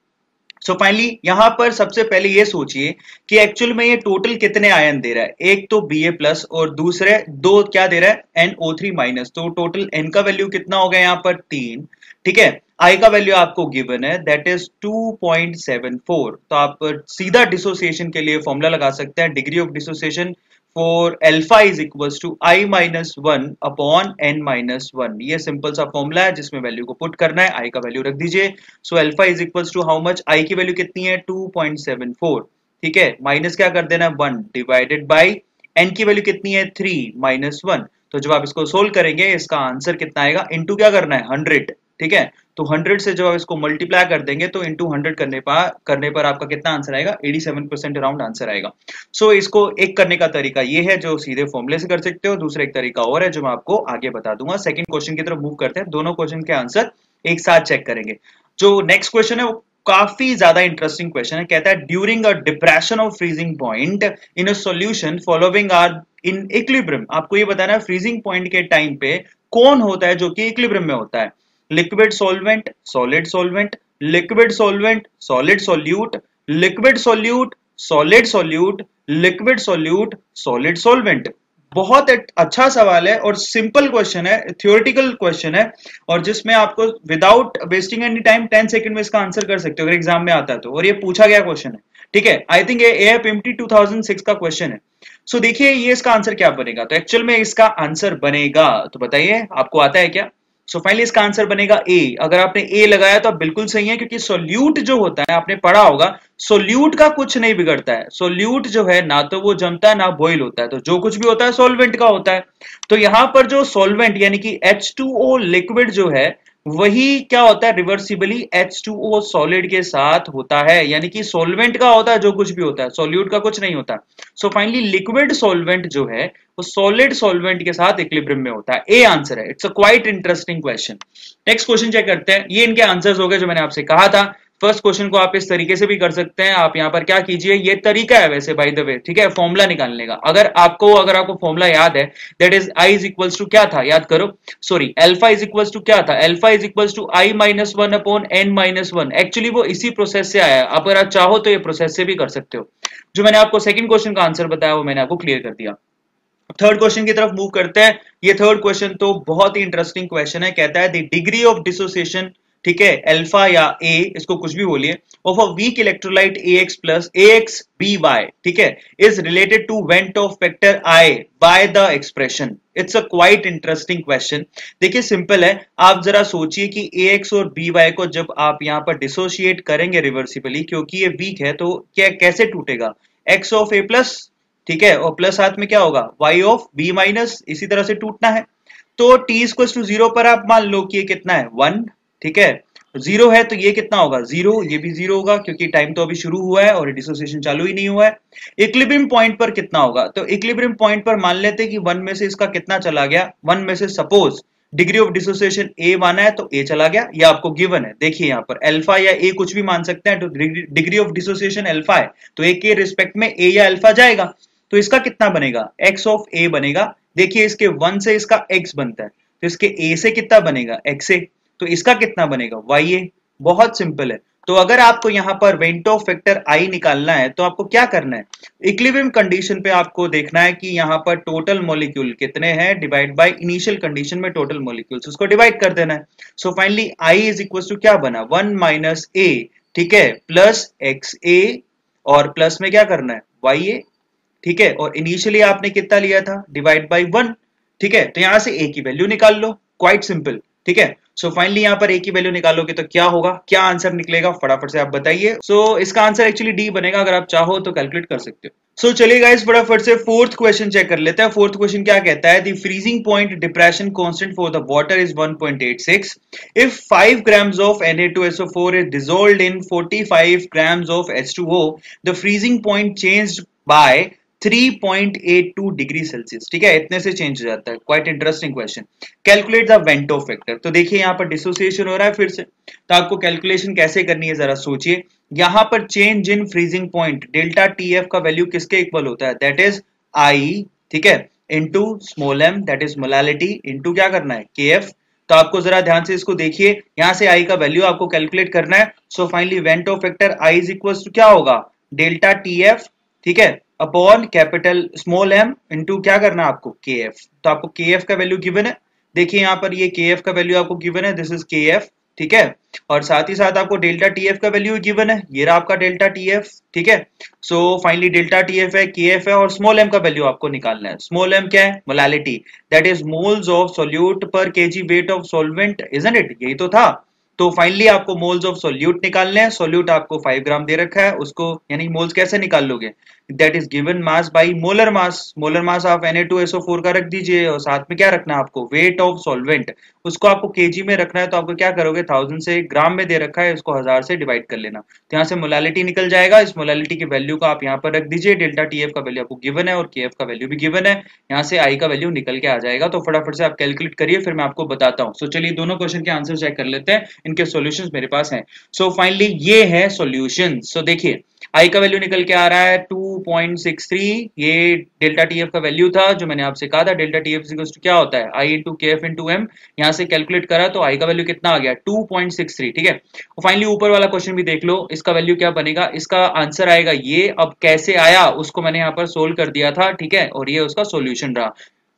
सो so फाइनली यहाँ पर सबसे पहले ये सोचिए कि एक्चुअल में ये टोटल कितने आयन दे रहा है? एक तो बी ए प्लस और दूसरे दो क्या दे रहा है? एन ओ थ्री माइनस तो टोटल एन का वैल्यू कितना हो गया यहाँ पर? तीन, ठीक है? आई का वैल्यू आपको गिवन है दैट इज़ 2.74 तो आप सीधा डिसोसिएशन के लिए फॉर्मूला लगा सकते हैं degree of dissociation for alpha is equals to i minus one upon n minus one ये सिंपल सा फॉर्मूला है, जिसमें वैल्यू को पुट करना है आई का वैल्यू रख दीजिए। So alpha is equals to how much i की वैल्यू कितनी है? 2.74 ठीक है? माइनस क्या कर देना वन डिवाइडेड बाई एन की वैल्यू कितनी है? थ्री माइनस वन तो जब आप इसको सोल्व करेंगे, इसका आंसर कितना आएगा? इंटू क्या करना है? हंड्रेड ठीक है? तो 100 से जब आप इसको मल्टीप्लाई कर देंगे तो इंटू हंड्रेड करने पर करने पर आपका कितना आंसर आएगा? 87 परसेंट अराउंड आंसर आएगा। सो so, इसको एक करने का तरीका ये है जो सीधे फॉर्मुले से कर सकते हो। दूसरा एक तरीका और है जो मैं आपको आगे बता दूँगा। सेकंड क्वेश्चन की तरफ़ मूव करते हैं। दोनों क्वेश्चन के आंसर एक साथ चेक करेंगे। जो नेक्स्ट क्वेश्चन है वो काफ़ी ज़्यादा इंटरेस्टिंग क्वेश्चन है। कहता है during a depression of freezing point in a solution following are in equilibrium आपको ये बताना है फ्रीजिंग पॉइंट के टाइम पे कौन होता है जो कि इक्विलिब्रियम में होता है? Liquid solvent solid solvent liquid solvent solid solute liquid solute solid solute liquid solute solid solvent बहुत अच्छा सवाल है और सिंपल क्वेश्चन है थियोरिटिकल क्वेश्चन है और जिसमें आपको without wasting any time ten second में इसका आंसर कर सकते हो अगर एग्ज़ाम में आता है तो। और ये पूछा गया क्वेश्चन है ठीक है? आई थिंक ये एम टी का क्वेश्चन है। सो so, देखिए ये इसका आंसर क्या बनेगा? तो एक्चुअल में इसका आंसर बनेगा। तो बताइए आपको आता है क्या? सो फाइनली इसका आंसर बनेगा ए अगर आपने ए लगाया तो आप बिल्कुल सही है, क्योंकि सोल्यूट जो होता है, आपने पढ़ा होगा सोल्यूट का कुछ नहीं बिगड़ता है। सोल्यूट जो है, ना तो वो जमता है, ना बॉइल होता है। तो जो कुछ भी होता है सोलवेंट का होता है। तो यहाँ पर जो सोलवेंट यानी कि एच लिक्विड जो है वही क्या होता है reversibly H two O solid के साथ होता है, यानी कि सोलवेंट का होता है, जो कुछ भी होता है सोल्यूट का कुछ नहीं होता। सो फाइनली लिक्विड सोलवेंट जो है, वो सॉलिड सॉल्वेंट के साथ इक्विलिब्रियम में होता है। ए आंसर है। It's a quite interesting question next question check करते हैं। ये इनके आंसर्स हो गए जो मैंने आपसे कहा था। फ़र्स्ट क्वेश्चन को आप इस तरीके से भी कर सकते हैं। आप यहाँ पर क्या कीजिए? ये तरीका है वैसे बाय द वे ठीक है? फॉर्मुला निकालने का। अगर आपको अगर आपको फॉर्मुला याद है that is i is equals to क्या था? याद करो। Sorry alpha is equals to क्या था? Alpha is equals to i minus one upon n minus one actually वो इसी प्रोसेस से आया अगर आप चाहो तो ये प्रोसेस से भी कर सकते हो। जो मैंने आपको सेकंड क्वेश्चन का आंसर बताया, वो मैंने आपको क्लियर कर दिया। थर्ड क्वेश्चन की तरफ़ मूव करते हैं। ये थर्ड क्वेश्चन तो बहुत ही इंटरेस्टिंग क्वेश्चन है। कहता है द डिग्री ऑफ़ डिसोसिएशन ठीक है? अल्फ़ा या ए इसको कुछ भी बोलिए। Of a weak electrolyte A X plus A X B Y ठीक है? Is related to van't Hoff factor i by the expression it's a quite interesting question देखिए सिंपल है। आप जरा सोचिए कि ए एक्स और बी वाई को जब आप यहाँ पर डिसोशिएट करेंगे रिवर्सिबली क्योंकि ये वीक है तो क्या, कैसे टूटेगा? एक्स ऑफ़ ए प्लस ठीक है? और प्लस साथ में क्या होगा? वाई ऑफ़ बी माइनस इसी तरह से टूटना है। तो टी इक्वल टू ज़ीरो पर आप मान लो कि ये कितना है? वन ठीक है? ज़ीरो है तो ये कितना होगा? ज़ीरो ये भी ज़ीरो होगा क्योंकि टाइम तो अभी शुरू हुआ है और डिसोसिएशन चालू ही नहीं हुआ है। इक्लिब्रियम पॉइंट पर कितना होगा? तो इक्लिब्रियम पॉइंट पर मान लेते कि वन में से इसका कितना चला गया? वन में से suppose degree of dissociation a माना है तो ए चला गया, या आपको गिवन है। देखिए यहाँ पर अल्फ़ा या ए कुछ भी मान सकते हैं तो डिग्री ऑफ़ डिसोसिएशन अल्फ़ा है तो ए के रिस्पेक्ट में ए या अल्फ़ा जाएगा। तो इसका कितना बनेगा? एक्स ऑफ़ ए बनेगा। देखिए इसके वन से इसका एक्स बनता है तो इसके ए से कितना बनेगा? एक्स ए तो इसका कितना बनेगा? वाई ए बहुत सिंपल है। तो अगर आपको यहाँ पर वेंटो फैक्टर आई निकालना है तो आपको क्या करना है? इक्लिबियम कंडीशन पे आपको देखना है कि यहाँ पर टोटल मॉलिक्यूल कितने हैं डिवाइड बाय इनिशियल कंडीशन में टोटल मॉलिक्यूल्स उसको डिवाइड कर देना है। So finally i is equal to क्या बना? वन माइनस ए ठीक है? प्लस एक्स ए और प्लस में क्या करना है? वाई ए ठीक है? और इनिशियली आपने कितना लिया था? डिवाइड बाई वन ठीक है? तो यहाँ से ए की वैल्यू निकाल लो। क्वाइट सिंपल ठीक है? सो फाइनली यहाँ पर ए की वैल्यू निकालोगे तो क्या होगा? क्या आंसर निकलेगा? फटाफट से आप बताइए। सो so, इसका आंसर एक्चुअली डी बनेगा अगर आप चाहो तो कैलकुलेट कर सकते हो। सो चलिए गाइस फटाफट से फोर्थ क्वेश्चन चेक कर लेते हैं। फोर्थ क्वेश्चन क्या कहता है? The freezing point depression constant for the water is 1.86 if 5 grams of Na2SO4 is dissolved in 45 grams of H2O the freezing point changed by 3.82 degree Celsius ठीक है? इतने से चेंज हो जाता है। Quite interesting question calculate the van't factor तो देखिए, यहाँ पर डिसोसिएशन हो रहा है फिर से। तो आपको कैलकुलेशन कैसे करनी है, जरा सोचिए। यहाँ पर change in freezing point delta T F का वैल्यू किसके इक्वल होता है? दैट इज़ आई ठीक है? Into small M that is molality into क्या करना है? के एफ़ तो आपको जरा ध्यान से इसको देखिए। यहाँ से आई का वैल्यू आपको कैलकुलेट करना है। So finally van't factor I is equal to क्या होगा? डेल्टा टी एफ़ ठीक है? Upon capital small M into क्या करना है आपको? के एफ़ तो आपको के एफ़ का वैल्यू गिवन है। देखिए यहाँ पर ये के एफ़ का वैल्यू आपको गिवन है। दिस इज़ के एफ़ ठीक है? और साथ ही साथ आपको डेल्टा टी एफ़ का वैल्यू गिवन है। ये रहा आपका डेल्टा टी एफ़ ठीक है? So finally delta T F है के एफ़ है और स्मॉल एम का वैल्यू आपको निकालना है। स्मॉल एम क्या है? Molality that is moles of solute per K G weight of solvent is it यही तो था। तो फाइनली आपको मोल्स ऑफ़ सोल्यूट निकालने हैं। सोल्यूट आपको फाइव ग्राम दे रखा है। उसको, यानी मोल्स कैसे निकाल लोगे? That is given mass by molar mass molar mass आप Na2SO4 का रख दीजिए और साथ में क्या रखना है आपको? वेट ऑफ़ सॉल्वेंट उसको आपको केजी में रखना है तो आपको क्या करोगे? थाउज़ेंड से ग्राम में दे रखा है इसको हज़ार से डिवाइड कर लेना। तो यहाँ से मोलालिटी निकल जाएगा। इस मोलालिटी की वैल्यू को आप यहाँ पर रख दीजिए। डेल्टा टी का वैल्यू आपको गिवन है और के का वैल्यू भी गिवन है। यहाँ से आई का वैल्यू निकल के आ जाएगा। तो फटाफट से आप कैलकुलेट करिए, फिर मैं आपको बताता हूँ। सो चलिए दोनों क्वेश्चन के आंसर चेक कर लेते हैं। इनके सोल्यूशन मेरे पास है। सो फाइनली ये है सोल्यूशन सो देखिए आई का वैल्यू निकल के आ रहा है 2.63 ये डेल्टा टी एफ़ का वैल्यू था, जो मैंने आपसे कहा था डेल्टा टी एफ़ क्या होता है? I into K F into M यहाँ से कैलकुलेट करा तो आई का वैल्यू कितना आ गया? 2.63 ठीक है? और फाइनली ऊपर वाला क्वेश्चन भी देख लो, इसका वैल्यू क्या बनेगा? इसका आंसर आएगा ये, अब कैसे आया? उसको मैंने यहाँ पर सोल्व कर दिया था, ठीक है? और ये उसका सोल्यूशन रहा।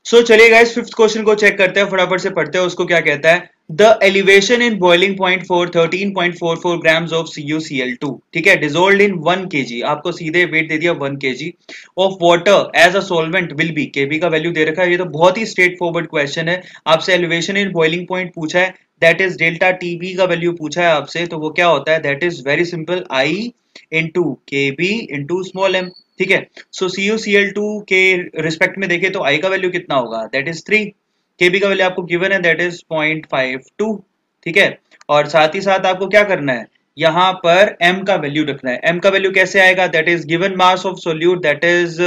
सो चलिए गाइस फिफ्थ क्वेश्चन को चेक करते हैं, फटाफट से पढ़ते हैं, उसको क्या कहता है? The elevation in boiling point for 13.44 grams of CuCl2 ठीक है? डिजोल्व इन 1 केजी आपको सीधे वेट दे दिया 1 KG of water as a solvent will be KB का वैल्यू दे रखा है। ये तो बहुत ही स्ट्रेट फॉरवर्ड क्वेश्चन है। आपसे एलिवेशन इन बॉइलिंग पॉइंट पूछा है। दैट इज़ डेल्टा टीबी का वैल्यू पूछा है आपसे। तो वो क्या होता है? That is very simple I into K B into small M ठीक है? So C U C L two के रिस्पेक्ट में देखे तो आई का वैल्यू कितना होगा? दैट इज़ थ्री केबी का वैल्यू आपको गिवन है that is point five two ठीक है? और साथ ही साथ आपको क्या करना है? यहाँ पर m का वैल्यू रखना है। M का वैल्यू कैसे आएगा? That is given mass of solute that is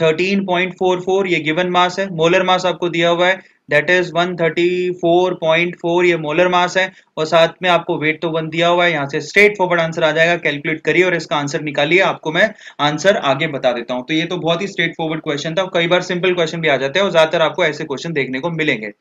thirteen point four four ये गिवन मास है। मोलर मास आपको दिया हुआ है। दैट इज़ 134.4 ये मोलर मास है, और साथ में आपको वेट तो वन दिया हुआ है, यहाँ से स्ट्रेट फॉरवर्ड आंसर आ जाएगा कैलकुलेट करिए और इसका आंसर निकालिए, आपको मैं आंसर आगे बता देता हूँ। तो ये तो बहुत ही स्ट्रेट फॉरवर्ड क्वेश्चन था कई बार सिंपल क्वेश्चन भी आ जाते हैं, और ज़्यादातर आपको ऐसे क्वेश्चन देखने को मिलेंगे।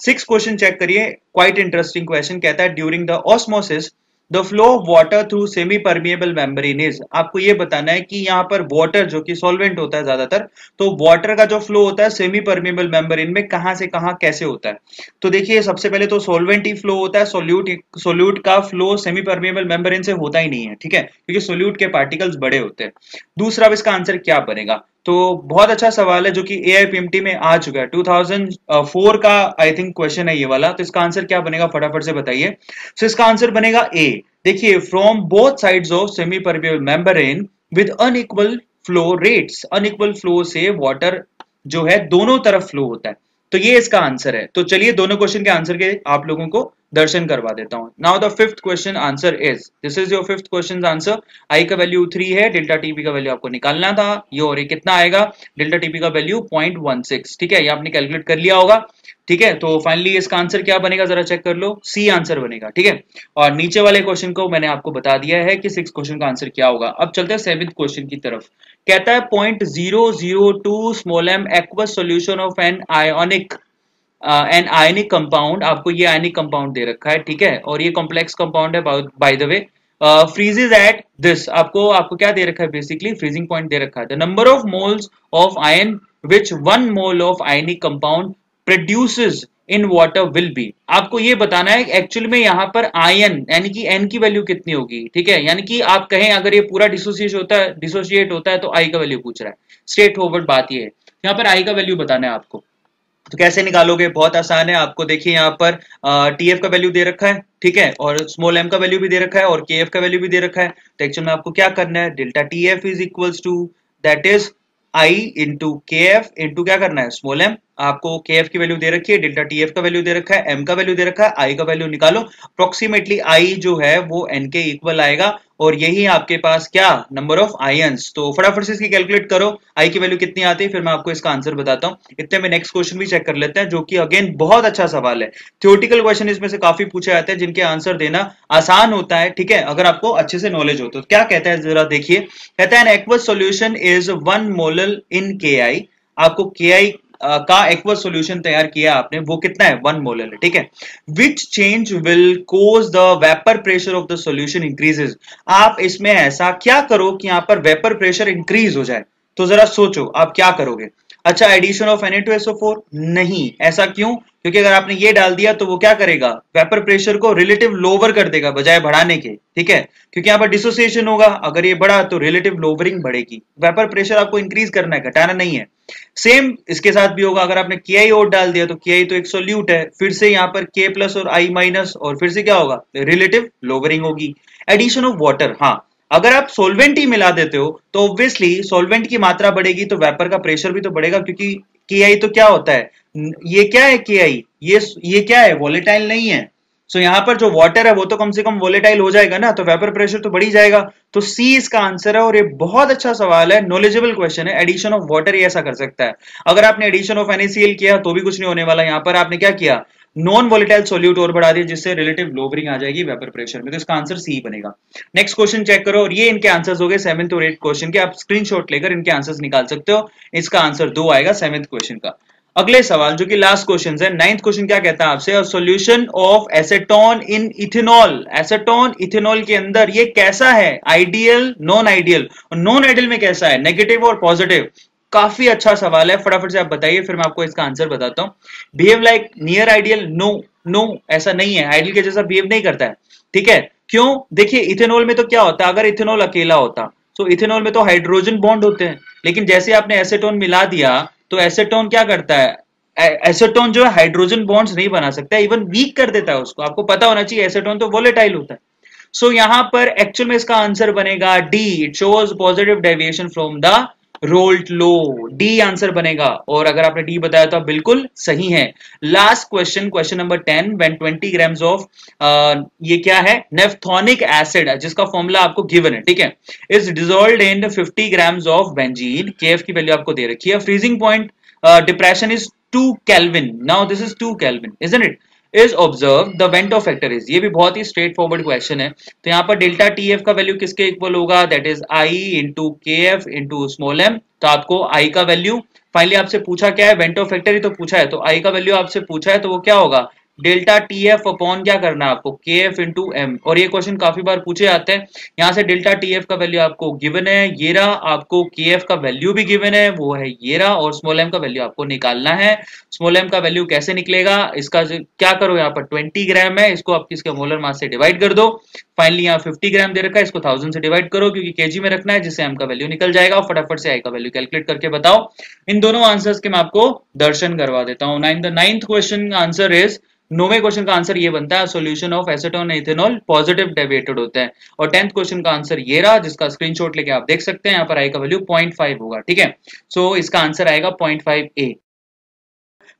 सिक्स क्वेश्चन चेक करिए क्वाइट इंटरेस्टिंग क्वेश्चन कहता है during the osmosis the flow of water through semi permeable membrane is आपको ये बताना है कि यहाँ पर वाटर जो कि सॉल्वेंट होता है ज़्यादातर तो वाटर का जो फ्लो होता है सेमी परमिएबल मेम्ब्रेन में कहाँ से कहाँ कैसे होता है? तो देखिए, सबसे पहले तो सोलवेंट ही फ्लो होता है सोल्यूट सोल्यूट का फ्लो सेमी परमिएबल मेम्ब्रेन से होता ही नहीं है, ठीक है? क्योंकि सोल्यूट के पार्टिकल्स बड़े होते हैं। दूसरा अब इसका आंसर क्या बनेगा? तो बहुत अच्छा सवाल है जो कि ए में आ चुका है। 2004 का आई थिंक क्वेश्चन है ये वाला। तो इसका आंसर क्या बनेगा? फटाफट से बताइए। सो so, इसका आंसर बनेगा ए देखिए from both sides of semi permeable membrane with unequal flow rates unequal flow से वाटर जो है दोनों तरफ़ फ्लो होता है। तो ये इसका आंसर है। तो चलिए दोनों क्वेश्चन के आंसर के आप लोगों को दर्शन करवा देता हूँ। Now the fifth question answer is this is your fifth question answer I का वैल्यू थ्री है डेल्टा टीपी का वैल्यू आपको निकालना था। ये और ये कितना आएगा? डेल्टा टीपी का वैल्यू पॉइंट वन सिक्स ठीक है, ये आपने कैलकुलेट कर लिया होगा। ठीक है तो फाइनली इसका आंसर क्या बनेगा? जरा चेक कर लो। सी आंसर बनेगा, ठीक है? और नीचे वाले क्वेश्चन को मैंने आपको बता दिया है कि सिक्स क्वेश्चन का आंसर क्या होगा। अब चलते हैं सेवेंथ क्वेश्चन की तरफ़। कहता है point zero zero two small M aqueous solution of an ionic an ionic compound आपको ये आयनिक कंपाउंड दे रखा है, ठीक है? और ये कॉम्प्लेक्स कंपाउंड है by the way freezes at this आपको आपको क्या दे रखा है बेसिकली फ्रीजिंग पॉइंट दे रखा है. The number of moles of ion which one mole of ionic compound produces in water will be आपको ये बताना है एक्चुअल में यहाँ पर आयन यानी कि एन की वैल्यू कितनी होगी, ठीक है? यानी कि आप कहें, अगर ये पूरा डिसोसिएट होता है डिसोसिएट होता है तो आई का वैल्यू पूछ रहा है. स्ट्रेट फॉरवर्ड बात ये है. यहाँ पर आई का वैल्यू बताना है आपको. तो कैसे निकालोगे? बहुत आसान है। आपको देखिए यहाँ पर टी एफ़ का वैल्यू दे रखा है, ठीक है? और स्मॉल एम का वैल्यू भी दे रखा है और के एफ़ का वैल्यू भी दे रखा है। तो एक्चुअल में आपको क्या करना है? Delta T F is equals to that is I into K F into क्या करना है? स्मॉल एम आपको के एफ़ की वैल्यू दे रखी है डेल्टा टी एफ़ का वैल्यू दे रखा है एम का वैल्यू दे रखा है आई का वैल्यू निकालो। अप्रोक्सीमेटली आई जो है, वो एन के इक्वल आएगा और यही आपके पास क्या? नंबर ऑफ़ आयंस तो फटाफट से इसकी कैलकुलेट करो। आई की वैल्यू कितनी आती है? फिर मैं आपको इसका आंसर बताता हूँ। इतने में नेक्स्ट क्वेश्चन भी चेक कर लेते हैं, जो कि अगेन बहुत अच्छा सवाल है। थियोटिकल क्वेश्चन इसमें से काफ़ी पूछे जाते हैं, जिनके आंसर देना आसान होता है, ठीक है? अगर आपको अच्छे से नॉलेज हो तो क्या कहता है, जरा देखिए। कहता है aqueous solution is one molal in के आपको के का एक्वर सॉल्यूशन तैयार किया आपने, वो कितना है? वन मोलर है ठीक है? Which change will cause the vapour pressure of the solution increases आप इसमें ऐसा क्या करो कि यहाँ पर वेपर प्रेशर इंक्रीज हो जाए? तो जरा सोचो, आप क्या करोगे? अच्छा एडिशन ऑफ़ Na2SO4 नहीं। ऐसा क्यों? क्योंकि अगर आपने ये डाल दिया तो वो क्या करेगा? वेपर प्रेशर को रिलेटिव लोवर कर देगा, बजाय बढ़ाने के। ठीक है? क्योंकि यहाँ पर डिसोसिएशन होगा। अगर ये बढ़ा तो रिलेटिव लोवरिंग बढ़ेगी। वेपर प्रेशर आपको इंक्रीज करना है, घटाना नहीं है। सेम इसके साथ भी होगा। अगर आपने के आई और डाल दिया तो के आई तो एक सोल्यूट है। फिर से यहाँ पर के प्लस और आई माइनस और फिर से क्या होगा? रिलेटिव लोवरिंग होगी। एडिशन ऑफ़ वाटर हाँ। अगर आप सोलवेंट ही मिला देते हो तो ऑब्वियसली सोलवेंट की मात्रा बढ़ेगी तो वेपर का प्रेशर भी तो बढ़ेगा क्योंकि के तो क्या होता है? ये क्या है के ये ये क्या है? वॉलेटाइल नहीं है। सो so, यहाँ पर जो वाटर है वो तो कम से कम वोलेटाइल हो जाएगा ना तो वेपर प्रेशर तो बढ़ी जाएगा। तो सी इसका आंसर है और ये बहुत अच्छा सवाल है नॉलेजेबल क्वेश्चन है एडिशन ऑफ़ वाटर ये ऐसा कर सकता है। अगर आपने एडिशन ऑफ़ एनएसीएल किया तो भी कुछ नहीं होने वाला यहाँ पर आपने क्या किया? नॉन वोलेटाइल सोल्यूट और बढ़ा दिया जिससे रिलेटिव लोवरिंग आ जाएगी वेपर प्रेशर में। तो इसका आंसर सी बनेगा। नेक्स्ट क्वेश्चन चेक करो और ये इनके आंसर्स हो गए सेवंथ और एट क्वेश्चन के। आप स्क्रीनशॉट लेकर इनके आंसर्स निकाल सकते हो। इसका आंसर दो आएगा सेवंथ क्वेश्चन का। अगले सवाल, जो कि लास्ट क्वेश्चन है। नाइन्थ क्वेश्चन क्या कहता है आपसे? Solution of acetone in ethanol acetone ethanol के अंदर ये कैसा है? Ideal non ideal non ideal में कैसा है? नेगेटिव और पॉजिटिव काफ़ी अच्छा सवाल है। फटाफट से आप बताइए फिर मैं आपको इसका आंसर बताता हूँ। Behave like near ideal no no ऐसा नहीं है। आइडियल के जैसा बिहेव नहीं करता है। ठीक है? क्यों? देखिए इथेनॉल में तो क्या होता है? अगर इथेनॉल अकेला होता तो इथेनॉल में तो हाइड्रोजन बॉन्ड होते हैं। लेकिन जैसे आपने एसेटोन मिला दिया तो एसेटोन क्या करता है? एसेटोन जो है हाइड्रोजन बॉन्ड्स नहीं बना सकता इवन वीक कर देता है उसको। आपको पता होना चाहिए एसेटोन तो वोलेटाइल होता है। सो so, यहाँ पर एक्चुअल में इसका आंसर बनेगा D it shows positive deviation from the Raoult law D answer बनेगा। और अगर आपने डी बताया तो बिल्कुल सही है। Last question question number ten when twenty grams of ये क्या है? नेफ्थोनिक एसिड जिसका फॉर्मूला आपको गिवन है, ठीक है? Is dissolve in fifty grams of benzene K की वैल्यू आपको दे रखी है। Freezing point depression is two kelvin now this is two kelvin is it is observe the van't factor is ये भी बहुत ही स्ट्रेट फॉरवर्ड क्वेश्चन है। तो यहाँ पर डेल्टा टी एफ़ का वैल्यू किसके इक्वल होगा? That is I into K F into small M तो आपको आई का वैल्यू फाइनली आपसे पूछा क्या है? वेंटो फैक्टर ही तो पूछा है। तो आई का वैल्यू आपसे पूछा है तो वो क्या होगा? डेल्टा टी एफ़ अपॉन क्या करना है आपको? के एफ़ इंटू एम और ये क्वेश्चन काफ़ी बार पूछे जाते हैं। यहाँ से डेल्टा टी एफ़ का वैल्यू आपको गिवन है। ये रहा, आपको के एफ़ का वैल्यू भी गिवन है। वो है ये रहा और स्मॉल एम का वैल्यू आपको निकालना है। स्मॉल एम का वैल्यू कैसे निकलेगा? इसका क्या करो यहाँ पर? ट्वेंटी ग्राम है। इसको आप किसके मोलर मास से डिवाइड कर दो। फाइनली यहाँ फिफ्टी ग्राम दे रखा है। इसको थाउज़ेंड से डिवाइड करो क्योंकि केजी में रखना है, जिससे एम का वैल्यू निकल जाएगा। और फटाफट से आई का वैल्यू कैलकुलेट करके बताओ। इन दोनों आंसर्स के मैं आपको दर्शन करवा देता हूँ। Nine the ninth question answer is नौवे क्वेश्चन का आंसर ये बनता है solution of acetone ethanol positive deviated होते हैं। और टेंथ क्वेश्चन का आंसर ये रहा जिसका स्क्रीनशॉट लेके आप देख सकते हैं यहाँ पर आई का वैल्यू पॉइंट फाइव होगा ठीक है? सो so, इसका आंसर आएगा पॉइंट फाइव ए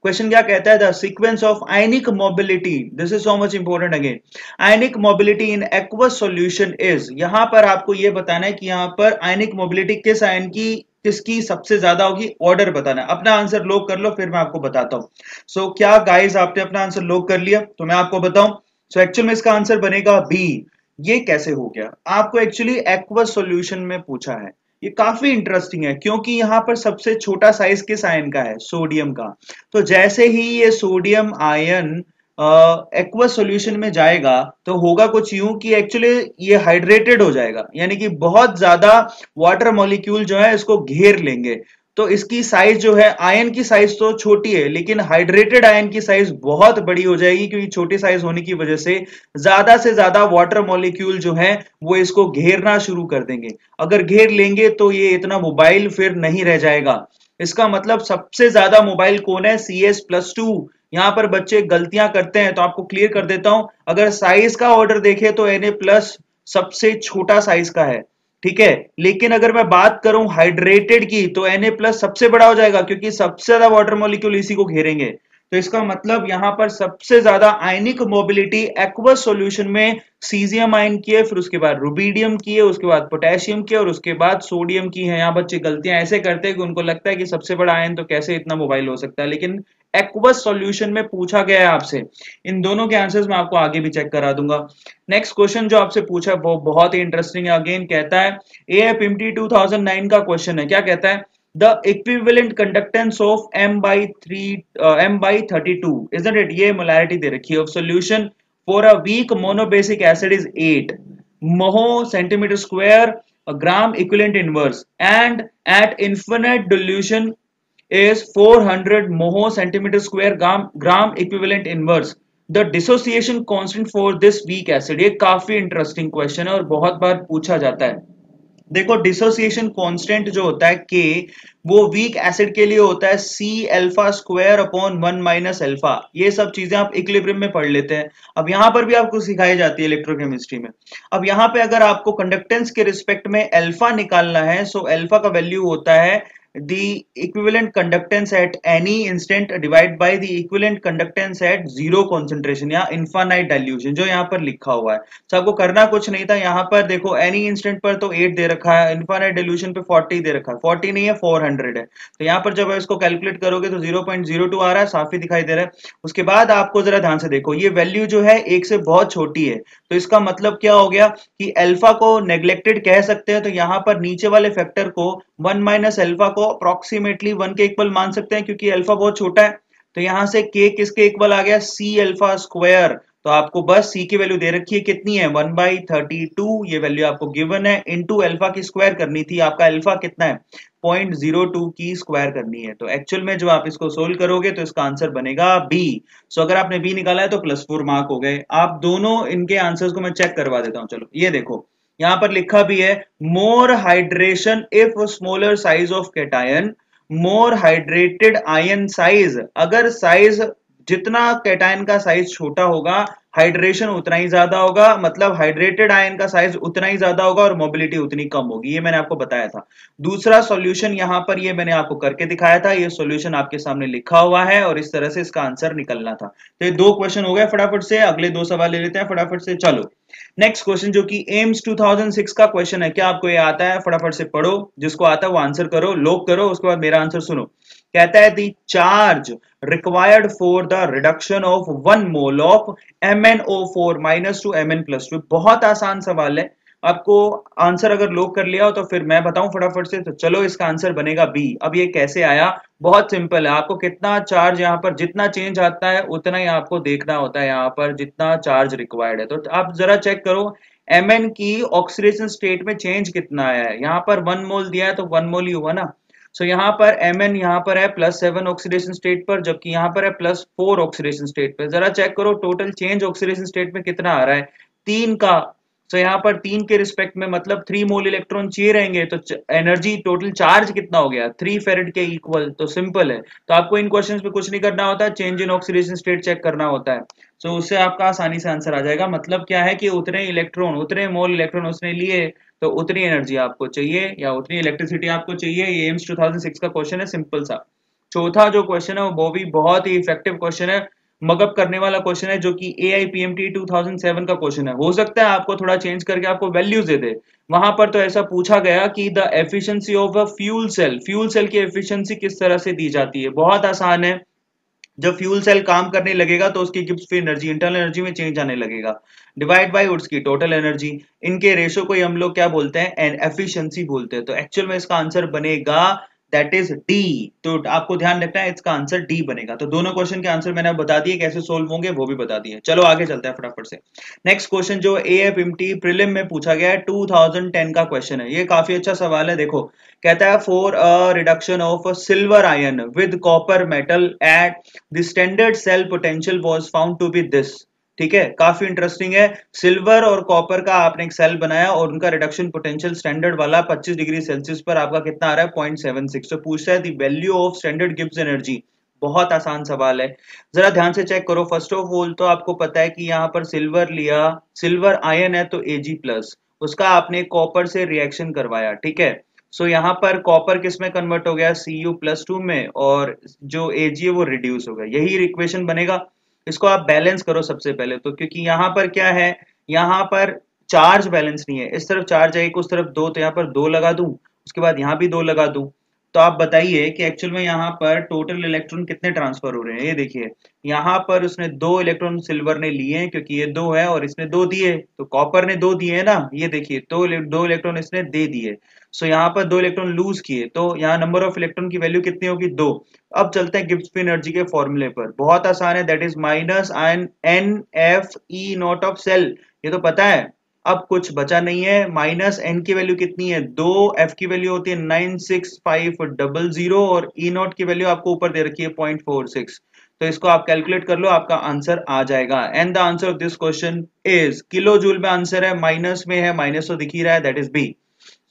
क्वेश्चन क्या कहता है? The sequence of ionic mobility this is so much important again ionic mobility in aqueous solution is यहाँ पर आपको यह बताना है कि यहाँ पर आयनिक मोबिलिटी किस आयन की किसकी सबसे ज़्यादा होगी? ऑर्डर बताना अपना आंसर लॉक कर लो फिर मैं आपको बताता हूँ। सो so, क्या गाइस आपने अपना आंसर लॉक कर लिया? तो मैं आपको बताऊँ। सो एक्चुअल में इसका आंसर बनेगा बी ये कैसे हो गया? आपको एक्चुअली एक्वस सॉल्यूशन में पूछा है। ये काफ़ी इंटरेस्टिंग है क्योंकि यहाँ पर सबसे छोटा साइज़ किस आयन का है? सोडियम का। तो जैसे ही ये सोडियम आयन एक्वा सॉल्यूशन में जाएगा तो होगा कुछ यूँ कि एक्चुअली ये हाइड्रेटेड हो जाएगा। यानी कि बहुत ज़्यादा वाटर मॉलिक्यूल जो है इसको घेर लेंगे। तो इसकी साइज़ जो है आयन की साइज़ तो छोटी है, लेकिन हाइड्रेटेड आयन की साइज़ बहुत बड़ी हो जाएगी, क्योंकि छोटी साइज़ होने की वजह से ज़्यादा से ज़्यादा वाटर मॉलिक्यूल जो है, वो इसको घेरना शुरू कर देंगे। अगर घेर लेंगे तो ये इतना मोबाइल फिर नहीं रह जाएगा। इसका मतलब सबसे ज़्यादा मोबाइल कौन है? सी एस प्लस टू यहाँ पर बच्चे गलतियाँ करते हैं तो आपको क्लियर कर देता हूँ। अगर साइज़ का ऑर्डर देखे तो एनए प्लस सबसे छोटा साइज़ का है, ठीक है? लेकिन अगर मैं बात करूँ हाइड्रेटेड की तो एनए प्लस सबसे बड़ा हो जाएगा, क्योंकि सबसे ज़्यादा वाटर मॉलिक्यूल इसी को घेरेंगे। तो इसका मतलब यहाँ पर सबसे ज़्यादा आयनिक मोबिलिटी एक्वस सॉल्यूशन में सीजियम आयन की है, फिर उसके बाद रुबीडियम की है, उसके बाद पोटेशियम की है, और उसके बाद सोडियम की है। यहाँ बच्चे गलतियाँ ऐसे करते हैं कि उनको लगता है कि सबसे बड़ा आयन तो कैसे इतना मोबाइल हो सकता है। लेकिन एक्वस सॉल्यूशन में पूछा गया है आपसे। इन दोनों के आंसर्स मैं आपको आगे भी चेक करा दूँगा। नेक्स्ट क्वेश्चन जो आपसे पूछा है, वो बहुत ही इंटरेस्टिंग है। अगेन कहता है ए एफ़ का क्वेश्चन है। क्या कहता है? The equivalent conductance of m by 3 uh, m by 32 isn't it ये molarity रखी है of solution for a weak monobasic acid is 8 moho centimeter square a gram equivalent inverse and at infinite dilution is 400 moho centimeter square gram gram equivalent inverse the dissociation constant for this weak acid ये काफ़ी interesting question है और बहुत बार पूछा जाता है देखो dissociation constant जो होता है के वो वीक एसिड के लिए होता है C alpha square upon one minus alpha ये सब चीज़ें आप इक्विलिब्रियम में पढ़ लेते हैं। अब यहाँ पर भी आपको सिखाई जाती है इलेक्ट्रोकेमिस्ट्री में। अब यहाँ पे अगर आपको कंडक्टेंस के रिस्पेक्ट में एल्फा निकालना है सो एल्फा का वैल्यू होता है the equivalent conductance at any instant divide by the equivalent conductance at zero concentration या infinite dilution, जो यहाँ पर लिखा हुआ है। So, आपको करना कुछ नहीं था। यहाँ पर देखो, any instant पर तो 8 दे रखा है, infinite dilution पे 40 दे रखा है। 40 नहीं है 400 है। तो यहाँ पर जब इसको कैलकुलेट करोगे तो 0.02 आ रहा है, साफ़ ही दिखाई दे रहा है। उसके बाद आपको जरा ध्यान से देखो, ये वैल्यू जो है, एक से बहुत छोटी है। तो इसका मतलब क्या हो गया कि अल्फ़ा को नेग्लेक्टेड कह सकते हैं। तो यहाँ पर नीचे वाले फैक्टर को वन माइनस एल्फा को अप्रोक्सीमेटली वन के इक्वल मान सकते हैं, क्योंकि अल्फ़ा बहुत छोटा है तो यहाँ से के किसके इक्वल आ गया? सी अल्फ़ा स्क्वायर तो आपको बस सी की वैल्यू दे रखी है, कितनी है? वन बाई थर्टी टू ये वैल्यू आपको गिवन है। इनटू अल्फ़ा की स्क्वायर करनी थी, आपका अल्फ़ा कितना है? पॉइंट ज़ीरो टू की स्क्वायर करनी है। तो एक्चुअल में जो आप इसको सोल्व करोगे तो इसका आंसर बनेगा बी सो अगर आपने बी निकाला है तो प्लस फोर मार्क हो गए। आप दोनों इनके आंसर्स को मैं चेक करवा देता हूँ। चलो, ये देखो। यहाँ पर लिखा भी है more hydration if smaller size of cation more hydrated ion size अगर साइज़ जितना कैटायन का साइज़ छोटा होगा हाइड्रेशन उतना ही ज़्यादा होगा मतलब हाइड्रेटेड आयन का साइज़ उतना ही ज़्यादा होगा और मोबिलिटी उतनी कम होगी। ये मैंने आपको बताया था। दूसरा सॉल्यूशन यहाँ पर ये मैंने आपको करके दिखाया था, ये सॉल्यूशन आपके सामने लिखा हुआ है और इस तरह से इसका आंसर निकलना था। तो ये दो क्वेश्चन हो गए फटाफट से, अगले दो सवाल ले लेते हैं फटाफट से। चलो नेक्स्ट क्वेश्चन जो कि एम्स 2006 का क्वेश्चन है। क्या आपको ये आता है? फटाफट से पढ़ो, जिसको आता है वो आंसर करो लोक करो, उसके बाद मेरा आंसर सुनो। कहता है the charge required for the reduction of one mole of M N O four minus to M N plus two बहुत आसान सवाल है। आपको आंसर अगर लोग कर लिया हो तो फिर मैं बताऊँ फटाफट से तो चलो इसका आंसर बनेगा बी अब ये कैसे आया? बहुत सिंपल है। आपको कितना चार्ज यहाँ पर, जितना चेंज आता है, उतना ही आपको देखना होता है यहाँ पर, जितना चार्ज रिक्वायर्ड है। तो आप जरा चेक करो एम की ऑक्सीडेशन स्टेट में चेंज कितना आया है? यहाँ पर वन मोल दिया है तो वन मोल ही हुआ ना। सो so, यहाँ पर एम एन यहाँ पर है प्लस सेवन ऑक्सीडेशन स्टेट पर जबकि यहाँ पर है प्लस फोर ऑक्सीडेशन स्टेट पर। जरा चेक करो टोटल चेंज ऑक्सीडेशन स्टेट में कितना आ रहा है? तीन का। तो यहाँ पर तीन के रिस्पेक्ट में मतलब थ्री मोल इलेक्ट्रॉन चाहिए रहेंगे तो एनर्जी टोटल चार्ज कितना हो गया? थ्री फेरेड के इक्वल तो सिंपल है। तो आपको इन क्वेश्चंस पे कुछ नहीं करना होता change in oxidation state check करना होता है। सो so, उससे आपका आसानी से आंसर आ जाएगा। मतलब क्या है कि उतने इलेक्ट्रॉन उतने मोल इलेक्ट्रॉन उसने लिए तो उतनी एनर्जी आपको चाहिए या उतनी इलेक्ट्रिसिटी आपको चाहिए, ये एम्स 2006 का क्वेश्चन है सिंपल सा। चौथा जो क्वेश्चन है, वो भी बहुत ही इफ़ेक्टिव क्वेश्चन है मगअप करने वाला क्वेश्चन है, जो कि A I P M T two thousand seven का क्वेश्चन है। हो सकता है आपको थोड़ा चेंज करके आपको वैल्यूज़ दे दे। वहाँ पर तो ऐसा पूछा गया कि the efficiency of a fuel cell fuel cell की एफिशिएंसी किस तरह से दी जाती है? बहुत आसान है। जब फ्यूल सेल काम करने लगेगा तो उसकी गिफ्ट फ्री एनर्जी इंटरनल एनर्जी में चेंज आने लगेगा। डिवाइड बाई की टोटल एनर्जी इनके रेशो को हम लोग क्या बोलते हैं? एन एफिशिएंसी बोलते हैं। तो एक्चुअल में इसका आंसर बनेगा दैट इज़ डी तो आपको ध्यान रखना है, इसका आंसर डी बनेगा। तो दोनों क्वेश्चन के आंसर मैंने बता दिए, कैसे सोल्व होंगे, वो भी बता दिए। चलो आगे चलते हैं फटाफट से। नेक्स्ट क्वेश्चन जो A F M T prelim में पूछा गया है 2010 का क्वेश्चन है। ये काफ़ी अच्छा सवाल है, देखो। कहता है for a reduction of silver ion with copper metal at the standard cell potential was found to be this ठीक है? काफ़ी इंटरेस्टिंग है। सिल्वर और कॉपर का आपने एक सेल बनाया और उनका रिडक्शन पोटेंशियल स्टैंडर्ड वाला 25 डिग्री सेल्सियस पर आपका कितना आ रहा है? पॉइंट सेवन सिक्स तो पूछता है the value of standard Gibbs energy बहुत आसान सवाल है। जरा ध्यान से चेक करो। फ़र्स्ट ऑफ़ ऑल तो आपको पता है कि यहाँ पर सिल्वर लिया सिल्वर आयन है तो एजी प्लस उसका आपने कॉपर से रिएक्शन करवाया ठीक है? सो so, यहाँ पर कॉपर किसमें कन्वर्ट हो गया? सी यू प्लस टू में और जो एजी है वो रिड्यूस हो गया। यही इक्वेशन बनेगा। इसको आप बैलेंस करो सबसे पहले तो क्योंकि यहाँ पर क्या है? यहाँ पर चार्ज बैलेंस नहीं है। इस तरफ़ चार्ज है, एक उस तरफ़ दो तो यहाँ पर दो लगा दूँ, उसके बाद यहाँ भी दो लगा दूँ। तो आप बताइए कि एक्चुअल में यहाँ पर टोटल इलेक्ट्रॉन कितने ट्रांसफ़र हो रहे हैं? ये देखिए, यहाँ पर उसने दो इलेक्ट्रॉन सिल्वर ने लिए हैं, क्योंकि ये दो है और इसने दो दिए तो कॉपर ने दो दिए है ना? ये देखिए तो दो इलेक्ट्रॉन इसने दे दिए सो so, यहाँ पर दो इलेक्ट्रॉन लूज किए। तो यहाँ नंबर ऑफ़ इलेक्ट्रॉन की वैल्यू कितनी होगी? दो। अब चलते हैं गिब्स एनर्जी के फॉर्मूले पर। बहुत आसान है। That is minus N N F E naught of cell ये तो पता है। अब कुछ बचा नहीं है। माइनस एन की वैल्यू कितनी है? दो एफ़ की वैल्यू होती है nine six five double zero और ई e नॉट की वैल्यू आपको ऊपर दे रखी है पॉइंट फोर सिक्स तो इसको आप कैलकुलेट कर लो आपका आंसर आ जाएगा। And the answer of this question is kilo joule में आंसर है माइनस में है माइनस तो दिख ही रहा है that is B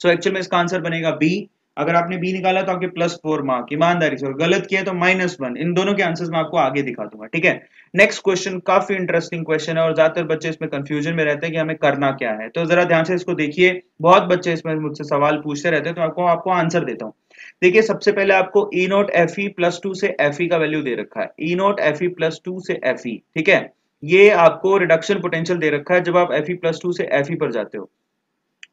so actual में इसका आंसर बनेगा बी अगर आपने बी निकाला तो आपके प्लस फोर मार्क ईमानदारी से और गलत किया तो माइनस वन इन दोनों के आंसर्स मैं आपको आगे दिखा दूँगा, ठीक है? नेक्स्ट क्वेश्चन काफ़ी इंटरेस्टिंग क्वेश्चन है और ज़्यादातर बच्चे इसमें कंफ्यूजन में रहते हैं कि हमें करना क्या है। तो जरा ध्यान से इसको देखिए। बहुत बच्चे इसमें मुझसे सवाल पूछते रहते हैं तो आपको आपको आंसर देता हूँ। देखिए, सबसे पहले आपको E naught F E plus two से एफ़ ई का वैल्यू दे रखा है। E naught F E plus two से एफ़ ई ठीक है? ये आपको रिडक्शन पोटेंशियल दे रखा है जब आप एफ़ ई प्लस टू से एफ़ ई पर जाते हो।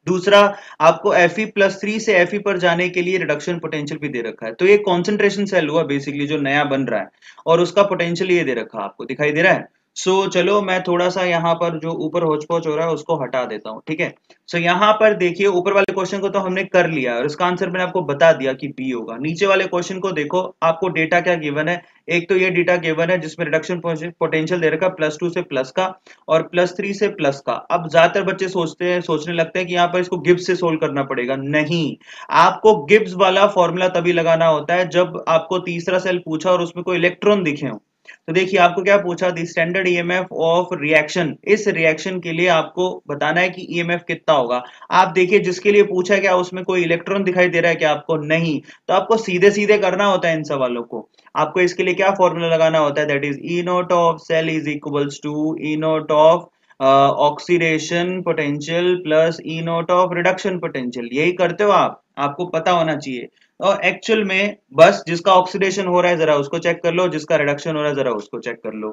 दूसरा, आपको एफ़ ई प्लस थ्री से एफ़ ई पर जाने के लिए रिडक्शन पोटेंशियल भी दे रखा है। तो ये कॉन्सेंट्रेशन सेल हुआ बेसिकली जो नया बन रहा है और उसका पोटेंशियल ये दे रखा है आपको। दिखाई दे रहा है? सो so, चलो मैं थोड़ा सा यहाँ पर जो ऊपर होच पोच हो रहा है उसको हटा देता हूँ ठीक है? सो so, यहाँ पर देखिए ऊपर वाले क्वेश्चन को तो हमने कर लिया और इसका आंसर मैंने आपको बता दिया कि बी होगा। नीचे वाले क्वेश्चन को देखो आपको डेटा क्या गिवन है? एक तो ये डेटा गिवन है जिसमें रिडक्शन पोटेंशियल दे रखा प्लस टू से प्लस का और प्लस थ्री से प्लस का। अब ज़्यादातर बच्चे सोचते हैं सोचने लगते हैं कि यहाँ पर इसको गिब्स से सोल्व करना पड़ेगा। नहीं। आपको गिब्स वाला फॉर्मूला तभी लगाना होता है जब आपको तीसरा सेल पूछा और उसमें कोई इलेक्ट्रॉन दिखे हो। तो देखिए, आपको क्या पूछा? The standard EMF of reaction इस रिएक्शन के लिए आपको बताना है कि ईएमएफ e कितना होगा। आप देखिए, जिसके लिए पूछा क्या उसमें कोई इलेक्ट्रॉन दिखाई दे रहा है क्या आपको? नहीं। तो आपको सीधे सीधे करना होता है इन सवालों को। आपको इसके लिए क्या फॉर्मूला लगाना होता है? That is E naught of cell is equals to E naught of oxidation potential plus E naught of reduction potential यही करते हो आप। आपको पता होना चाहिए। और एक्चुअल में बस जिसका ऑक्सीडेशन हो रहा है जरा उसको चेक कर लो, जिसका रिडक्शन हो रहा है जरा उसको चेक कर लो।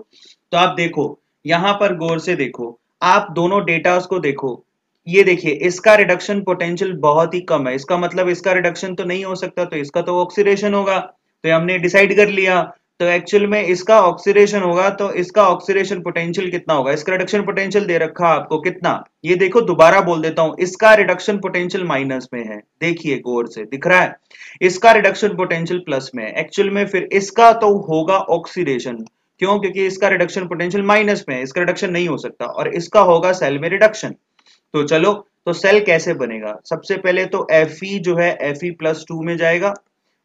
तो आप देखो, यहाँ पर गौर से देखो, आप दोनों डेटा को देखो। ये देखिए, इसका रिडक्शन पोटेंशियल बहुत ही कम है। इसका मतलब इसका रिडक्शन तो नहीं हो सकता तो इसका तो ऑक्सीडेशन होगा। तो हमने डिसाइड कर लिया तो एक्चुअल में इसका ऑक्सीडेशन होगा तो इसका ऑक्सीडेशन पोटेंशियल कितना होगा? इसका रिडक्शन पोटेंशियल दे रखा आपको कितना? ये देखो, दोबारा बोल देता हूँ, इसका रिडक्शन पोटेंशियल माइनस में है। देखिए गौर से, दिख रहा है? इसका रिडक्शन पोटेंशियल प्लस में है। एक्चुअल में फिर इसका तो होगा ऑक्सीडेशन क्यों? क्योंकि इसका रिडक्शन पोटेंशियल माइनस में है। इसका रिडक्शन नहीं हो सकता और इसका होगा सेल में रिडक्शन तो चलो तो सेल कैसे बनेगा? सबसे पहले तो एफ़ जो है एफ़ प्लस टू में जाएगा।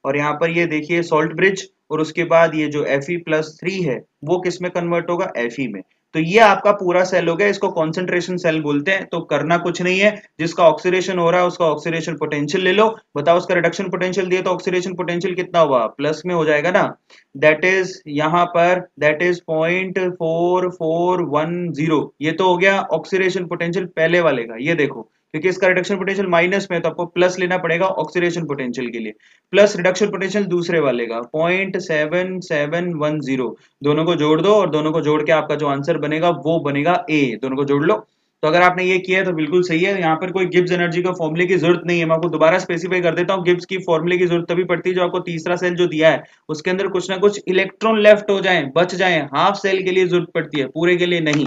और यहाँ पर ये देखिए सॉल्ट ब्रिज और उसके बाद ये जो एफ़ ई प्लस थ्री है, वो किसमें कन्वर्ट होगा? एफ़ ई में। तो ये आपका पूरा सेल हो गया। इसको कॉन्सेंट्रेशन सेल बोलते हैं। तो करना कुछ नहीं है। जिसका ऑक्सीडेशन हो रहा है, उसका ऑक्सीडेशन पोटेंशियल ले लो। बताओ, उसका रिडक्शन पोटेंशियल दिए तो ऑक्सीडेशन पोटेंशियल कितना हुआ? प्लस में हो जाएगा ना? दैट इज़ यहाँ पर that is point four four one zero ये तो हो गया ऑक्सीडेशन पोटेंशियल पहले वाले का। ये देखो। क्योंकि इसका रिडक्शन पोटेंशियल माइनस में तो आपको प्लस लेना पड़ेगा ऑक्सीडेशन पोटेंशियल के लिए। प्लस रिडक्शन पोटेंशियल दूसरे वाले का point seven seven one zero दोनों को जोड़ दो और दोनों को जोड़ के आपका जो आंसर बनेगा, वो बनेगा ए दोनों को जोड़ लो। तो अगर आपने ये किया है तो बिल्कुल सही है। यहाँ पर कोई गिब्स एनर्जी का फॉर्मुले की ज़रूरत नहीं है। मैं आपको दोबारा स्पेसिफाई कर देता हूँ गिब्स की फॉर्मुले की ज़रूरत तभी पड़ती है जो आपको तीसरा सेल जो दिया है। उसके अंदर कुछ ना कुछ इलेक्ट्रॉन लेफ़्ट हो जाए, बच जाए। हाफ़ सेल के लिए ज़रूरत पड़ती है, पूरे के लिए नहीं।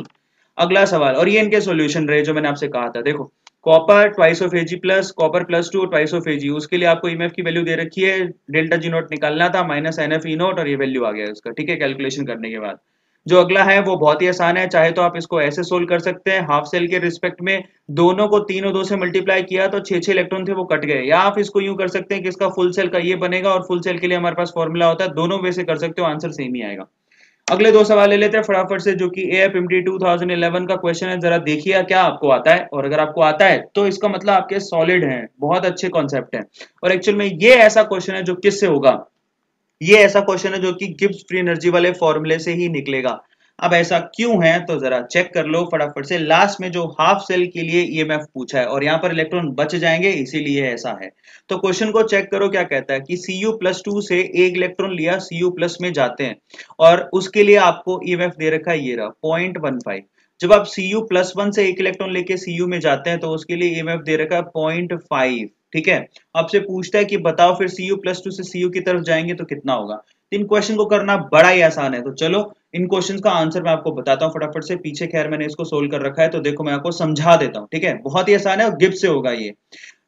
अगला सवाल, और ये इनके सोल्यूशन रहे, जो मैंने आपसे कहा था। देखो copper twice of AG plus copper plus two twice of AG उसके लिए आपको ईएमएफ की वैल्यू दे रखी है। डेल्टा जी नोट निकालना था minus N F E naught और ये वैल्यू आ गया उसका, ठीक है? कैलकुलेशन करने के बाद। जो अगला है, वो बहुत ही आसान है। चाहे तो आप इसको ऐसे सोल्व कर सकते हैं हाफ़ सेल के रिस्पेक्ट में। दोनों को तीन दो से मल्टीप्लाई किया तो छह छह इलेक्ट्रॉन थे, वो कट गए। या आप इसको यूँ कर सकते हैं कि इसका फुल सेल का ये बनेगा और फुल सेल के लिए हमारे पास फॉर्मूला होता है। दोनों वे से कर सकते हो आंसर सेम ही आएगा। अगले दो सवाल ले लेते हैं फटाफट से, जो कि A F M T two thousand eleven का क्वेश्चन है। जरा देखिए क्या आपको आता है, और अगर आपको आता है तो इसका मतलब आपके सॉलिड हैं, बहुत अच्छे कॉन्सेप्ट हैं। और एक्चुअल में ये ऐसा क्वेश्चन है जो किससे होगा? ये ऐसा क्वेश्चन है जो कि गिब्स फ्री एनर्जी वाले फॉर्मूले से ही निकलेगा। अब ऐसा क्यों है तो जरा चेक कर लो फटाफट से। लास्ट में जो हाफ़ सेल के लिए ईएमएफ e पूछा है, और यहाँ पर इलेक्ट्रॉन बच जाएँगे, इसीलिए ऐसा है। तो क्वेश्चन को चेक करो, क्या कहता है कि Cu प्लस टू से एक इलेक्ट्रॉन लिया, Cu प्लस में जाते हैं। और उसके लिए आपको ईएमएफ e दे रखा है, ये रहा पॉइंट वन फाइव जब आप Cu प्लस वन से एक इलेक्ट्रॉन लेके Cu में जाते हैं तो उसके लिए ईएमएफ e दे रखा है पॉइंट फाइव ठीक है? आपसे पूछता है कि बताओ फिर Cu प्लस टू से सी यू की तरफ़ जाएँगे तो कितना होगा? इन क्वेश्चन को करना बड़ा ही आसान है। तो चलो, इन क्वेश्चंस का आंसर मैं आपको बताता हूँ फटाफट से। पीछे खैर मैंने इसको सोल्व कर रखा है तो देखो मैं आपको समझा देता हूँ, ठीक है? बहुत ही आसान है और गिफ्ट से होगा ये।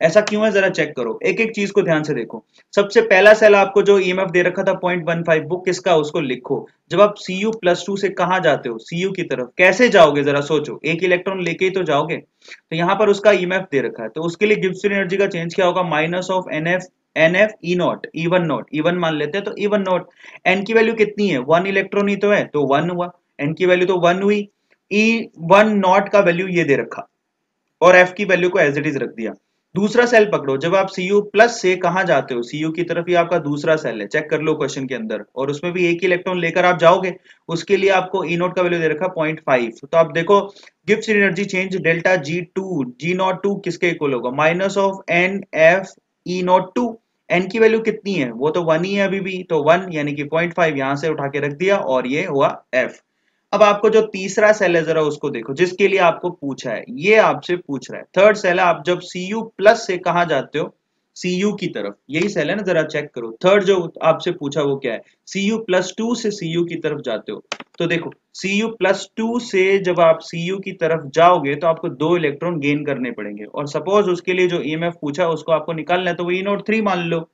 ऐसा क्यों है? जरा चेक करो। एक एक चीज़ को ध्यान से देखो। सबसे पहला सेल आपको जो ईएमएफ e दे रखा था पॉइंट वन फाइव बुक किसका, उसको लिखो। जब आप सी यू प्लस टू से कहा जाते हो? सी यू की तरफ़। कैसे जाओगे? जरा सोचो। एक इलेक्ट्रॉन लेके ही तो जाओगे। तो यहाँ पर उसका ईएमएफ e दे रखा है। तो उसके लिए गिफ्ट एनर्जी का चेंज क्या होगा? Minus of N F N F E naught even naught even मान लेते हैं तो इवन नॉट एन की वैल्यू कितनी है? वन इलेक्ट्रॉन ही तो है तो वन हुआ। एन की वैल्यू तो वन हुई। ई वन नॉट का वैल्यू ये दे रखा। और एफ़ की वैल्यू को एज इट इज़ रख दिया। दूसरा सेल पकड़ो। जब आप सी यू प्लस से कहा जाते हो? सी यू की तरफ़ ही आपका दूसरा सेल है। चेक कर लो क्वेश्चन के अंदर। और उसमें भी एक इलेक्ट्रॉन लेकर आप जाओगे, उसके लिए आपको ई e नोट का वैल्यू दे रखा पॉइंट फाइव तो आप देखो gift energy change delta G two G naught two किसके इक्वल होगा? Minus of N F E naught two N की वैल्यू कितनी है? वो तो वन ही है अभी भी तो वन यानी कि पॉइंट फाइव यहाँ से उठा के रख दिया और ये हुआ एफ़ अब आपको जो तीसरा सेल है, जरा उसको देखो, जिसके लिए आपको पूछा है, ये आपसे पूछ रहा है। थर्ड सेल है, आप जब सी यू प्लस से कहा जाते हो सी यू की तरफ़। यही सेल है ना, जरा चेक करो। थर्ड जो आपसे पूछा वो क्या है? सी यू प्लस टू से सी यू की तरफ़ जाते हो। तो देखो सी यू प्लस टू से जब आप सी यू की तरफ़ जाओगे तो आपको दो इलेक्ट्रॉन गेन करने पड़ेंगे। और सपोज़ उसके लिए जो ईएमएफ e पूछा, उसको आपको निकालना है तो वो ई नोट थ्री मान लो।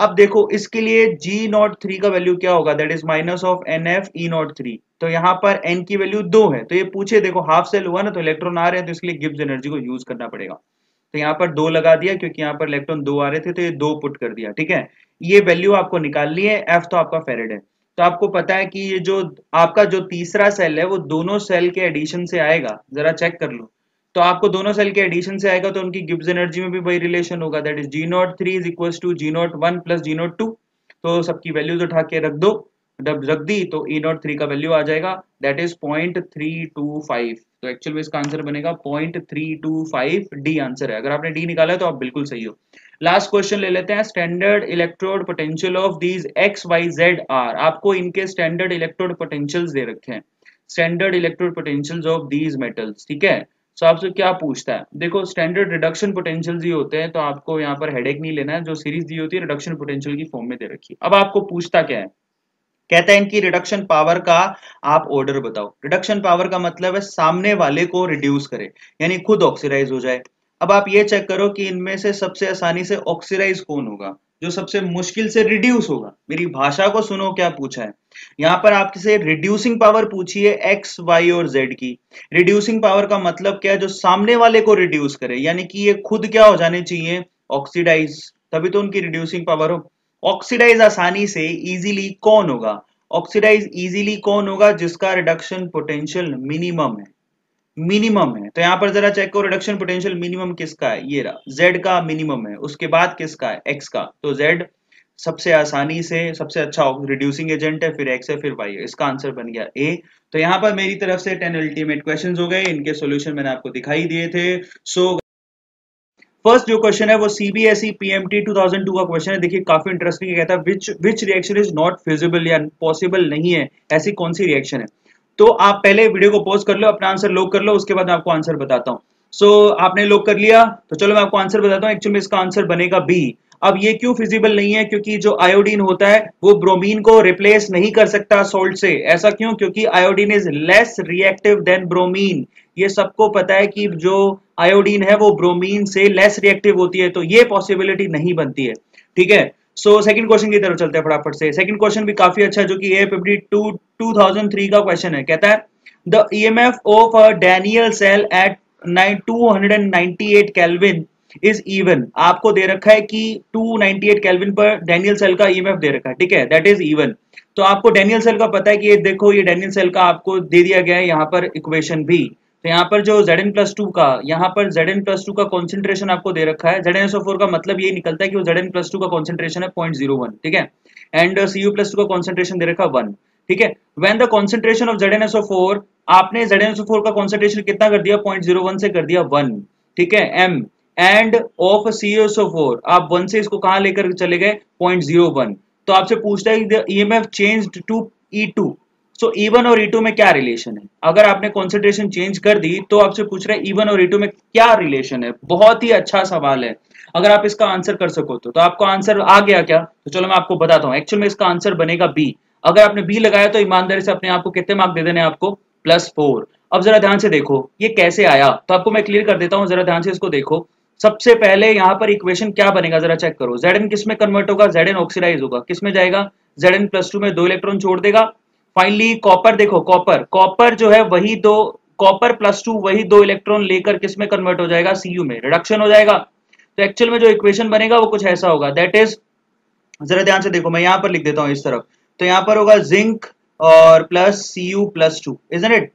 अब देखो, इसके लिए जी नॉट थ्री का वैल्यू क्या होगा? That is minus of N F E naught three तो यहाँ पर एन की वैल्यू दो है। तो ये पूछे, देखो हाफ़ सेल हुआ ना तो इलेक्ट्रॉन आ रहे हैं तो इसके लिए गिब्स एनर्जी को यूज़ करना पड़ेगा। तो यहाँ पर दो लगा दिया, क्योंकि यहाँ पर इलेक्ट्रॉन दो आ रहे थे तो ये दो पुट कर दिया, ठीक है? ये वैल्यू आपको निकालनी है एफ़ तो आपका फेरेड है। तो आपको पता है कि ये जो, आपका जो तीसरा सेल है, वो दोनों सेल के एडिशन से आएगा। जरा चेक कर लो। तो आपको दोनों सेल के एडिशन से आएगा तो उनकी गिब्स एनर्जी में भी वही रिलेशन होगा। That is G naught three is equal to G naught one plus G naught two तो सबकी वैल्यूज़ उठा के रख दो। जब रख दी तो ई नॉट थ्री का वैल्यू आ जाएगा। That is point three two five तो एक्चुअल में इसका आंसर बनेगा point three two five D answer है। अगर आपने डी निकाला है तो आप बिल्कुल सही हो। लास्ट क्वेश्चन ले लेते हैं। Standard electrode potential of these X Y Z are आपको इनके स्टैंडर्ड इलेक्ट्रोड पोटेंशियल्स दे रखे हैं। Standard electrode potentials of these metals ठीक है? सो आपसे क्या पूछता है? देखो स्टैंडर्ड रिडक्शन पोटेंशियल ही होते हैं तो आपको यहाँ पर हेडेक नहीं लेना है। जो सीरीज़ दी होती है रिडक्शन पोटेंशियल की फॉर्म में दे रखी है। अब आपको पूछता क्या है? कहता है इनकी रिडक्शन पावर का आप ऑर्डर बताओ। रिडक्शन पावर का मतलब है सामने वाले को रिड्यूस करे, यानी खुद ऑक्सीडाइज हो जाए। अब आप ये चेक करो कि इनमें से सबसे आसानी से ऑक्सीडाइज कौन होगा, जो सबसे मुश्किल से रिड्यूस होगा। मेरी भाषा को सुनो क्या पूछा है। यहाँ पर आपसे रिड्यूसिंग पावर पूछी है एक्स वाई और जेड की। रिड्यूसिंग पावर का मतलब क्या है? जो सामने वाले को रिड्यूस करे, यानी कि ये खुद क्या हो जाने चाहिए? ऑक्सीडाइज तभी तो उनकी रिड्यूसिंग पावर हो। ऑक्सीडाइज आसानी से इजीली कौन होगा? ऑक्सीडाइज इजीली कौन होगा जिसका रिडक्शन पोटेंशियल मिनिमम है? मिनिमम है। तो यहाँ पर जरा चेक करो रिडक्शन पोटेंशियल मिनिमम किसका है? ये रहा। जेड का मिनिमम है। उसके बाद किसका है? एक्स का। तो जेड सबसे आसानी से सबसे अच्छा रिड्यूसिंग एजेंट है फिर एक्स है फिर वाई है। इसका आंसर बन गया ए तो यहाँ पर मेरी तरफ़ से टेन अल्टीमेट क्वेश्चंस हो गए। इनके सॉल्यूशन मैंने आपको दिखाई दिए थे। सो so, फ़र्स्ट जो क्वेश्चन है वो सीबीएसई पीएमटी 2002 का क्वेश्चन है। देखिए काफ़ी इंटरेस्टिंग कहता है which which reaction is not feasible या पॉसिबल नहीं है? ऐसी कौन सी रिएक्शन है? तो आप पहले वीडियो को पोस्ट कर लो अपना आंसर लॉक कर लो उसके बाद आपको आंसर बताता हूँ। सो so, आपने लॉक कर लिया तो चलो मैं आपको आंसर बताता हूँ। एक्चुअली इसका आंसर बनेगा बी अब ये क्यों फिजिबल नहीं है? क्योंकि जो आयोडीन होता है वो ब्रोमीन को रिप्लेस नहीं कर सकता सोल्ट से। ऐसा क्यों? क्योंकि iodine is less reactive than bromine ये सबको पता है कि जो आयोडीन है वो ब्रोमीन से लेस रिएक्टिव होती है तो ये पॉसिबिलिटी नहीं बनती है। ठीक है? सो सेकंड क्वेश्चन की तरफ़ चलते हैं फटाफट से। सेकंड क्वेश्चन भी काफ़ी अच्छा जो कि A fifty two two thousand three का क्वेश्चन है। कहता है the E M F of Daniel cell at two hundred and ninety eight kelvin is even आपको दे रखा है कि 298 केल्विन पर डेनियल सेल का ईएमएफ दे रखा है। ठीक है? दैट इज़ इवन तो आपको डेनियल सेल का पता है कि ये देखो, ये डेनियल सेल का आपको दे दिया गया है यहाँ पर इक्वेशन भी। तो यहाँ पर जो जेड एन प्लस टू का, यहाँ पर जेड एन प्लस टू का कॉन्सेंट्रेशन आपको दे रखा है। जेड एन फोर का मतलब ये निकलता है कि वो जेड एन प्लस टू का कॉन्सेंट्रेशन है पॉइंट ज़ीरो वन ठीक है? And C U plus two का कॉन्सेंट्रेशन दे रखा है वन ठीक है? When the concentration of Z N S four आपने जेड एन फोर का कॉन्सेंट्रेशन कितना कर दिया? पॉइंट ज़ीरो वन से कर दिया वन ठीक है? M and of C four आप वन से इसको कहा लेकर चले गए? पॉइंट ज़ीरो वन तो आपसे पूछता है E M F change to E two so E1 और E2 में क्या रिलेशन है? अगर आपने कॉन्सेंट्रेशन चेंज कर दी तो आपसे पूछ रहे E1 और E2 में क्या रिलेशन है? बहुत ही अच्छा सवाल है। अगर आप इसका आंसर कर सको तो, तो आपको आंसर आ गया क्या? तो चलो मैं आपको बताता हूँ। एक्चुअल में इसका आंसर बनेगा बी अगर आपने बी लगाया तो ईमानदारी से अपने आप को कितने मार्क दे देने आपको? प्लस फोर अब जरा ध्यान से देखो ये कैसे आया? तो आपको मैं क्लियर कर देता हूँ जरा ध्यान से इसको देखो। सबसे पहले यहाँ पर इक्वेशन क्या बनेगा? जरा चेक करो। जेड एन किसमें कन्वर्ट होगा? जेड एन ऑक्सीडाइज होगा। किसमें जाएगा? जेड एन प्लस टू में दो इलेक्ट्रॉन छोड़ देगा। फाइनली कॉपर देखो कॉपर कॉपर जो है, वही दो कॉपर प्लस टू वही दो इलेक्ट्रॉन लेकर किसमें कन्वर्ट हो जाएगा? सीयू में. रिडक्शन हो जाएगा. तो एक्चुअल में जो इक्वेशन बनेगा, वो कुछ ऐसा होगा. दैट इज़ जरा ध्यान से देखो, मैं यहाँ पर लिख देता हूँ इस तरफ़. तो यहाँ पर होगा जिंक और plus C U plus two is it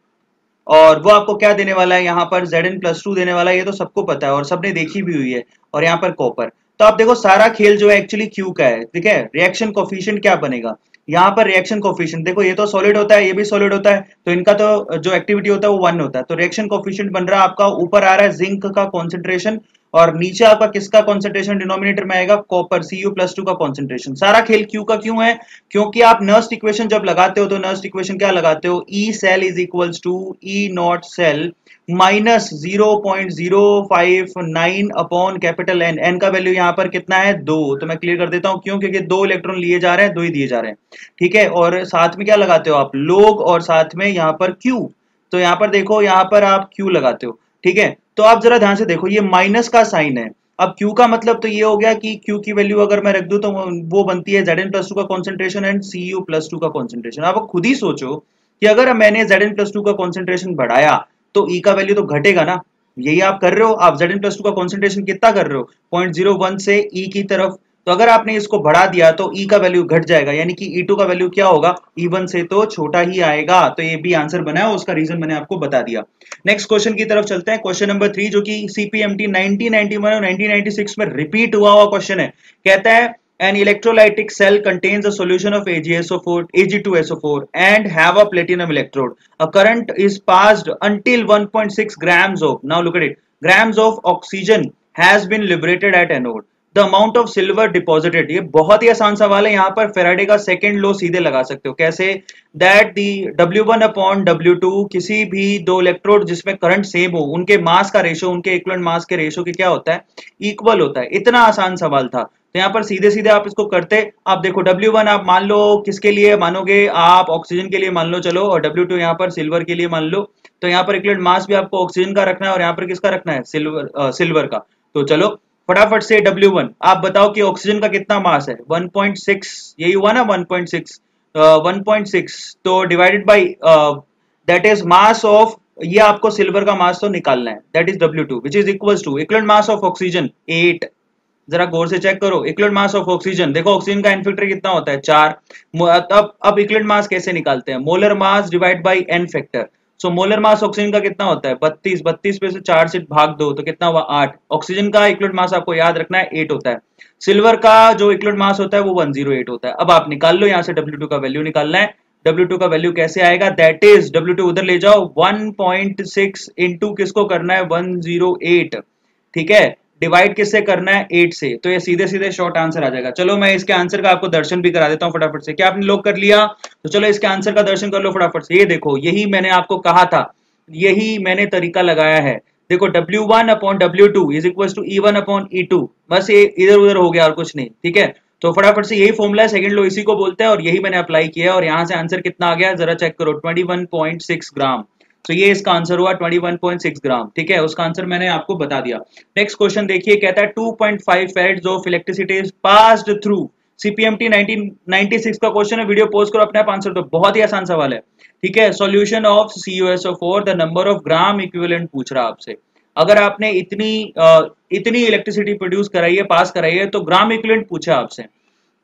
और वो आपको क्या देने वाला है? यहाँ पर जेड एन प्लस टू देने वाला है, ये तो सबको पता है और सबने देखी भी हुई है. और यहाँ पर कॉपर तो आप देखो, सारा खेल जो है एक्चुअली क्यू का है. ठीक है? रिएक्शन कोफिशियंट क्या बनेगा? यहाँ पर रिएक्शन कोफिशियंट देखो ये तो सॉलिड होता है, ये भी सॉलिड होता है तो इनका तो जो एक्टिविटी होता है वो वन होता है। तो रिएक्शन कोफिशियंट बन रहा है, आपका ऊपर आ रहा है जिंक का कॉन्सेंट्रेशन और नीचे आपका किसका कॉन्सेंट्रेशन डिनोमिनेटर में आएगा? Copper C U plus two का कॉन्सेंट्रेशन सारा खेल क्यू का क्यों है? क्योंकि आप नर्स्ट इक्वेशन जब लगाते हो तो नर्स्ट इक्वेशन क्या लगाते हो? E cell is equal to E naught cell minus zero point zero five nine upon capital N N का वैल्यू यहाँ पर कितना है? दो. तो मैं क्लियर कर देता हूँ, क्यों? क्योंकि दो इलेक्ट्रॉन लिए जा रहे हैं, दो ही दिए जा रहे हैं. ठीक है? और साथ में क्या लगाते हो आप? लोग और साथ में यहाँ पर क्यू तो यहाँ पर देखो, यहाँ पर आप क्यू लगाते हो. ठीक है? तो आप जरा ध्यान से देखो, ये माइनस का साइन है। अब क्यू का मतलब तो ये हो गया कि क्यू की वैल्यू अगर मैं रख दू तो वो बनती है जेड एन प्लस टू का concentration and C U plus two का कॉन्सेंट्रेशन आप खुद ही सोचो कि अगर मैंने जेड एन प्लस टू का कॉन्सेंट्रेशन बढ़ाया तो E का वैल्यू तो घटेगा ना। यही आप कर रहे हो, आप जेड एन प्लस टू का कॉन्सेंट्रेशन कितना कर रहे हो? पॉइंट ज़ीरो वन से E की तरफ़ तो अगर आपने इसको बढ़ा दिया तो ई का वैल्यू घट जाएगा, यानी कि e ई टू का वैल्यू क्या होगा? E ई वन से तो छोटा ही आएगा तो ये भी आंसर बना है, उसका रीजन मैंने आपको बता दिया। नेक्स्ट क्वेश्चन की तरफ़ चलते हैं। क्वेश्चन नंबर थ्री जो कि सीपीएमटी 1991 और 1996 में रिपीट हुआ हुआ क्वेश्चन है। कहता है an electrolytic cell contains a solution of AGSO four AG two SO four and have a platinum electrode a current is pass until one point six grams of now look at it grams of oxygen has the amount of silver deposited, ये बहुत ही आसान सवाल है, यहाँ पर Faraday का second लो सीधे लगा सकते हो। कैसे? That the W one upon W two किसी भी दो इलेक्ट्रोड जिसमें करंट सेम हो, उनके मास का रेशो उनके इक्वलेंट मास के रेशो के क्या होता है? इक्वल होता है। इतना आसान सवाल था। तो यहाँ पर सीधे सीधे आप इसको करते, आप देखो डब्ल्यू वन आप मान लो किसके लिए मानोगे? आप ऑक्सीजन के लिए मान लो, चलो, और डब्ल्यू टू यहाँ पर सिल्वर के लिए मान लो। तो यहाँ पर इक्वलेंट मास भी आपको ऑक्सीजन का रखना है, और यहाँ पर किसका रखना है? सिल्वर सिल्वर का। तो चलो फटाफट से W1 आप बताओ कि ऑक्सीजन का कितना मास है? 1.6 यही हुआ ना 1.6 1.6 तो divided by that is mass of ये आपको सिल्वर का मास तो निकालना है। That is W2 which is equals to equivalent mass of oxygen 8 जरा गौर से चेक करो इक्वलेंट मास ऑफ़ ऑक्सीजन देखो ऑक्सीजन का इनफेक्टर कितना होता है? चार। अब अब इक्वलेंट मास कैसे निकालते हैं? Molar mass divide by N factor so molar mass oxygen का कितना होता है? बत्तीस बत्तीस पे से चार से भाग दो तो कितना हुआ? आठ। ऑक्सीजन का इक्लोड मास आपको याद रखना है एट होता है। सिल्वर का जो इक्लोड मास होता है, वो वन ज़ीरो एट होता है। अब आप निकाल लो, यहाँ से डब्ल्यू टू का वैल्यू निकालना है। डब्ल्यू टू का वैल्यू कैसे आएगा? दैट इज़ डब्ल्यू टू उधर ले जाओ। वन पॉइंट सिक्स इंटू किसको करना है? वन ज़ीरो एट ठीक है? डिवाइड किससे करना है? एट से। तो ये सीधे सीधे शॉर्ट आंसर आ जाएगा। चलो मैं इसके आंसर का आपको दर्शन भी करा देता हूँ फटाफट से। क्या आपने लोग कर लिया? तो चलो इसके आंसर का दर्शन कर लो फटाफट से। ये देखो, यही मैंने आपको कहा था। यही मैंने तरीका लगाया है। देखो W one upon W two is equal to E one upon E two बस ये इधर उधर हो गया और कुछ नहीं, ठीक है? तो फटाफट से यही फॉर्मुला है सेकंड लो इसी को बोलते हैं और यही मैंने अप्लाई किया और यहाँ से आंसर कितना आ गया? जरा चेक करो 21.6 ग्राम तो ये इसका आंसर हुआ 21.6 ग्राम ठीक है? उसका आंसर मैंने आपको बता दिया। नेक्स्ट क्वेश्चन देखिए, कहता है 2.5 point farads of electricity is passed through CPMT 1996 का क्वेश्चन है वीडियो पोस्ट करो, अपने आप आंसर दो। बहुत ही आसान सवाल है, ठीक है? Solution of C the number of gram equivalent पूछ रहा आपसे। अगर आपने इतनी इतनी इलेक्ट्रिसिटी प्रोड्यूस कराई है पास कराई है तो ग्राम इक्विवेलेंट पूछा आपसे।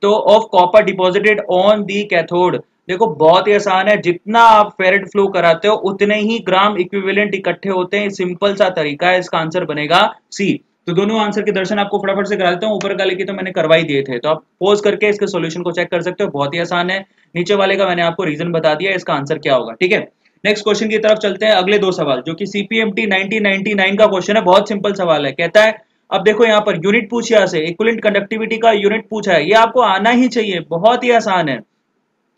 तो of copper deposited on the cathode देखो, बहुत ही आसान है। जितना आप फेरेट फ्लो कराते हो, उतने ही ग्राम इक्विवेलेंट इकट्ठे होते हैं। सिंपल सा तरीका है, इसका आंसर बनेगा सी तो दोनों आंसर के दर्शन आपको फटाफट से करा देता हूँ। ऊपर वाले की तो मैंने करवाई दिए थे। तो आप पोज करके इसके सोल्यूशन को चेक कर सकते हो। बहुत ही आसान है। नीचे वाले का मैंने आपको रीजन बता दिया, इसका आंसर क्या होगा, ठीक है? नेक्स्ट क्वेश्चन की तरफ़ चलते हैं। अगले दो सवाल, जो कि सीपीएमटी 1999 का क्वेश्चन है। बहुत सिंपल सवाल है। कहता है, अब देखो यहाँ पर यूनिट पूछा से इक्वलेंट कंडक्टिविटी का यूनिट पूछा है। ये आपको आना ही चाहिए। बहुत ही आसान है।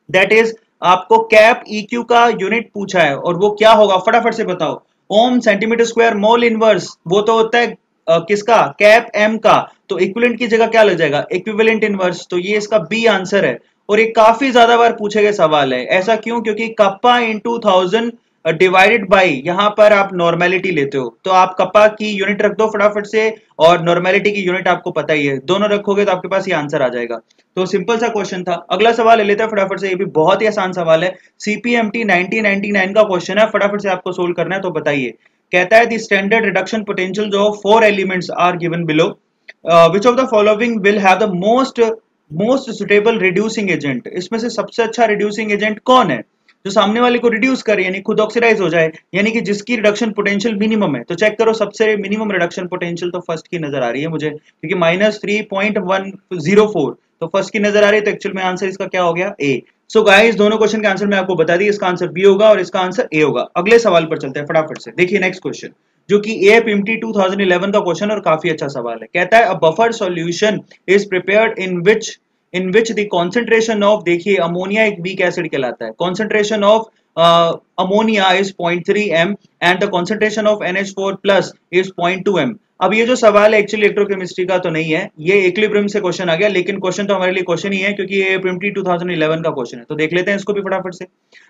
दैट इज़ आपको कैप इक्यू e का यूनिट पूछा है और वो क्या होगा? फटाफट से बताओ। Ohm centimetre square mole inverse वो तो होता है Uh, किसका? कैप एम का। तो इक्विवेलेंट की जगह क्या लग जाएगा? इक्विवेलेंट इनवर्स तो ये इसका बी आंसर है। और ये काफ़ी ज़्यादा बार पूछे गए सवाल है। ऐसा क्यों? क्योंकि kappa into thousand divided by यहाँ पर आप नॉर्मेलिटी लेते हो। तो आप कप्पा की यूनिट रख दो फटाफट से, और नॉर्मेलिटी की यूनिट आपको पता ही है। दोनों रखोगे तो आपके पास ये आंसर आ जाएगा। तो सिंपल सा क्वेश्चन था। अगला सवाल ले लेते हैं फटाफट से। ये भी बहुत ही आसान सवाल है। सीपीएमटी 1999 का क्वेश्चन है। फटाफट से आपको सोल्व करना है तो बताइए। कहता है स्टैंडर्ड रिडक्शन पोटेंशियल जो four elements are given below which of the following will have the most most suitable reducing agent इसमें से सबसे अच्छा रिड्यूसिंग एजेंट कौन है? जो सामने वाले को रिड्यूस करे, यानी खुद ऑक्सीडाइज हो जाए, यानी कि जिसकी रिडक्शन पोटेंशियल मिनिमम है। तो चेक करो, सबसे मिनिमम रिडक्शन पोटेंशियल तो फ़र्स्ट की नज़र आ रही है मुझे, क्योंकि minus three point one zero four तो फ़र्स्ट की नज़र आ रही है तो एक्चुअल में आंसर इसका क्या हो गया? ए सो गाइस दोनों क्वेश्चन के आंसर मैं आपको बता दी इसका आंसर बी होगा और इसका आंसर ए होगा। अगले सवाल पर चलते हैं, फटाफट से। देखिए नेक्स्ट क्वेश्चन जो कि एएपीएमटी 2011 का क्वेश्चन और काफ़ी अच्छा सवाल है। कहता है a buffer solution is prepared in which in which the concentration of देखिए अमोनिया एक वीक एसिड कहलाता है। Concentration of ammonia is 0.3 m and the concentration of NH4 plus is 0.2 m अब ये जो सवाल है एक्चुअली इलेक्ट्रोकेमिस्ट्री का तो नहीं है। ये इक्विलिब्रियम से क्वेश्चन आ गया, लेकिन क्वेश्चन तो हमारे लिए क्वेश्चन ही है, क्योंकि ये प्रिमटी 2011 का क्वेश्चन है। तो देख लेते हैं इसको भी फटाफट से।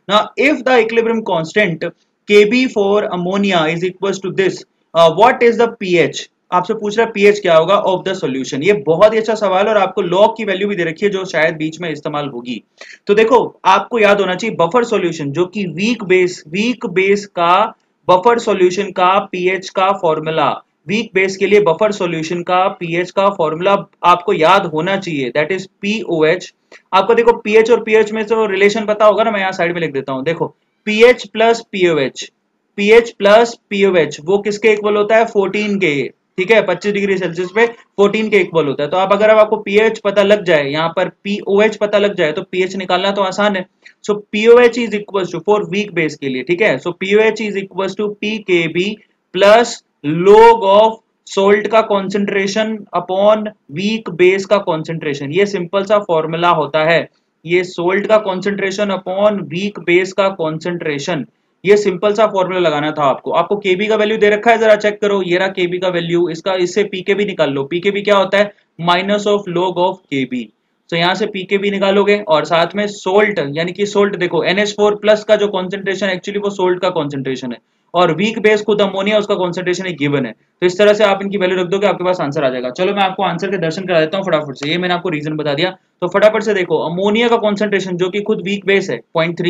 ना if the equilibrium constant Kb for ammonia is equal to this what is the pH आपसे पूछ रहा है पीएच क्या होगा? ऑफ़ द सॉल्यूशन ये बहुत ही अच्छा सवाल और आपको लॉग की वैल्यू भी दे रखी है, जो शायद बीच में इस्तेमाल होगी। तो देखो, आपको याद होना चाहिए बफर सॉल्यूशन जो कि वीक बेस वीक बेस का बफर सॉल्यूशन का पीएच का फॉर्मूला वीक बेस के लिए बफर सॉल्यूशन का पीएच का फॉर्मूला आपको याद होना चाहिए। दैट इज़ पीओएच आपको देखो पीएच और पीएच में तो रिलेशन पता होगा ना, मैं यहाँ साइड में लिख देता हूँ। देखो pH plus pOH pH plus pOH वो किसके इक्वल होता है? 14 के। ठीक है 25 डिग्री सेल्सियस पे 14 के इक्वल होता है। तो आप अगर अब आपको पीएच पता लग जाए, यहाँ पर पीओएच पता लग जाए तो पीएच निकालना तो आसान है। So pOH is equal to for weak base के लिए, ठीक है? So pOH is equal to P K B plus log of salt का कॉन्सेंट्रेशन अपॉन वीक बेस का कॉन्सेंट्रेशन ये सिंपल सा फॉर्मूला होता है। ये सोल्ट का कॉन्सेंट्रेशन अपॉन वीक बेस का कॉन्सेंट्रेशन ये सिंपल सा फॉर्मूला लगाना था आपको। आपको केबी का वैल्यू दे रखा है, जरा चेक करो, ये रहा केबी का वैल्यू इसका, इससे पीकेबी निकाल लो। पीकेबी क्या होता है? Minus of log of Kb तो यहाँ से पीकेबी निकालोगे और साथ में सोल्ट यानी कि सोल्ट देखो NH4 प्लस का जो कॉन्सेंट्रेशन एक्चुअली वो सोल्ट का कॉन्सेंट्रेशन है। और वीक बेस खुद अमोनिया उसका कॉन्सेंट्रेशन एक गिवन है। तो इस तरह से आप इनकी वैल्यू रख दोगे, आपके पास आंसर आ जाएगा। चलो, मैं आपको आंसर के दर्शन करा देता हूँ फटाफट से। ये मैंने आपको रीजन बता दिया। तो फटाफट से देखो अमोनिया का कॉन्सेंट्रेशन जो कि खुद वीक बेस है पॉइंट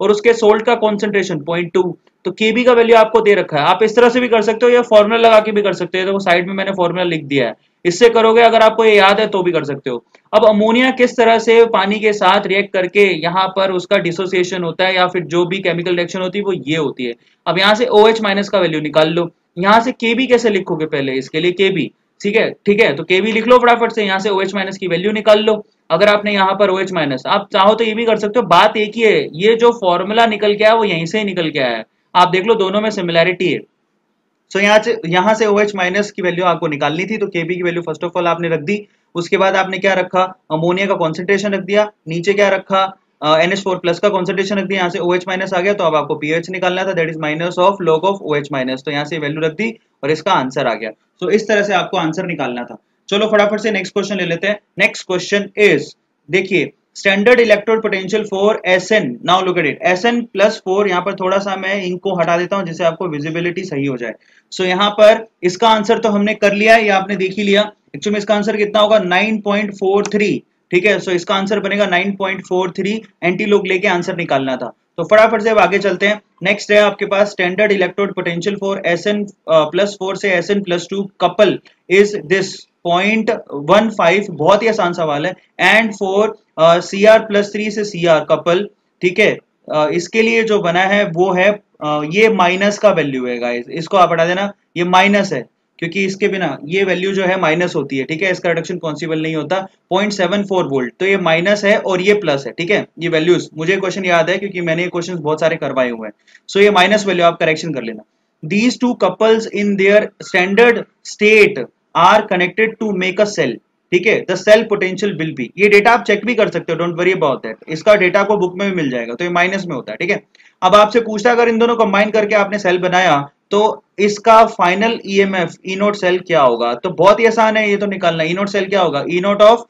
और उसके सोल्ट का कॉन्सेंट्रेशन पॉइंट टू तो केबी का वैल्यू आपको दे रखा है। आप इस तरह से भी कर सकते हो या फॉर्मुला लगा के भी कर सकते हो। तो साइड में मैंने फॉर्मुला लिख दिया है। इससे करोगे, अगर आपको ये याद है तो भी कर सकते हो। अब अमोनिया किस तरह से पानी के साथ रिएक्ट करके यहाँ पर उसका डिसोसिएशन होता है या फिर जो भी केमिकल रिएक्शन होती है, वो ये होती है। अब यहाँ से ओ OH का वैल्यू निकाल लो। यहाँ से केबी कैसे लिखोगे पहले? इसके लिए केबी ठीक है ठीक है तो केबी लिख लो फटाफट से, यहाँ से ओ OH माइनस की वैल्यू निकाल लो। अगर आपने यहाँ पर ओ OH माइनस आप चाहो तो ये भी कर सकते हो, बात एक ही है, ये जो फॉर्मूला निकल के आया वो यहीं से ही निकल के आया है। आप देख लो दोनों में सिमिलैरिटी है। सो यहाँ से यहाँ से OH माइनस की वैल्यू आपको निकालनी थी तो केबी की वैल्यू फ़र्स्ट ऑफ़ ऑल आपने रख दी। उसके बाद आपने क्या रखा? अमोनिया का कॉन्सेंट्रेशन रख दिया, नीचे क्या रखा? एन एच फोर प्लस का कॉन्सेंट्रेशन रख दिया यहाँ से ओ OH माइनस आ गया तो अब आपको पीएच निकालना था that is minus of log of O OH minus तो यहाँ से वैल्यू रख दी और इसका आंसर आ गया। तो so, इस तरह से आपको आंसर निकालना था। चलो फटाफट से नेक्स्ट क्वेश्चन ले लेते हैं। नेक्स्ट क्वेश्चन इज़ देखिए standard electrode potential for S N now look at it S N plus four यहाँ पर थोड़ा सा मैं इनको हटा देता हूँ जिससे आपको विजिबिलिटी सही हो जाए। सो so, यहाँ पर इसका आंसर तो हमने कर लिया या आपने देख ही लिया। एक्चुअली इसका आंसर कितना होगा? 9.43 ठीक है? सो इसका आंसर बनेगा 9.43 एंटी लोग लेके आंसर निकालना था। तो फटाफट से अब आगे चलते हैं। नेक्स्ट है आपके पास standard electrode potential for S N plus four से S N plus two couple is this point one five बहुत ही आसान सवाल है। And for C R plus three से सी आर कपल ठीक है? Uh, इसके लिए जो बना है वो है uh, ये माइनस का वैल्यू है गाइस इसको आप हटा देना ये माइनस है। क्योंकि इसके बिना ये वैल्यू जो है माइनस होती है, ठीक है? इसका रिडक्शन पॉसिबल नहीं होता। पॉइंट सेवन फोर वोल्ट तो ये माइनस है और ये प्लस है, ठीक है? ये वैल्यूज़ मुझे क्वेश्चन याद है क्योंकि मैंने ये क्वेश्चन बहुत सारे करवाए हुए हैं। सो ये माइनस वैल्यू आप करेक्शन कर लेना। These two couples in their standard state are connected to make a cell ठीक है? The cell potential will be ये डेटा आप चेक भी कर सकते हो डोंट वरी अबाउट दैट इसका डेटा को बुक में भी मिल जाएगा तो ये माइनस में होता है, ठीक है? अब आपसे पूछता अगर इन दोनों कंबाइन करके आपने सेल बनाया तो इसका final E EMF E nought cell क्या होगा? तो बहुत ही आसान है ये तो निकालना। ई नोट सेल क्या होगा? E nought of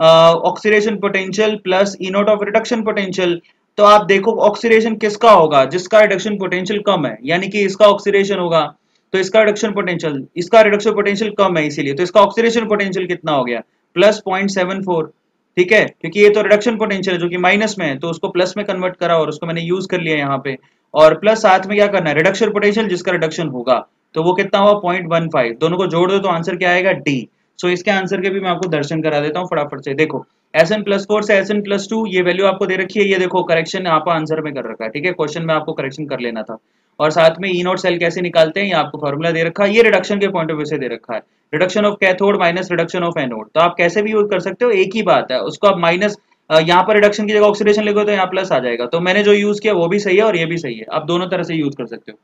oxidation potential plus E nought of reduction potential तो आप देखो ऑक्सीडेशन किसका होगा? जिसका रिडक्शन पोटेंशियल कम है। यानी कि इसका ऑक्सीडेशन होगा। तो इसका रिडक्शन पोटेंशियल इसका रिडक्शन पोटेंशियल कम है इसीलिए। तो इसका ऑक्सीडेशन पोटेंशियल कितना हो गया? प्लस पॉइंट सेवन फोर ठीक है? क्योंकि ये तो रिडक्शन पोटेंशियल है, जो कि माइनस में है तो उसको प्लस में कन्वर्ट करा और उसको मैंने यूज़ कर लिया यहाँ पे। और प्लस साथ में क्या करना है? रिडक्शन पोटेंशियल जिसका रिडक्शन होगा तो वो कितना हुआ? पॉइंट वन फाइव दोनों को जोड़ दो तो आंसर क्या आएगा? डी सो इसके आंसर के भी मैं आपको दर्शन करा देता हूँ फटाफट से। देखो एस एन प्लस फोर से एस एन प्लस टू ये वैल्यू आपको दे रखी है, ये देखो करेक्शन आप आंसर में कर रखा है, ठीक है? क्वेश्चन में आपको करेक्शन कर लेना था। और साथ में ई नोट सेल कैसे निकालते हैं? ये आपको फॉर्मूला दे रखा है। ये रिडक्शन के पॉइंट ऑफ़ व्यू से दे रखा है। Reduction of cathode minus reduction of anode तो आप कैसे भी यूज़ कर सकते हो, एक ही बात है। उसको आप माइनस यहाँ पर रिडक्शन की जगह ऑक्सीडेशन लिखो तो यहाँ प्लस आ जाएगा। तो मैंने जो यूज़ किया, वो भी सही है और ये भी सही है। आप दोनों तरह से यूज़ कर सकते हो।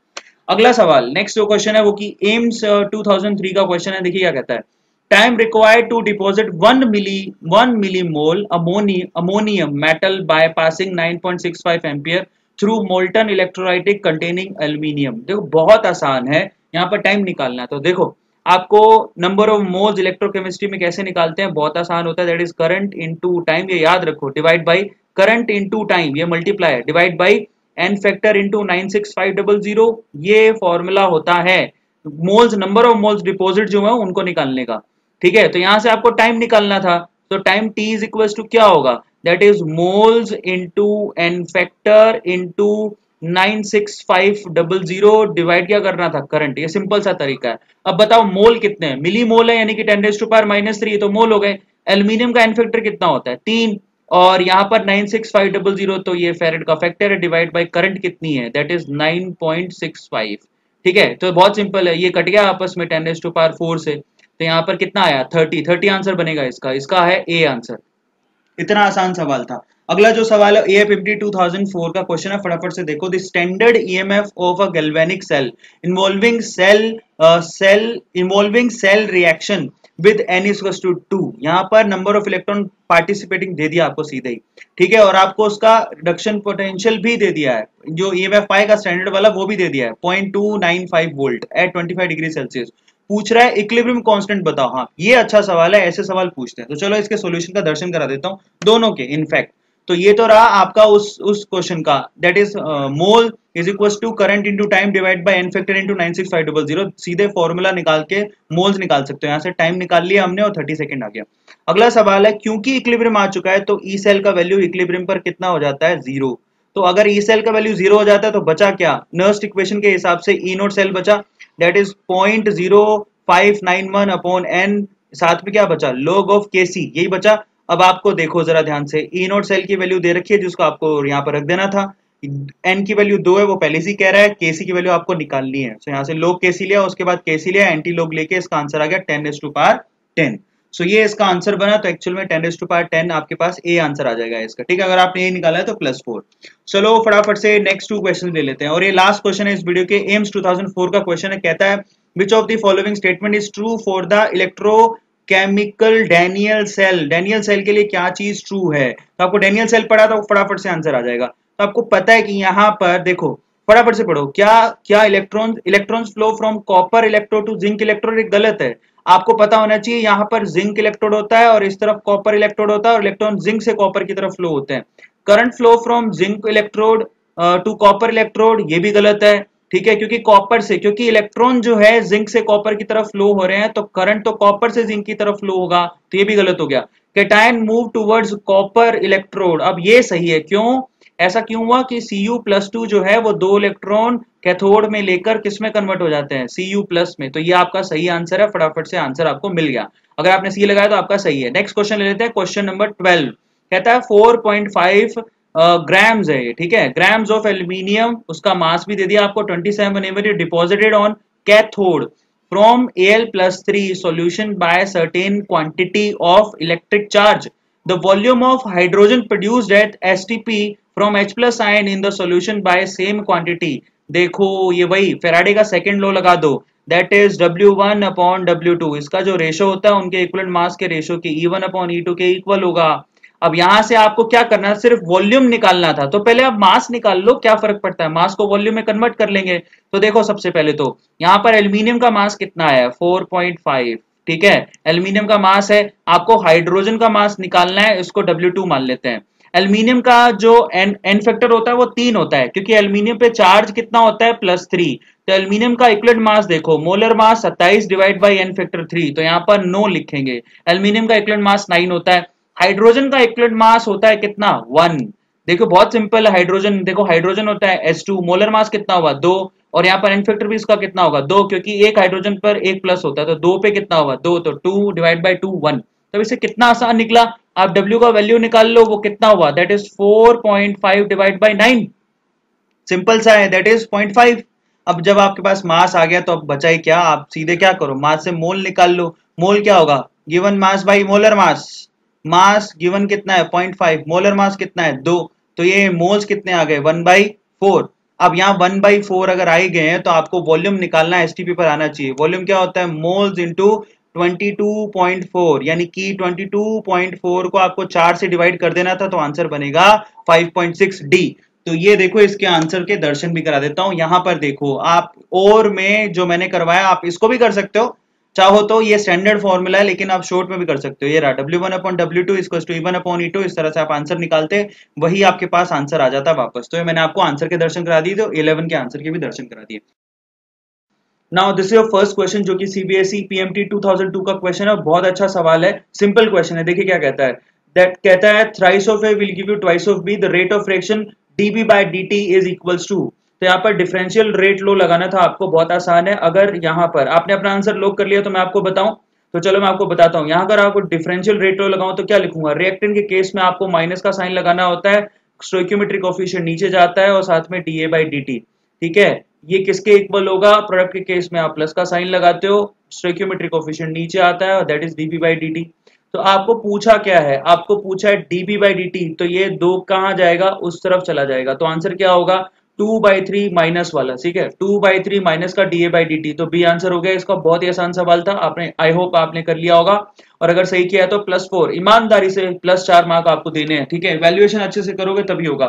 अगला सवाल नेक्स्ट जो क्वेश्चन है वो की एम्स 2003 का क्वेश्चन है। देखिए क्या कहता है। Time required to deposit one milli one milli mole ammonium metal by passing 9.65 ampere through molten electrolytic containing aluminium देखो, बहुत आसान है, यहाँ पर टाइम निकालना है। तो देखो, आपको नंबर ऑफ़ मोल्स इलेक्ट्रोकेमिस्ट्री में कैसे निकालते हैं? बहुत आसान होता है that is current into time ये याद रखो। Divide by current into time ये multiply divide by N factor into nine six five double zero ये फॉर्मूला होता है। Moles number of moles deposit जो है, उनको निकालने का। ठीक है तो यहाँ से आपको टाइम निकालना था। तो time T is equal to क्या होगा? N factor into nine six five double zero divide क्या करना था? करंट ये सिंपल सा तरीका है। अब बताओ मोल कितने हैं? मिली मोल है, यानी कि ten raise to power minus three तो मोल हो गए। एल्यूमिनियम का एन फैक्टर कितना होता है? तीन। और यहाँ पर nine six five double zero तो ये फेरेड का फैक्टर है डिवाइड बाई करंट कितनी है? That is nine point six five ठीक है? तो बहुत सिंपल है। ये कट गया आपस में ten raise to power four से। तो यहाँ पर कितना आया? थर्टी थर्टी आंसर बनेगा इसका। इसका है ए आंसर इतना आसान सवाल था। अगला जो सवाल है A fifty two thousand four का क्वेश्चन है, फटाफट से देखो। The standard EMF of a galvanic cell involving cell cell involving cell reaction with N is two two यहाँ पर नंबर ऑफ़ इलेक्ट्रॉन पार्टिसिपेटिंग दे दिया आपको सीधे ही। ठीक है? और आपको उसका रिडक्शन पोटेंशियल भी दे दिया है। जो ई एम एफ़ का स्टैंडर्ड वाला, वो भी दे दिया है। Point two nine five volt at twenty five degree Celsius पूछ रहा है इक्लिब्रियम कांस्टेंट बताओ। हाँ ये अच्छा सवाल है, ऐसे सवाल पूछते हैं। तो चलो, इसके सॉल्यूशन का दर्शन करा देता हूँ, दोनों के इनफैक्ट तो ये तो रहा आपका उस उस क्वेश्चन का। That is mole is equal to current into time divide by N factor into nine six five double zero सीधे फॉर्मूला निकाल के मोल्स निकाल सकते हो। यहाँ से टाइम निकाल लिया हमने और थर्टी सेकंड आ गया। अगला सवाल है, क्योंकि इक्लिब्रियम आ चुका है तो ई सेल का वैल्यू इक्लिब्रियम पर कितना हो जाता है? ज़ीरो तो अगर ई सेल का वैल्यू ज़ीरो हो जाता है तो बचा क्या? नर्स्ट इक्वेशन के हिसाब से ई नोट सेल बचा। That is point zero five nine one upon N साथ में क्या बचा? लोग ऑफ़ के सी यही बचा। अब आपको देखो जरा ध्यान से। ई नोट सेल की वैल्यू दे रखी है, जिसको आपको यहाँ पर रख देना था। एन की वैल्यू दो है, वो पहले से कह रहा है। केसी की वैल्यू आपको निकालनी है। तो यहाँ से लोग केसी लिया, उसके बाद केसी लिया एंटी लोग लेके इसका आंसर आ गया ten S to power ten so ये इसका आंसर बना तो एक्चुअल में ten S to power ten आपके पास ए आंसर आ जाएगा इसका, ठीक है? अगर आपने ए निकाला है तो प्लस फोर चलो, फटाफट से नेक्स्ट टू क्वेश्चन ले लेते हैं। और ये लास्ट क्वेश्चन है इस वीडियो के एम्स 2004 का क्वेश्चन है, कहता है which of the following statement is true for the electrochemical Daniel cell Daniel cell के लिए क्या चीज़ ट्रू है? तो आपको डेनियल सेल पढ़ा तो फटाफट से आंसर आ जाएगा। तो आपको पता है कि यहाँ पर देखो, फटाफट से पढ़ो, क्या क्या electron electrons flow from copper electrode to zinc electrode एक गलत है। आपको पता होना चाहिए, यहाँ पर जिंक इलेक्ट्रोड होता है और इस तरफ़ कॉपर इलेक्ट्रोड होता है और इलेक्ट्रॉन जिंक से कॉपर की तरफ़ फ्लो होते हैं। Current flow from zinc electrode to copper electrode ये भी गलत है, ठीक है? क्योंकि कॉपर से, क्योंकि इलेक्ट्रॉन जो है जिंक से कॉपर की तरफ़ फ्लो हो रहे हैं तो करंट तो कॉपर से जिंक की तरफ़ फ्लो होगा तो ये भी गलत हो गया। Cation move towards copper electrode अब ये सही है, क्यों? ऐसा क्यों हुआ कि सी यू प्लस टू जो है वो दो इलेक्ट्रॉन कैथोड में लेकर किसमें कन्वर्ट हो जाते हैं? सी यू प्लस में। तो ये आपका सही आंसर है, फटाफट से आंसर आपको मिल गया। अगर आपने सी लगाया तो आपका सही है। नेक्स्ट क्वेश्चन ले लेते हैं क्वेश्चन नंबर ट्वेल्व कहता है फोर पॉइंट फाइव ग्राम्स है ठीक है? ग्राम्स ऑफ़ एल्यूमिनियम उसका मास भी दे दिया आपको twenty seven ever deposited on cathode from Al plus 3 solution by a certain quantity of electric charge. The volume of hydrogen produced at STP from H plus ion in the solution by same quantity. देखो ये वही Faraday का second लो लगा दो। That is W one upon W two इसका जो ratio होता है, उनके इक्वलेंट मास के रेशो के E one upon E two के इक्वल होगा। अब यहाँ से आपको क्या करना है? सिर्फ़ वॉल्यूम निकालना था। तो पहले आप मास निकाल लो, क्या फ़र्क पड़ता है? मास को वॉल्यूम में कन्वर्ट कर लेंगे। तो देखो सबसे पहले तो यहाँ पर एल्यूमिनियम का मास कितना है? 4.5 ठीक है? एल्यूमिनियम का मास है, आपको हाइड्रोजन का मास निकालना है, इसको W2 मान लेते हैं। एल्यूमिनियम का जो एन एन फैक्टर होता है, वो तीन होता है, क्योंकि एल्यूमिनियम पे चार्ज कितना होता है? प्लस थ्री तो एल्यूमिनियम का इक्वलेंट मास देखो मोलर मास सत्ताईस divide by N factor three तो यहाँ पर नो लिखेंगे. एल्यूमिनियम का इक्वलेंट मास नाइन होता है. हाइड्रोजन का इक्वलेंट मास होता है कितना? वन देखो, बहुत सिंपल है हाइड्रोजन देखो हाइड्रोजन होता है एस टू मोलर मास कितना होगा? दो. और यहाँ पर एनफेक्टर भी इसका कितना होगा? दो, क्योंकि एक हाइड्रोजन पर एक प्लस होता है तो दो पे कितना होगा? दो. तो two divide by two one तो इसे कितना आसान निकला? आप W का वैल्यू निकाल लो, वो कितना हुआ? That is 4.5 divide by nine simple सा है दैट इज़ 0.5 अब जब आपके पास मास आ गया तो अब बचाई क्या? आप सीधे क्या करो? मास से मोल निकाल लो। मोल क्या होगा? Given mass by molar mass mass given कितना है? पॉइंट फाइव मोलर मास कितना है? दो. तो ये मोल्स कितने आ गए? वन बाई फोर अब यहाँ वन बाई फोर अगर आ गए हैं तो आपको वॉल्यूम निकालना एसटीपी पर आना चाहिए। वॉल्यूम क्या होता है? मोल्स इंटू 22.4 यानी कि 22.4 को आपको चार से डिवाइड कर देना था तो आंसर बनेगा 5.6 डी तो ये देखो, इसके आंसर के दर्शन भी करा देता हूँ। यहाँ पर देखो, आप और में जो मैंने करवाया, आप इसको भी कर सकते हो। चाहो तो ये स्टैंडर्ड फॉर्मूला है, लेकिन आप शॉर्ट में भी कर सकते हो। ये रहा W one upon W two इसको two one upon E two इस तरह से आप आंसर निकालते, वही आपके पास आंसर आ जाता वापस। तो ये मैंने आपको आंसर के दर्शन करा दिए तो इलेवन के आंसर के भी दर्शन करा दिए। Now this your first question जो कि सीबीएसई पीएमटी 2002 का क्वेश्चन है बहुत अच्छा सवाल है सिंपल क्वेश्चन है। देखिए क्या कहता है। दैट कहता है thrice of A will give you twice of B the rate of reaction dB by dt is equals to. तो यहाँ पर डिफरेंशियल रेट लो लगाना था आपको, बहुत आसान है। अगर यहाँ पर आपने अपना आंसर लॉक कर लिया तो मैं आपको बताऊँ। तो चलो मैं आपको बताता हूँ। यहाँ अगर आपको डिफरेंशियल रेट लो लगाऊँ तो क्या लिखूँगा? रिएक्टेंट के केस में आपको माइनस का साइन लगाना होता है। स्टोक्योमेट्रिक ऑफिशियन नीचे जाता है और साथ में D A by D T ठीक है? ये किसके इक्वल होगा? प्रोडक्ट के केस में आप प्लस का साइन लगाते हो स्टोक्योमेट्रिक ऑफिशियन नीचे आता है और that is DB by D तो आपको पूछा क्या है? आपको पूछा है डीबी बाई डी तो ये दो कहाँ जाएगा? उस तरफ़ चला जाएगा। तो आंसर क्या होगा? टू बाई थ्री माइनस वाला, ठीक है? टू बाई थ्री माइनस का डी ए बाई डी तो बी आंसर हो गया इसका। बहुत ही आसान सवाल था। आपने आई होप आपने कर लिया होगा। और अगर सही किया तो प्लस फोर ईमानदारी से प्लस चार मार्क आपको देने हैं, ठीक है? वैल्यूएशन अच्छे से करोगे तभी होगा।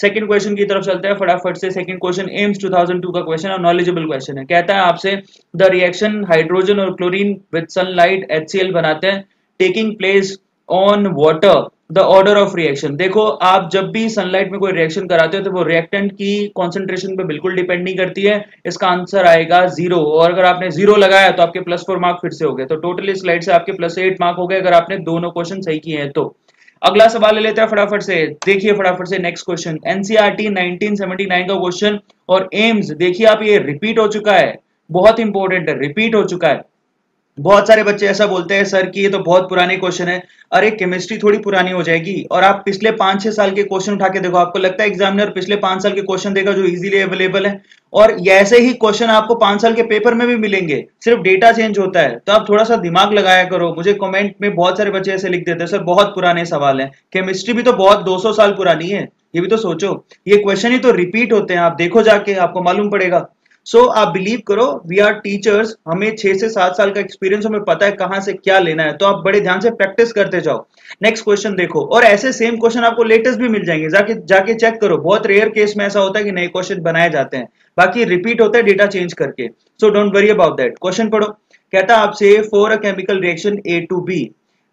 सेकंड क्वेश्चन की तरफ़ चलते हैं फटाफट से। सेकंड क्वेश्चन एम्स 2002 का क्वेश्चन और नॉलेजेबल क्वेश्चन है। कहता है आपसे द रिएक्शन हाइड्रोजन और क्लोरीन विद सनलाइट एचसीएल बनाते हैं taking place on water the order of reaction. देखो, आप जब भी सनलाइट में कोई रिएक्शन कराते हो तो वो रिएक्टेंट की कॉन्सेंट्रेशन पे बिल्कुल डिपेंड नहीं करती है। इसका आंसर आएगा ज़ीरो और अगर आपने ज़ीरो लगाया तो आपके प्लस फोर मार्क फिर से हो गए। तो टोटल इस स्लाइड से आपके प्लस एट मार्क हो गए, अगर आपने दोनों क्वेश्चन सही किए हैं तो। अगला सवाल ले लेते हैं फटाफट से। देखिए फटाफट से नेक्स्ट क्वेश्चन एनसीआरटी 1979 का क्वेश्चन और एम्स देखिए आप, ये रिपीट हो चुका है। बहुत इंपॉर्टेंट है रिपीट हो चुका है। बहुत सारे बच्चे ऐसा बोलते हैं, सर, कि ये तो बहुत पुराने क्वेश्चन है। अरे केमिस्ट्री थोड़ी पुरानी हो जाएगी। और आप पिछले पाँच छह साल के क्वेश्चन उठा के देखो, आपको लगता है एग्जामिनर पिछले पाँच साल के क्वेश्चन देगा जो इजीली अवेलेबल है। और ऐसे ही क्वेश्चन आपको पाँच साल के पेपर में भी मिलेंगे। सिर्फ़ डेटा चेंज होता है। तो आप थोड़ा सा दिमाग लगाया करो। मुझे कमेंट में बहुत सारे बच्चे ऐसे लिख देते हैं, सर, बहुत पुराने सवाल है। केमिस्ट्री भी तो बहुत दो सौ साल पुरानी है। ये भी तो सोचो। ये क्वेश्चन ही तो रिपीट होते हैं। आप देखो जाके, आपको मालूम पड़ेगा। सो so, आप बिलीव करो वी आर टीचर्स हमें छह से सात साल का एक्सपीरियंस हमें पता है कहाँ से क्या लेना है। तो आप बड़े ध्यान से प्रैक्टिस करते जाओ। नेक्स्ट क्वेश्चन देखो और ऐसे सेम क्वेश्चन आपको लेटेस्ट भी मिल जाएँगे। जाके जाके चेक करो। बहुत रेयर केस में ऐसा होता है कि नए क्वेश्चन बनाए जाते हैं। बाकी रिपीट होता है डेटा चेंज करके। So don't worry about that question पढ़ो। कहता आपसे for a chemical reaction A to B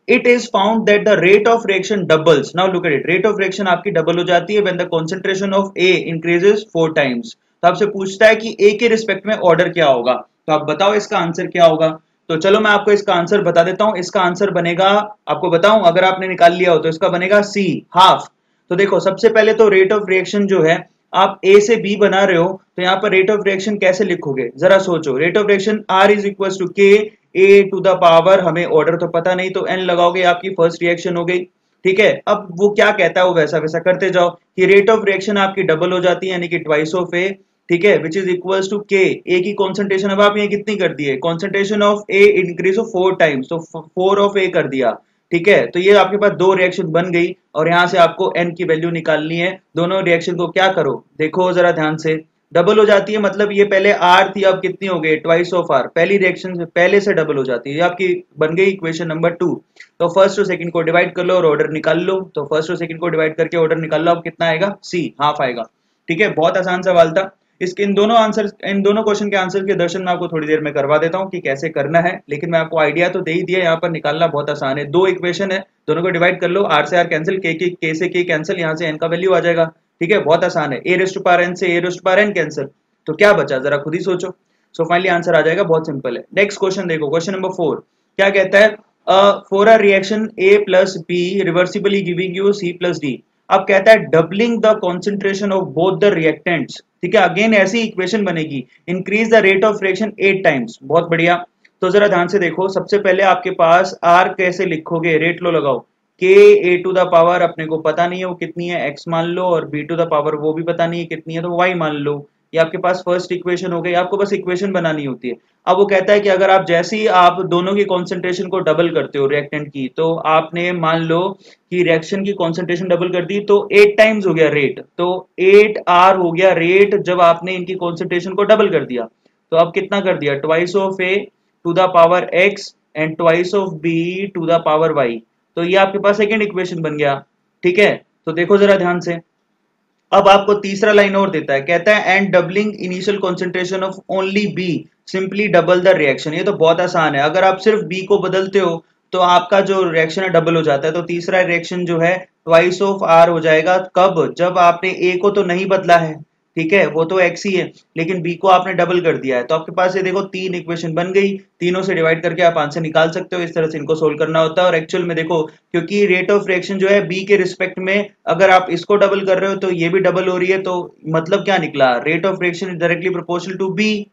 it is found that the rate of reaction doubles now look at it rate of reaction आपकी double हो जाती है when the concentration of A increases four times तो आपसे पूछता है कि ए के रिस्पेक्ट में ऑर्डर क्या होगा? तो आप बताओ इसका आंसर क्या होगा? तो चलो मैं आपको इसका आंसर बता देता हूँ। इसका आंसर बनेगा, आपको बताऊँ, अगर आपने निकाल लिया हो तो इसका बनेगा सी हाफ़ तो देखो, सबसे पहले तो रेट ऑफ़ रिएक्शन जो है, आप ए से बी बना रहे हो तो यहाँ पर रेट ऑफ़ रिएक्शन कैसे लिखोगे? जरा सोचो। Rate of reaction R is equal to K A to the power हमें ऑर्डर तो पता नहीं तो एन लगाओगे, आपकी फ़र्स्ट रिएक्शन हो गई। ठीक है? अब वो क्या कहता है, वो वैसा वैसा करते जाओ कि रेट ऑफ़ रिएक्शन आपकी डबल हो जाती है, यानी कि ट्वाइस ऑफ़ ए ठीक है which is equals to K ए की कॉन्सेंट्रेशन अब आप ये कितनी कर दी है? Concentration of A increase of four times तो फोर ऑफ़ ए कर दिया। ठीक है? तो ये आपके पास दो रिएक्शन बन गई और यहाँ से आपको एन की वैल्यू निकालनी है। दोनों रिएक्शन को क्या करो? देखो जरा ध्यान से। डबल हो जाती है मतलब ये पहले आर थी, अब कितनी हो गई? ट्वाइस ऑफ़ आर पहली रिएक्शन से पहले से डबल हो जाती है। आपकी बन गई इक्वेशन नंबर टू तो फ़र्स्ट और सेकंड को डिवाइड कर लो और ऑर्डर निकाल लो। तो फ़र्स्ट और सेकंड को डिवाइड करके ऑर्डर निकाल लो। अब कितना आएगा? सी हाफ़ आएगा। ठीक है? बहुत आसान सवाल था। इसके इन दोनों आंसर इन दोनों क्वेश्चन के आंसर के दर्शन मैं आपको थोड़ी देर में करवा देता हूँ कि कैसे करना है। लेकिन मैं आपको आइडिया तो दे ही दिया यहाँ पर निकालना बहुत आसान है। दो इक्वेशन है दोनों को डिवाइड कर लो आर से आर कैंसिल के के, के से के कैंसिल यहाँ से एन का वैल्यू आ जाएगा। ठीक है? बहुत आसान है। ए रेस्ट पार एन से A raised power N cancel तो क्या बचा? जरा खुद ही सोचो। सो फाइनली आंसर आ जाएगा बहुत सिंपल है। नेक्स्ट क्वेश्चन देखो क्वेश्चन नंबर फोर क्या कहता है? For a reaction A plus B reversibly giving you C plus D अब कहता है doubling the concentration of both the reactants ठीक है अगेन ऐसी इक्वेशन बनेगी। Increase the rate of reaction eight times बहुत बढ़िया। तो जरा ध्यान से देखो, सबसे पहले आपके पास आर कैसे लिखोगे? रेट लो लगाओ। के ए टू द पावर अपने को पता नहीं है वो कितनी है। एक्स मान लो और बी टू द पावर वो भी पता नहीं है कितनी है तो वाई मान लो। ये आपके पास फ़र्स्ट इक्वेशन हो गई आपको बस इक्वेशन बनानी होती है। अब वो कहता है कि अगर आप जैसे ही आप दोनों की कॉन्सेंट्रेशन को डबल करते हो रिएक्टेंट की तो आपने मान लो कि रिएक्शन की कॉन्सेंट्रेशन डबल कर दी तो एट टाइम्स हो गया रेट तो एट आर हो गया रेट जब आपने इनकी कॉन्सेंट्रेशन को डबल कर दिया। तो आप कितना कर दिया? Twice of A to the power X and twice of B to the power Y तो ये आपके पास सेकेंड इक्वेशन बन गया। ठीक है? तो देखो जरा ध्यान से। अब आपको तीसरा लाइन और देता है, कहता है and doubling initial concentration of only B simply double the reaction ये तो बहुत आसान है। अगर आप सिर्फ़ बी को बदलते हो तो आपका जो रिएक्शन है डबल हो जाता है। तो तीसरा रिएक्शन जो है ट्वाइस ऑफ़ आर हो जाएगा। कब? जब आपने ए को तो नहीं बदला है। ठीक है, वो तो एक्स ही है, लेकिन बी को आपने डबल कर दिया है। तो आपके पास ये देखो, तीन इक्वेशन बन गई, तीनों से डिवाइड करके आप आंसर निकाल सकते हो, इस तरह से इनको सोल्व करना होता है। और एक्चुअल में देखो, क्योंकि रेट ऑफ़ रिएक्शन जो है बी के रिस्पेक्ट में अगर आप इसको डबल कर रहे हो तो ये भी डबल हो रही है तो मतलब क्या निकला? Rate of reaction is directly proportional to B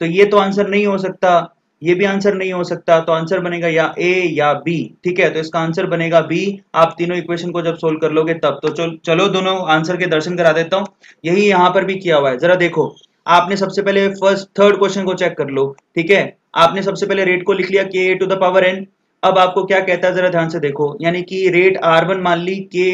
तो ये तो आंसर नहीं हो सकता। ये भी आंसर नहीं हो सकता तो आंसर बनेगा या ए या बी ठीक है? तो इसका आंसर बनेगा बी आप तीनों इक्वेशन को जब सोल्व कर लोगे तब तो चल, दोनों आंसर के दर्शन करा देता हूँ। यही यहाँ पर भी किया हुआ है। जरा देखो आपने सबसे पहले फ़र्स्ट थर्ड क्वेश्चन को चेक कर लो ठीक है? आपने सबसे पहले रेट को लिख लिया K A to the power N अब आपको क्या कहता है जरा ध्यान से देखो यानी कि रेट आर वन मान ली के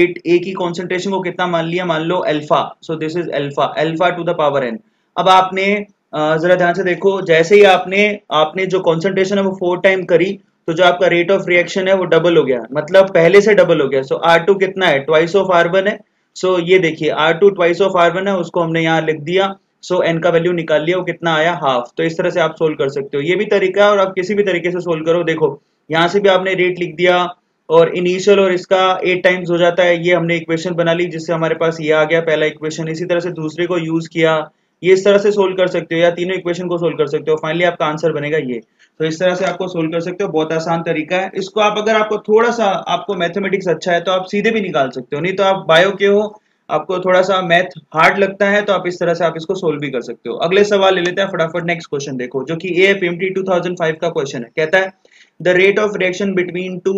एट ए की कॉन्सेंट्रेशन को कितना मान लिया? मान लो alpha so this is alpha alpha to the power N अब आपने जरा ध्यान से देखो जैसे ही आपने आपने जो कॉन्सेंट्रेशन है वो फोर टाइम करी तो जो आपका रेट ऑफ़ रिएक्शन है वो डबल हो गया। मतलब पहले से डबल हो गया। सो आर टू कितना है? ट्वाइस ऑफ़ आर वन है। सो so, ये देखिए R two twice of R one है उसको हमने यहाँ लिख दिया। सो so, एन का वैल्यू निकाल लिया वो कितना आया? हाफ़ तो इस तरह से आप सोल्व कर सकते हो। ये भी तरीका है और आप किसी भी तरीके से सोल्व करो। देखो यहाँ से भी आपने रेट लिख दिया और इनिशियल और इसका एट टाइम्स हो जाता है। ये हमने इक्वेशन बना ली जिससे हमारे पास ये आ गया। पहला इक्वेशन इसी तरह से दूसरे को यूज़ किया। ये इस तरह से सोल्व कर सकते हो या तीनों इक्वेशन को सोल्व कर सकते हो। फाइनली आपका आंसर बनेगा ये। तो इस तरह से आपको सोल्व कर सकते हो। बहुत आसान तरीका है। इसको आप अगर आपको थोड़ा सा, आपको मैथमेटिक्स अच्छा है तो आप सीधे भी निकाल सकते हो। नहीं तो आप बायो के हो, आपको थोड़ा सा मैथ हार्ड लगता है तो आप इस तरह से आप इसको सोल्व भी कर सकते हो। अगले सवाल ले लेते हैं। फटाफट नेक्स्ट क्वेश्चन देखो, जो कि A F two thousand five का क्वेश्चन है। कहता है the rate of reaction between two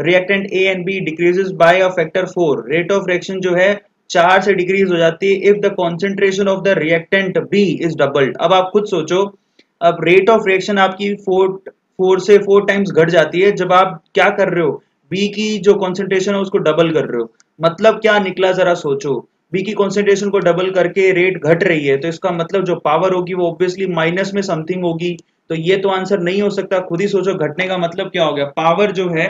reactant A and B decreases by a factor four rate of reaction जो है चार से डिक्रीज हो जाती है। If the concentration of the reactant B is doubled अब आप खुद सोचो, अब रेट ऑफ़ रिएक्शन आपकी फोर फोर से फोर टाइम्स घट जाती है। जब आप क्या कर रहे हो? बी की जो कॉन्सेंट्रेशन है, उसको डबल कर रहे हो। मतलब क्या निकला जरा सोचो। बी की कॉन्सेंट्रेशन को डबल करके रेट घट रही है तो इसका मतलब जो पावर होगी वो ऑब्वियसली माइनस में समथिंग होगी। तो ये तो आंसर नहीं हो सकता। खुद ही सोचो, घटने का मतलब क्या हो गया? पावर जो है,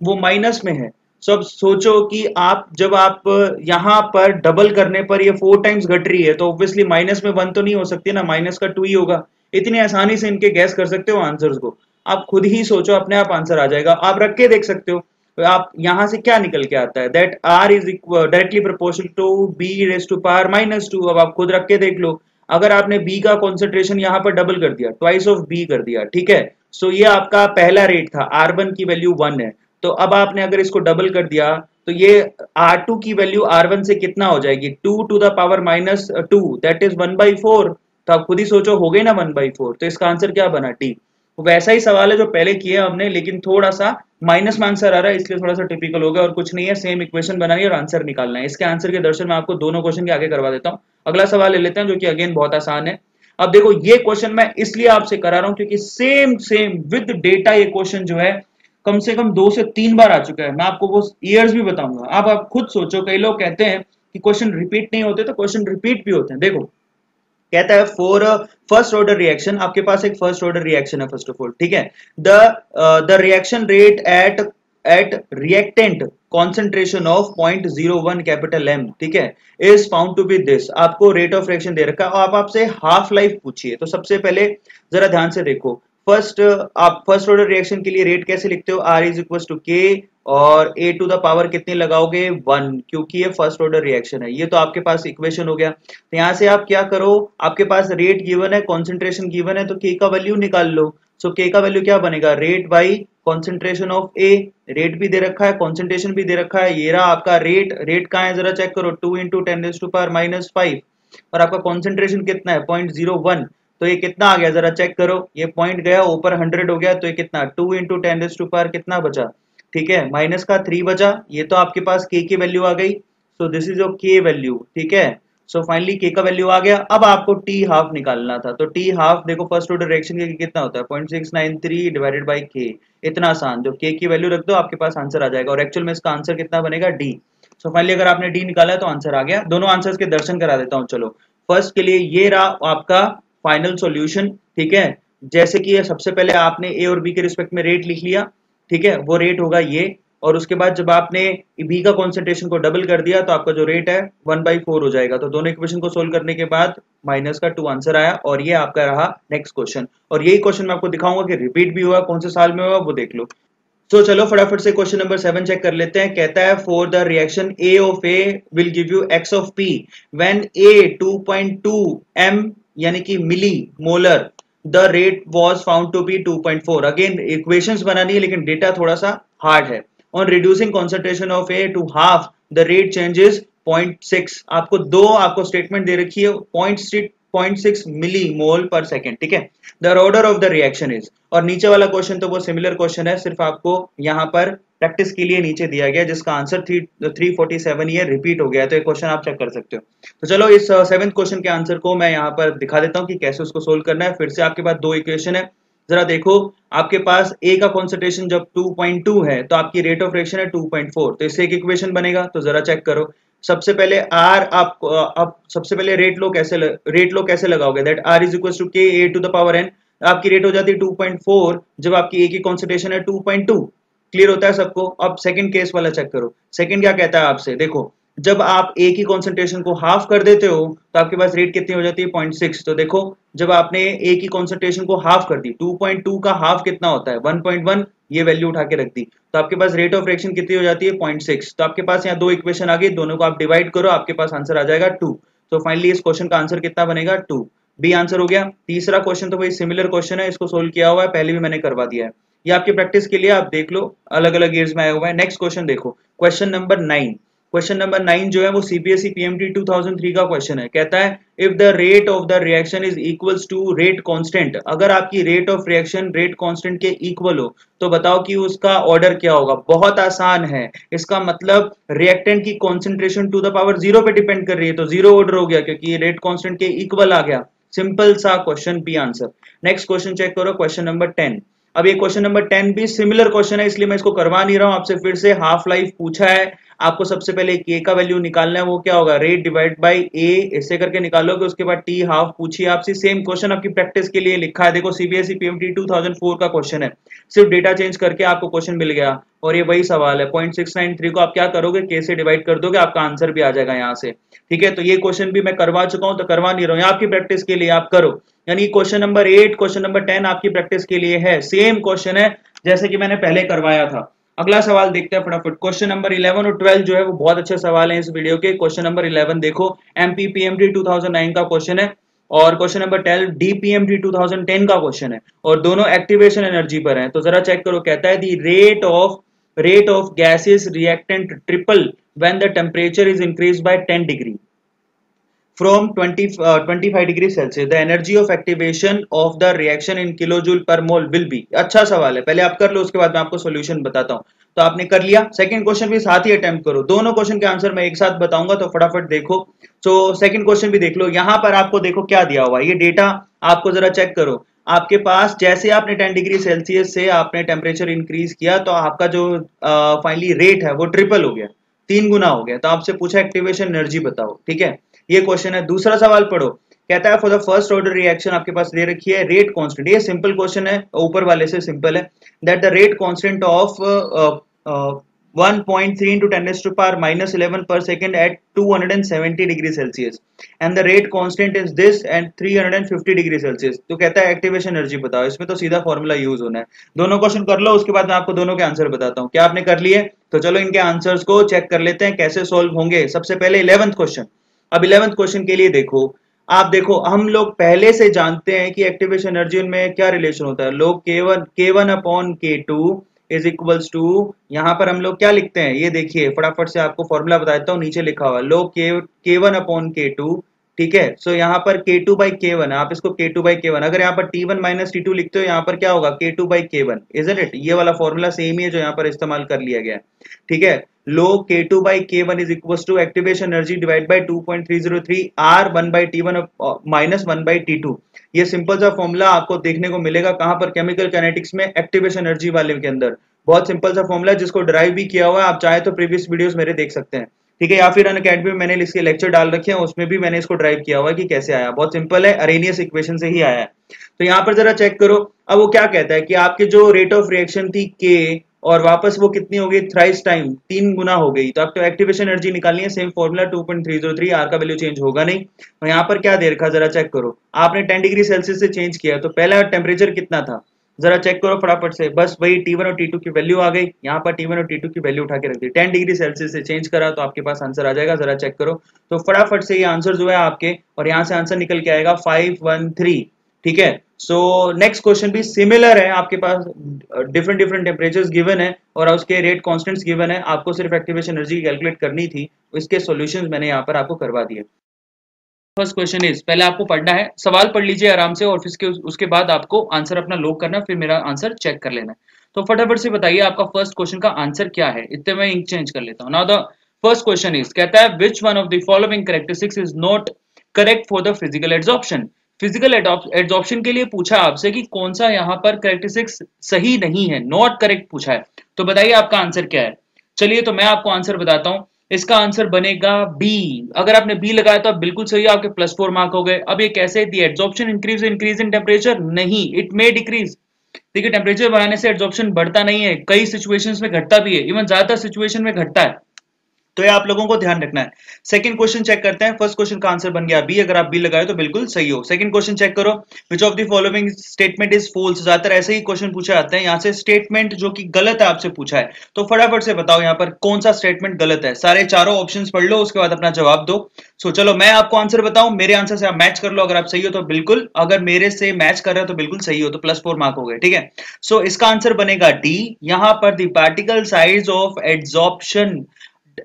वो माइनस में है। सो अब सोचो कि आप, जब आप यहाँ पर डबल करने पर ये फोर टाइम्स घट रही है तो ऑब्वियसली माइनस में वन तो नहीं हो सकती ना माइनस का टू ही होगा। इतनी आसानी से इनके गैस कर सकते हो आंसर्स को। आप खुद ही सोचो, अपने आप आंसर आ जाएगा। आप रख के देख सकते हो, आप यहाँ से क्या निकल के आता है। That R is directly proportional to B raise to power minus two अब आप खुद रख के देख लो। अगर आपने बी का कॉन्सेंट्रेशन यहाँ पर डबल कर दिया ट्वाइस ऑफ़ बी कर दिया, ठीक है? सो so, ये आपका पहला रेट था आर वन की वैल्यू वन है। तो अब आपने अगर इसको डबल कर दिया तो ये R2 की वैल्यू R1 से कितना हो जाएगी? Two to the power minus two that is one by four तो आप खुद ही सोचो, हो गई ना वन बाई फोर तो इसका आंसर क्या बना? टी वैसा ही सवाल है जो पहले किया हमने, लेकिन थोड़ा सा माइनस में आंसर आ रहा है, इसलिए थोड़ा सा टिपिकल हो गया और कुछ नहीं है सेम इक्वेशन बनानी और आंसर निकालना है। इसके आंसर के दर्शन मैं आपको दोनों क्वेश्चन के आगे करवा देता हूँ। अगला सवाल ले लेते हैं, जो कि अगेन बहुत आसान है। अब देखो, ये क्वेश्चन मैं इसलिए आपसे करा रहा हूँ क्योंकि सेम सेम विद डेटा ये क्वेश्चन जो है कम से कम दो से तीन बार आ चुका है। मैं आपको वो ईयर्स भी बताऊँगा। आप आप खुद सोचो, कई लोग कहते हैं कि क्वेश्चन रिपीट नहीं होते तो क्वेश्चन रिपीट भी होते हैं। देखो, कहता है फॉर फ़र्स्ट ऑर्डर रिएक्शन आपके पास एक फ़र्स्ट ऑर्डर रिएक्शन है फ़र्स्ट ऑफ़ ऑल ठीक है? The the reaction rate at at reactant concentration of point zero one capital M ठीक है? Is found to be this आपको रेट ऑफ़ रिएक्शन दे रखा है। आप आपसे हाफ़ लाइफ पूछिए। तो सबसे पहले जरा ध्यान से देखो। फ़र्स्ट आप फ़र्स्ट ऑर्डर रिएक्शन के लिए रेट कैसे लिखते हो? आर इज़ इक्वल टू के और ए टू द पावर कितने लगाओगे? वन क्योंकि ये फ़र्स्ट ऑर्डर रिएक्शन है। ये तो आपके पास इक्वेशन हो गया। तो यहाँ से आप क्या करो? आपके पास रेट गिवन है कॉन्सेंट्रेशन गिवन है तो के का वैल्यू निकाल लो। सो के का वैल्यू क्या बनेगा? Rate by concentration of A rate भी दे रखा है कॉन्सेंट्रेशन भी दे रखा है। ये रहा आपका रेट रेट कहा है? जरा चेक करो। Two into ten to power minus five और आपका कॉन्सेंट्रेशन कितना है? पॉइंट ज़ीरो वन तो ये कितना आ गया? जरा चेक करो। ये पॉइंट गया, ऊपर हंड्रेड हो गया तो ये कितना? Two into ten raise to power कितना बचा? ठीक है? माइनस का थ्री बचा। ये तो आपके पास के की वैल्यू आ गई। So this is your K value ठीक है? सो फाइनली के का वैल्यू आ गया। अब आपको टी हाफ़ निकालना था। तो टी हाफ़ देखो फ़र्स्ट ऑर्डर रिएक्शन के कितना होता है? Point six nine three divided by K इतना आसान। जो के की वैल्यू रख दो, आपके पास आंसर आ जाएगा। और एक्चुअल में इसका आंसर कितना बनेगा? डी सो फाइनली अगर आपने डी निकाला तो आंसर आ गया। दोनों आंसर के दर्शन करा देता हूँ, चलो। फ़र्स्ट के लिए ये रहा आपका फाइनल सोल्यूशन ठीक है? जैसे कि सबसे पहले आपने ए और बी के रिस्पेक्ट में रेट लिख लिया, ठीक है? वो रेट होगा ये, और उसके बाद जब आपने बी का कॉन्सेंट्रेशन को डबल कर दिया तो आपका जो रेट है वन बाई फोर हो जाएगा। तो दोनों इक्वेशन को सोल्व करने के बाद माइनस का टू आंसर आया, और ये आपका रहा नेक्स्ट क्वेश्चन और यही क्वेश्चन मैं आपको दिखाऊँगा कि रिपीट भी हुआ, कौन से साल में हुआ, वो देख लो। तो चलो फटाफट से क्वेश्चन नंबर सेवन चेक कर लेते हैं। कहता है for the reaction A of A will give you X of P when A 2.2 M यानी कि milli, molar, the rate was found to be 2.4 again equation बनानी है लेकिन डेटा थोड़ा सा हार्ड है on reducing concentration of A to half the rate changes 0.6 आपको दो आपको स्टेटमेंट दे रखी है 0.6 मिली मोल पर सेकेंड ठीक है? The order of the reaction is और नीचे वाला क्वेश्चन तो वो सिमिलर क्वेश्चन है सिर्फ़ आपको यहाँ पर प्रैक्टिस के लिए नीचे दिया गया जिसका answer three three forty seven ये रिपीट हो गया तो ये क्वेश्चन आप चेक कर सकते हो। तो चलो इस सेवेंथ uh, क्वेश्चन के आंसर को मैं यहाँ पर दिखा देता हूँ कि कैसे उसको सोल्व करना है। फिर से आपके पास दो इक्वेशन है। जरा देखो आपके पास ए का कॉन्सेंट्रेशन जब 2.2 है तो आपकी रेट ऑफ़ रिएक्शन है 2.4 तो इससे एक इक्वेशन बनेगा तो जरा चेक करो। सबसे पहले आर आप आप सबसे पहले रेट लो कैसे रेट लो कैसे लगाओगे? That R is equal to K A to the power N आपकी रेट हो जाती है 2.4 जब आपकी ए की कॉन्सेंट्रेशन है 2.2 क्लियर होता है सबको? अब सेकंड केस वाला चेक करो। सेकंड क्या कहता है आपसे? देखो, जब आप ए की कॉन्सेंट्रेशन को हाफ़ कर देते हो तो आपके पास रेट कितनी हो जाती है? पॉइंट सिक्स तो देखो, जब आपने ए की कॉन्सेंट्रेशन को हाफ़ कर दी टू पॉइंट टू का हाफ़ कितना होता है? वन पॉइंट वन ये वैल्यू उठा के रख दी। तो आपके पास रेट ऑफ़ रिएक्शन कितनी हो जाती है? पॉइंट सिक्स तो आपके पास यहाँ दो इक्वेशन आ गई, दोनों को आप डिवाइड करो, आपके पास आंसर आ जाएगा टू तो फाइनली इस क्वेश्चन का आंसर कितना बनेगा? टू बी आंसर हो गया। तीसरा क्वेश्चन तो भाई सिमिलर क्वेश्चन है, इसको सोल्व किया हुआ है, पहले भी मैंने करवा दिया है। ये आपकी प्रैक्टिस के लिए आप देख लो अलग अलग ईयर्स में आया हुआ है। नेक्स्ट क्वेश्चन देखो। Question number nine question number nine जो है वो सीबीएसई पीएमटी 2003 का क्वेश्चन है। कहता है if the rate of the reaction is equals to rate constant अगर आपकी rate of reaction rate constant के इक्वल हो तो बताओ कि उसका ऑर्डर क्या होगा। बहुत आसान है। इसका मतलब रिएक्टेंट की concentration to the power zero पे डिपेंड कर रही है तो ज़ीरो ऑर्डर हो गया, क्योंकि रेट कॉन्स्टेंट के इक्वल आ गया। सिंपल सा question B answer next question check करो क्वेश्चन नंबर टेन अब ये क्वेश्चन नंबर टेन भी सिमिलर क्वेश्चन है, इसलिए मैं इसको करवा नहीं रहा हूँ। आपसे फिर से हाफ़ लाइफ पूछा है। आपको सबसे पहले के का वैल्यू निकालना है, वो क्या होगा? रेट डिवाइड बाई ए ऐसे करके निकालोगे, उसके बाद टी हाफ़ पूछिए आपसे। सेम क्वेश्चन आपकी प्रैक्टिस के लिए लिखा है। देखो सीबीएसई पीएमटी 2004 का क्वेश्चन है। सिर्फ़ डेटा चेंज करके आपको क्वेश्चन मिल गया। और ये वही सवाल है। पॉइंट सिक्स नाइन थ्री को आप क्या करोगे? के से डिवाइड कर दोगे, आपका आंसर भी आ जाएगा यहाँ से। ठीक है? तो ये क्वेश्चन भी मैं करवा चुका हूँ तो करवा नहीं रहा हूँ। आपकी प्रैक्टिस के लिए आप करो। यानी question number eight question number ten आपकी प्रैक्टिस के लिए है। सेम क्वेश्चन है, जैसे कि मैंने पहले करवाया था। अगला सवाल देखते हैं फटाफट। क्वेश्चन नंबर 11 और 12 जो है, वो बहुत अच्छे सवाल हैं इस वीडियो के। क्वेश्चन नंबर 11 देखो एमपीपीएमटी 2009 का क्वेश्चन है और क्वेश्चन नंबर 12 डीपीएमटी 2010 का क्वेश्चन है और दोनों एक्टिवेशन एनर्जी पर हैं। तो जरा चेक करो, कहता है the rate of rate of gaseous reactant triple when the temperature is increase by 10 degree. From 20 uh, 25 degree celsius the energy of activation of the reaction in kilojoule per mole will be. अच्छा सवाल है पहले आप कर लो उसके बाद मैं आपको सॉल्यूशन बताता हूँ। तो आपने कर लिया। सेकंड क्वेश्चन भी साथ ही अटेम्प्ट करो। दोनों क्वेश्चन के आंसर मैं एक साथ बताऊँगा तो फटाफट देखो। तो सेकंड क्वेश्चन भी देख लो। यहाँ पर आपको देखो क्या दिया हुआ ये डेटा आपको जरा चेक करो। आपके पास जैसे आपने 10 डिग्री सेल्सियस से आपने टेम्परेचर इंक्रीज किया तो आपका जो फाइनली रेट है वो ट्रिपल हो गया। तीन गुना हो गया। तो आपसे पूछा एक्टिवेशन एनर्जी बताओ। ठीक है? ये क्वेश्चन है। दूसरा सवाल पढ़ो। कहता है for the first order reaction आपके पास दे रखी है रेट कांस्टेंट ये सिंपल क्वेश्चन है, ऊपर वाले से सिंपल है। That the rate constant of 1.3 into 10 raised to power minus 11 per second at 270 degree Celsius. And the rate constant is this and 350 degree Celsius. तो कहता है एक्टिवेशन एनर्जी बताओ। इसमें तो सीधा फॉर्मूला यूज़ होना है। दोनों क्वेश्चन कर लो, उसके बाद मैं आपको दोनों के आंसर बताता हूँ। क्या आपने कर लिए? तो चलो इनके आंसर्स को चेक कर लेते हैं, कैसे सोल्व होंगे। सबसे पहले इलेवंथ क्वेश्चन अब इलेवेंथ क्वेश्चन के लिए देखो। आप देखो, हम लोग पहले से जानते हैं कि एक्टिवेशन एनर्जी में क्या रिलेशन होता है। Log K one K one upon K two is equals to यहाँ पर हम लोग क्या लिखते हैं? ये देखिए, फटाफट से आपको फॉर्मूला बता देता हूँ, नीचे लिखा हुआ लोग K one upon K to ठीक है? सो यहाँ पर के टू बाई के वन आप इसको के टू बाई के वन अगर यहाँ पर T one minus T two लिखते हो, यहाँ पर क्या होगा? K two by K one is it ये वाला फॉर्मूला सेम ही है जो यहाँ पर इस्तेमाल कर लिया गया ठीक है? Log K two by K one is equal to activation energy divide by two point three zero three R one by T one minus one by T two ये सिंपल सा फॉर्मूला आपको देखने को मिलेगा कहाँ पर? केमिकल कैनेटिक्स में activation energy वाले के अंदर। बहुत सिंपल सा फॉर्मूला जिसको ड्राइव भी किया हुआ है, आप चाहे तो प्रीवियस वीडियोस मेरे देख सकते हैं। ठीक है, या फिर अन अकेडमी में मैंने इसके लेक्चर डाल रखे हैं, उसमें भी मैंने इसको ड्राइव किया हुआ है कि कैसे आया। बहुत सिंपल है अरेनियस इक्वेशन से ही आया है। तो यहाँ पर जरा चेक करो। अब वो क्या कहता है कि आपके जो रेट ऑफ़ रिएक्शन थी के और वापस वो कितनी हो गई? थ्राइस टाइम तीन गुना हो गई। तो अब तो एक्टिवेशन एनर्जी निकालनी है सेम फॉर्मूला 2.303 आर का वैल्यू चेंज होगा नहीं। और यहाँ पर क्या दे रखा जरा चेक करो। आपने 10 डिग्री सेल्सियस से चेंज किया तो पहला टेम्परेचर कितना था? जरा चेक करो फटाफट से। बस वही टी वन और टी टू की वैल्यू आ गई। यहाँ पर टी वन और टी टू की वैल्यू उठा के रख दी। टेन डिग्री सेल्सियस से चेंज करा तो आपके पास आंसर आ जाएगा। जरा चेक करो। तो फटाफट से ये आंसर जो है आपके, और यहाँ से आंसर निकल के आएगा फाइव वन थ्री ठीक है? सो नेक्स्ट क्वेश्चन भी सिमिलर है आपके पास। डिफरेंट डिफरेंट टेम्परेचर गिवन है, और उसके रेट कॉन्स्टेंट्स गिवन है। आपको सिर्फ़ एक्टिवेशन एनर्जी कैलकुलेट करनी थी। इसके सोल्यूशन मैंने यहाँ पर आपको करवा दिए। फ़र्स्ट क्वेश्चन इज़ पहले आपको पढ़ना है, सवाल पढ़ लीजिए आराम से और फिर उसके बाद आपको आंसर अपना लोग करना, फिर मेरा आंसर चेक कर लेना तो फटाफट से बताइए आपका फ़र्स्ट क्वेश्चन का आंसर क्या है। इतने मैं इंक चेंज कर लेता हूँ। फ़र्स्ट क्वेश्चन इज़ कहता है which one of the following characteristics is not correct for the physical adsorption physical adsorption के लिए पूछा आपसे कि कौन सा यहाँ पर करेक्टरिस्टिक्स सही नहीं है नॉट करेक्ट पूछा है। तो बताइए आपका आंसर क्या है। चलिए तो मैं आपको आंसर बताता हूँ। इसका आंसर बनेगा बी अगर आपने बी लगाया तो आप बिल्कुल सही आपके प्लस फोर मार्क हो गए। अब ये कैसे the adsorption increase increase in temperature नहीं इट मे डिक्रीज देखिए टेम्परेचर बढ़ाने से एड्जॉर्प्शन बढ़ता नहीं है। कई सिचुएशंस में घटता भी है। इवन ज़्यादातर सिचुएशन में घटता है। तो ये आप लोगों को ध्यान रखना है। सेकंड क्वेश्चन चेक करते हैं। फ़र्स्ट क्वेश्चन का आंसर बन गया। बी अगर आप बी लगाए तो बिल्कुल सही हो। सेकंड क्वेश्चन चेक करो। Which of the following statement is false ज़्यादातर ऐसे ही क्वेश्चन पूछे जाते हैं। यहाँ से स्टेटमेंट जो कि गलत है आपसे पूछा है। तो फटाफट से बताओ यहाँ पर कौन सा स्टेटमेंट गलत है। सारे चारों ऑप्शन पढ़ लो, उसके बाद अपना जवाब दो। सो चलो, मैं आपको आंसर बताऊँ। मेरे आंसर से आप मैच कर लो। अगर आप सही हो तो बिल्कुल। अगर मेरे से मैच कर रहे हो तो बिल्कुल सही हो। तो प्लस फोर मार्क हो गए। ठीक है? सो इसका आंसर बनेगा डी यहाँ पर the particle size of adsorption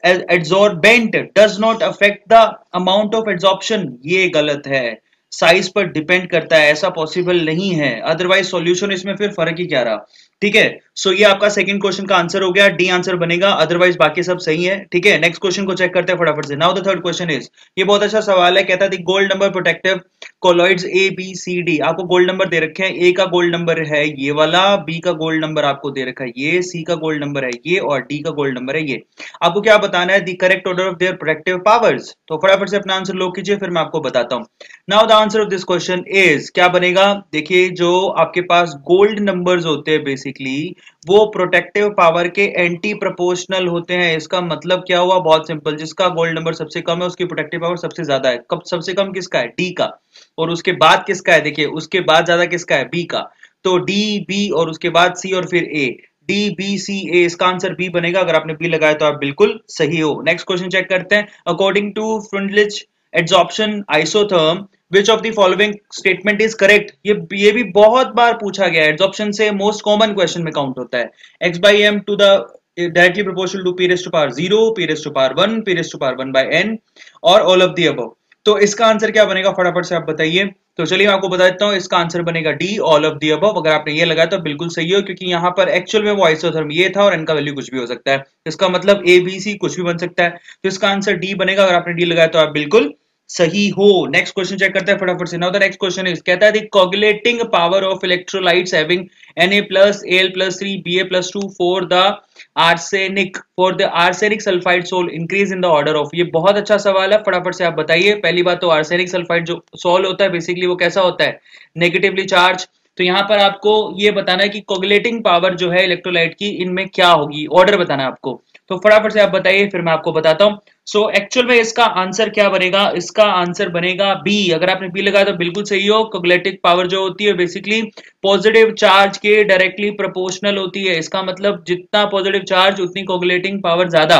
adsorbent does not affect the amount of adsorption ये गलत है। साइज़ पर डिपेंड करता है, ऐसा पॉसिबल नहीं है। अदरवाइज़ सॉल्यूशन इसमें फिर फ़र्क ही क्या रहा? ठीक है? सो ये आपका सेकंड क्वेश्चन का आंसर हो गया। डी आंसर बनेगा। अदरवाइज़ बाकी सब सही है। ठीक है? नेक्स्ट क्वेश्चन को चेक करते हैं फटाफट से। Now the third question is ये बहुत अच्छा सवाल है। कहता है gold number protective colloids A B C D आपको गोल्ड नंबर दे रखे हैं। ए का गोल्ड नंबर है ये वाला बी का गोल्ड नंबर आपको दे रखा है ये सी का गोल्ड नंबर है ये और डी का गोल्ड नंबर है ये। आपको क्या बताना है? The correct order of their protective powers तो फटाफट से अपना आंसर लोग कीजिए, फिर मैं आपको बताता हूँ। Now the answer of this question is क्या बनेगा? देखिए, जो आपके पास गोल्ड नंबर होते हैं बेसिकली वो प्रोटेक्टिव पावर के एंटी प्रोपोर्शनल होते हैं। इसका मतलब क्या हुआ? बहुत सिंपल जिसका गोल्ड नंबर सबसे कम है, उसकी प्रोटेक्टिव पावर सबसे ज़्यादा है। कब, सबसे कम किसका है? डी का। और उसके बाद किसका है? देखिए, उसके बाद ज़्यादा किसका है? बी का। तो डी बी और उसके बाद सी और फिर ए डी बी सी ए इसका आंसर बी बनेगा। अगर आपने बी लगाया तो आप बिल्कुल सही हो। नेक्स्ट क्वेश्चन चेक करते हैं। According to Freundlich adsorption isotherm which of the following statement is correct ये ये भी बहुत बार पूछा गया है। एड्सॉर्प्शन से मोस्ट कॉमन क्वेश्चन में काउंट होता है। X by M to the directly proportional to P raise to power zero P raise to power one P raise to power one by N और ऑल ऑफ़ दी अबव तो इसका answer क्या बनेगा? फटाफट से आप बताइए। तो चलिए मैं आपको बता देता हूँ, इसका आंसर बनेगा D all of the above अगर आपने ये लगाया तो बिल्कुल सही हो, क्योंकि यहाँ पर एक्चुअल में वो आइसोथर्म ये था और इनका वैल्यू कुछ भी हो सकता है। इसका मतलब ए बी सी कुछ भी बन सकता है। तो इसका आंसर डी बनेगा। अगर आपने डी लगाया तो आप बिल्कुल सही हो। नेक्स्ट क्वेश्चन चेक करते हैं फटाफट से। Now the next question is कहता है the coagulating power of electrolytes having Na plus, Al plus 3 Ba plus 2 for the arsenic for the arsenic sulphide sol increase in the order of ये बहुत अच्छा सवाल है। फटाफट से आप बताइए। पहली बात तो आर्सेनिक सल्फाइड जो सोल होता है बेसिकली वो कैसा होता है? नेगेटिवली चार्ज तो यहाँ पर आपको ये बताना है कि कोगुलेटिंग पावर जो है इलेक्ट्रोलाइट की, इनमें क्या होगी? ऑर्डर बताना है आपको। तो फटाफट से आप बताइए, फिर मैं आपको बताता हूँ। सो एक्चुअल में इसका आंसर क्या बनेगा? इसका आंसर बनेगा बी अगर आपने बी लगाया तो बिल्कुल सही हो। कोगलेटिक पावर जो होती है बेसिकली पॉजिटिव चार्ज के डायरेक्टली प्रोपोर्शनल होती है। इसका मतलब जितना पॉजिटिव चार्ज उतनी कोगलेटिंग पावर ज़्यादा।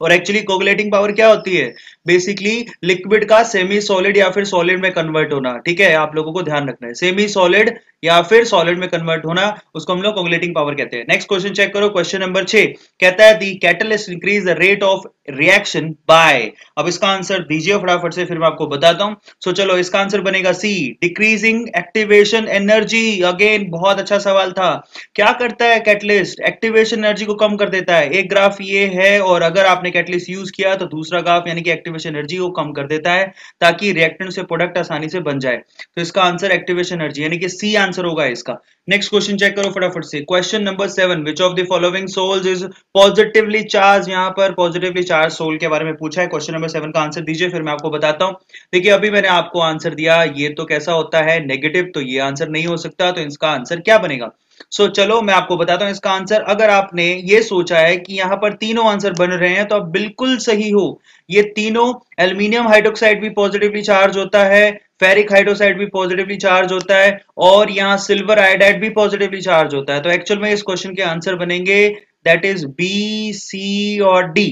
और एक्चुअली कोगुलेटिंग पावर क्या होती है? बेसिकली लिक्विड का सेमी सॉलिड या फिर सॉलिड में कन्वर्ट होना, ठीक है? आप लोगों को ध्यान रखना है। सेमी सॉलिड या फिर सॉलिड में कन्वर्ट होना, उसको हम लोग कोगुलेटिंग पावर कहते हैं। नेक्स्ट क्वेश्चन चेक करो क्वेश्चन नंबर छह। कहता है the catalyst increase the rate of reaction by अब इसका आंसर दीजिए फटाफट से, फिर मैं आपको बताता हूँ। सो चलो, इसका आंसर बनेगा C decreasing activation energy again बहुत अच्छा सवाल था। क्या करता है कैटलिस्ट एक्टिवेशन एनर्जी को कम कर देता है। एक ग्राफ ये है, और अगर आपने कैटलिस्ट यूज़ किया तो दूसरा ग्राफ यानी कि एक्टिवेशन एनर्जी को कम कर देता है, ताकि रिएक्टेंट से प्रोडक्ट आसानी से बन जाए। तो इसका आंसर एक्टिवेशन एनर्जी यानी कि सी आंसर होगा इसका। नेक्स्ट क्वेश्चन चेक करो फटाफट से। Question number seven which of the following sols is positively charge यहाँ पर पॉजिटिवली चार्ज सोल के बारे में पूछा है। क्वेश्चन नंबर सेवन का आंसर दीजिए, फिर मैं आपको बताता हूँ। देखिए, अभी मैंने आपको आंसर दिया, ये तो कैसा होता है नेगेटिव तो ये आंसर नहीं हो सकता तो इसका आंसर क्या बनेगा? सो so, चलो मैं आपको बताता हूँ इसका आंसर अगर आपने ये सोचा है कि यहाँ पर तीनों आंसर बन रहे हैं तो आप बिल्कुल सही हो. ये तीनों एल्यूमिनियम हाइड्रोक्साइड भी पॉजिटिवली चार्ज होता है फेरिक हाइड्रोक्साइड भी पॉजिटिवली चार्ज होता है और यहाँ सिल्वर आयोडाइड भी पॉजिटिवली चार्ज होता है. तो एक्चुअल में इस क्वेश्चन के आंसर बनेंगे. दैट इज़ बी सी और डी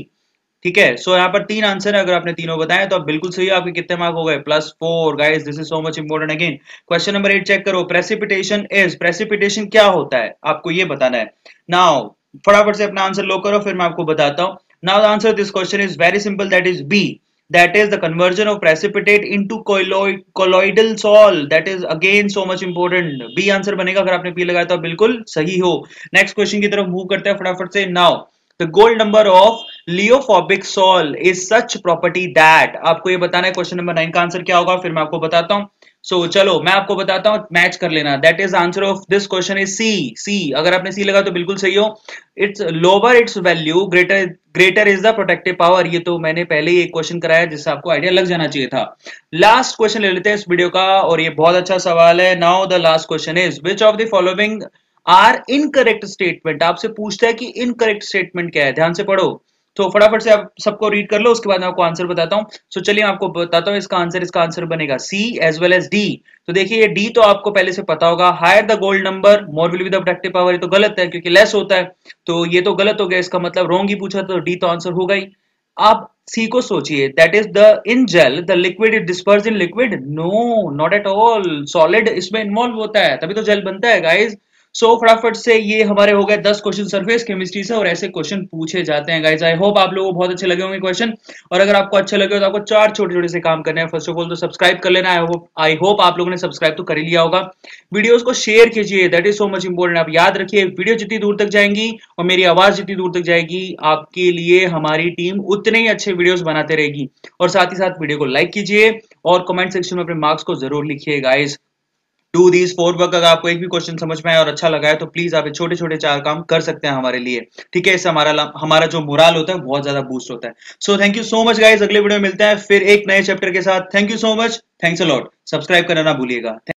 ठीक है? सो यहाँ पर तीन आंसर है, अगर आपने तीनों बताए तो आप बिल्कुल सही आपके कितने मार्क हो गए? Plus four guys this is so much important again question number eight check करो. प्रेसिपिटेशन इज़ प्रेसिपिटेशन क्या होता है? आपको ये बताना है। नाउ फटाफट से अपना आंसर लो करो, फिर मैं आपको बताता हूँ। Now answer this question is very simple that is B that is the conversion of precipitate into colloid, colloidal sol that is, again, so much important. B answer बनेगा, अगर आपने p लगाया तो बिल्कुल सही हो। नेक्स्ट क्वेश्चन की तरफ़ मूव करते हैं फटाफट से। Now the gold number of lyophobic sol is such property that आपको ये बताना है क्वेश्चन नंबर नाइन का आंसर क्या होगा फिर मैं आपको बताता हूँ। सो so, चलो मैं आपको बताता हूँ मैच कर लेना। That is answer of this question is C C अगर आपने सी लगा तो बिल्कुल सही हो। It's lower it's value greater greater is the protective power ये तो मैंने पहले ही एक क्वेश्चन कराया जिससे आपको आइडिया लग जाना चाहिए था। लास्ट क्वेश्चन ले लेते हैं इस वीडियो का और ये बहुत अच्छा सवाल है। Now the last question is which of the following are incorrect statement आपसे पूछता है कि इनकरेक्ट स्टेटमेंट क्या है? ध्यान से पढ़ो। तो फटाफट से आप सबको रीड कर लो, उसके बाद मैं आपको आंसर बताता हूँ। सो चलिए आपको बताता हूँ इसका आंसर इसका आंसर बनेगा C as well as D तो देखिए, ये डी तो आपको पहले से पता होगा। Higher the gold number more will be the productive power ये तो गलत है, क्योंकि लेस होता है। तो ये तो गलत हो गया, इसका मतलब रॉन्ग ही पूछा तो डी तो आंसर होगा ही आप सी को सोचिए that is the in gel the liquid is disperse in liquid no not at all solid इसमें इन्वॉल्व होता है, तभी तो जेल बनता है गाइज़ सो फटाफट से ये हमारे हो गए दस क्वेश्चन सरफेस केमिस्ट्री से और ऐसे क्वेश्चन पूछे जाते हैं गाइज़ आई होप आप लोगों को बहुत अच्छे लगे होंगे क्वेश्चन और अगर आपको अच्छे लगे हो तो आपको चार छोटे छोटे से काम करने हैं. फ़र्स्ट ऑफ़ ऑल तो सब्सक्राइब कर लेना. आई होप आई होप आप लोगों ने सब्सक्राइब तो कर ही लिया होगा. वीडियोज़ को शेयर कीजिए. That is so much important आप याद रखिए वीडियो जितनी दूर तक जाएँगी और मेरी आवाज़ जितनी दूर तक जाएगी, आपके लिए हमारी टीम उतने ही अच्छे वीडियोज़ बनाते रहेगी. और साथ ही साथ वीडियो को लाइक कीजिए और कमेंट सेक्शन में अपने मार्क्स को ज़रूर लिखिए guys do these four work अगर आपको एक भी क्वेश्चन समझ में आया और अच्छा लगा है तो प्लीज़ आप छोटे छोटे चार काम कर सकते हैं हमारे लिए। ठीक है, इससे हमारा हमारा जो मुराल होता है, बहुत ज़्यादा बूस्ट होता है। So thank you so much guys अगले वीडियो में मिलते हैं फिर एक नए चैप्टर के साथ। Thank you so much thanks a lot subscribe करना ना भूलिएगा।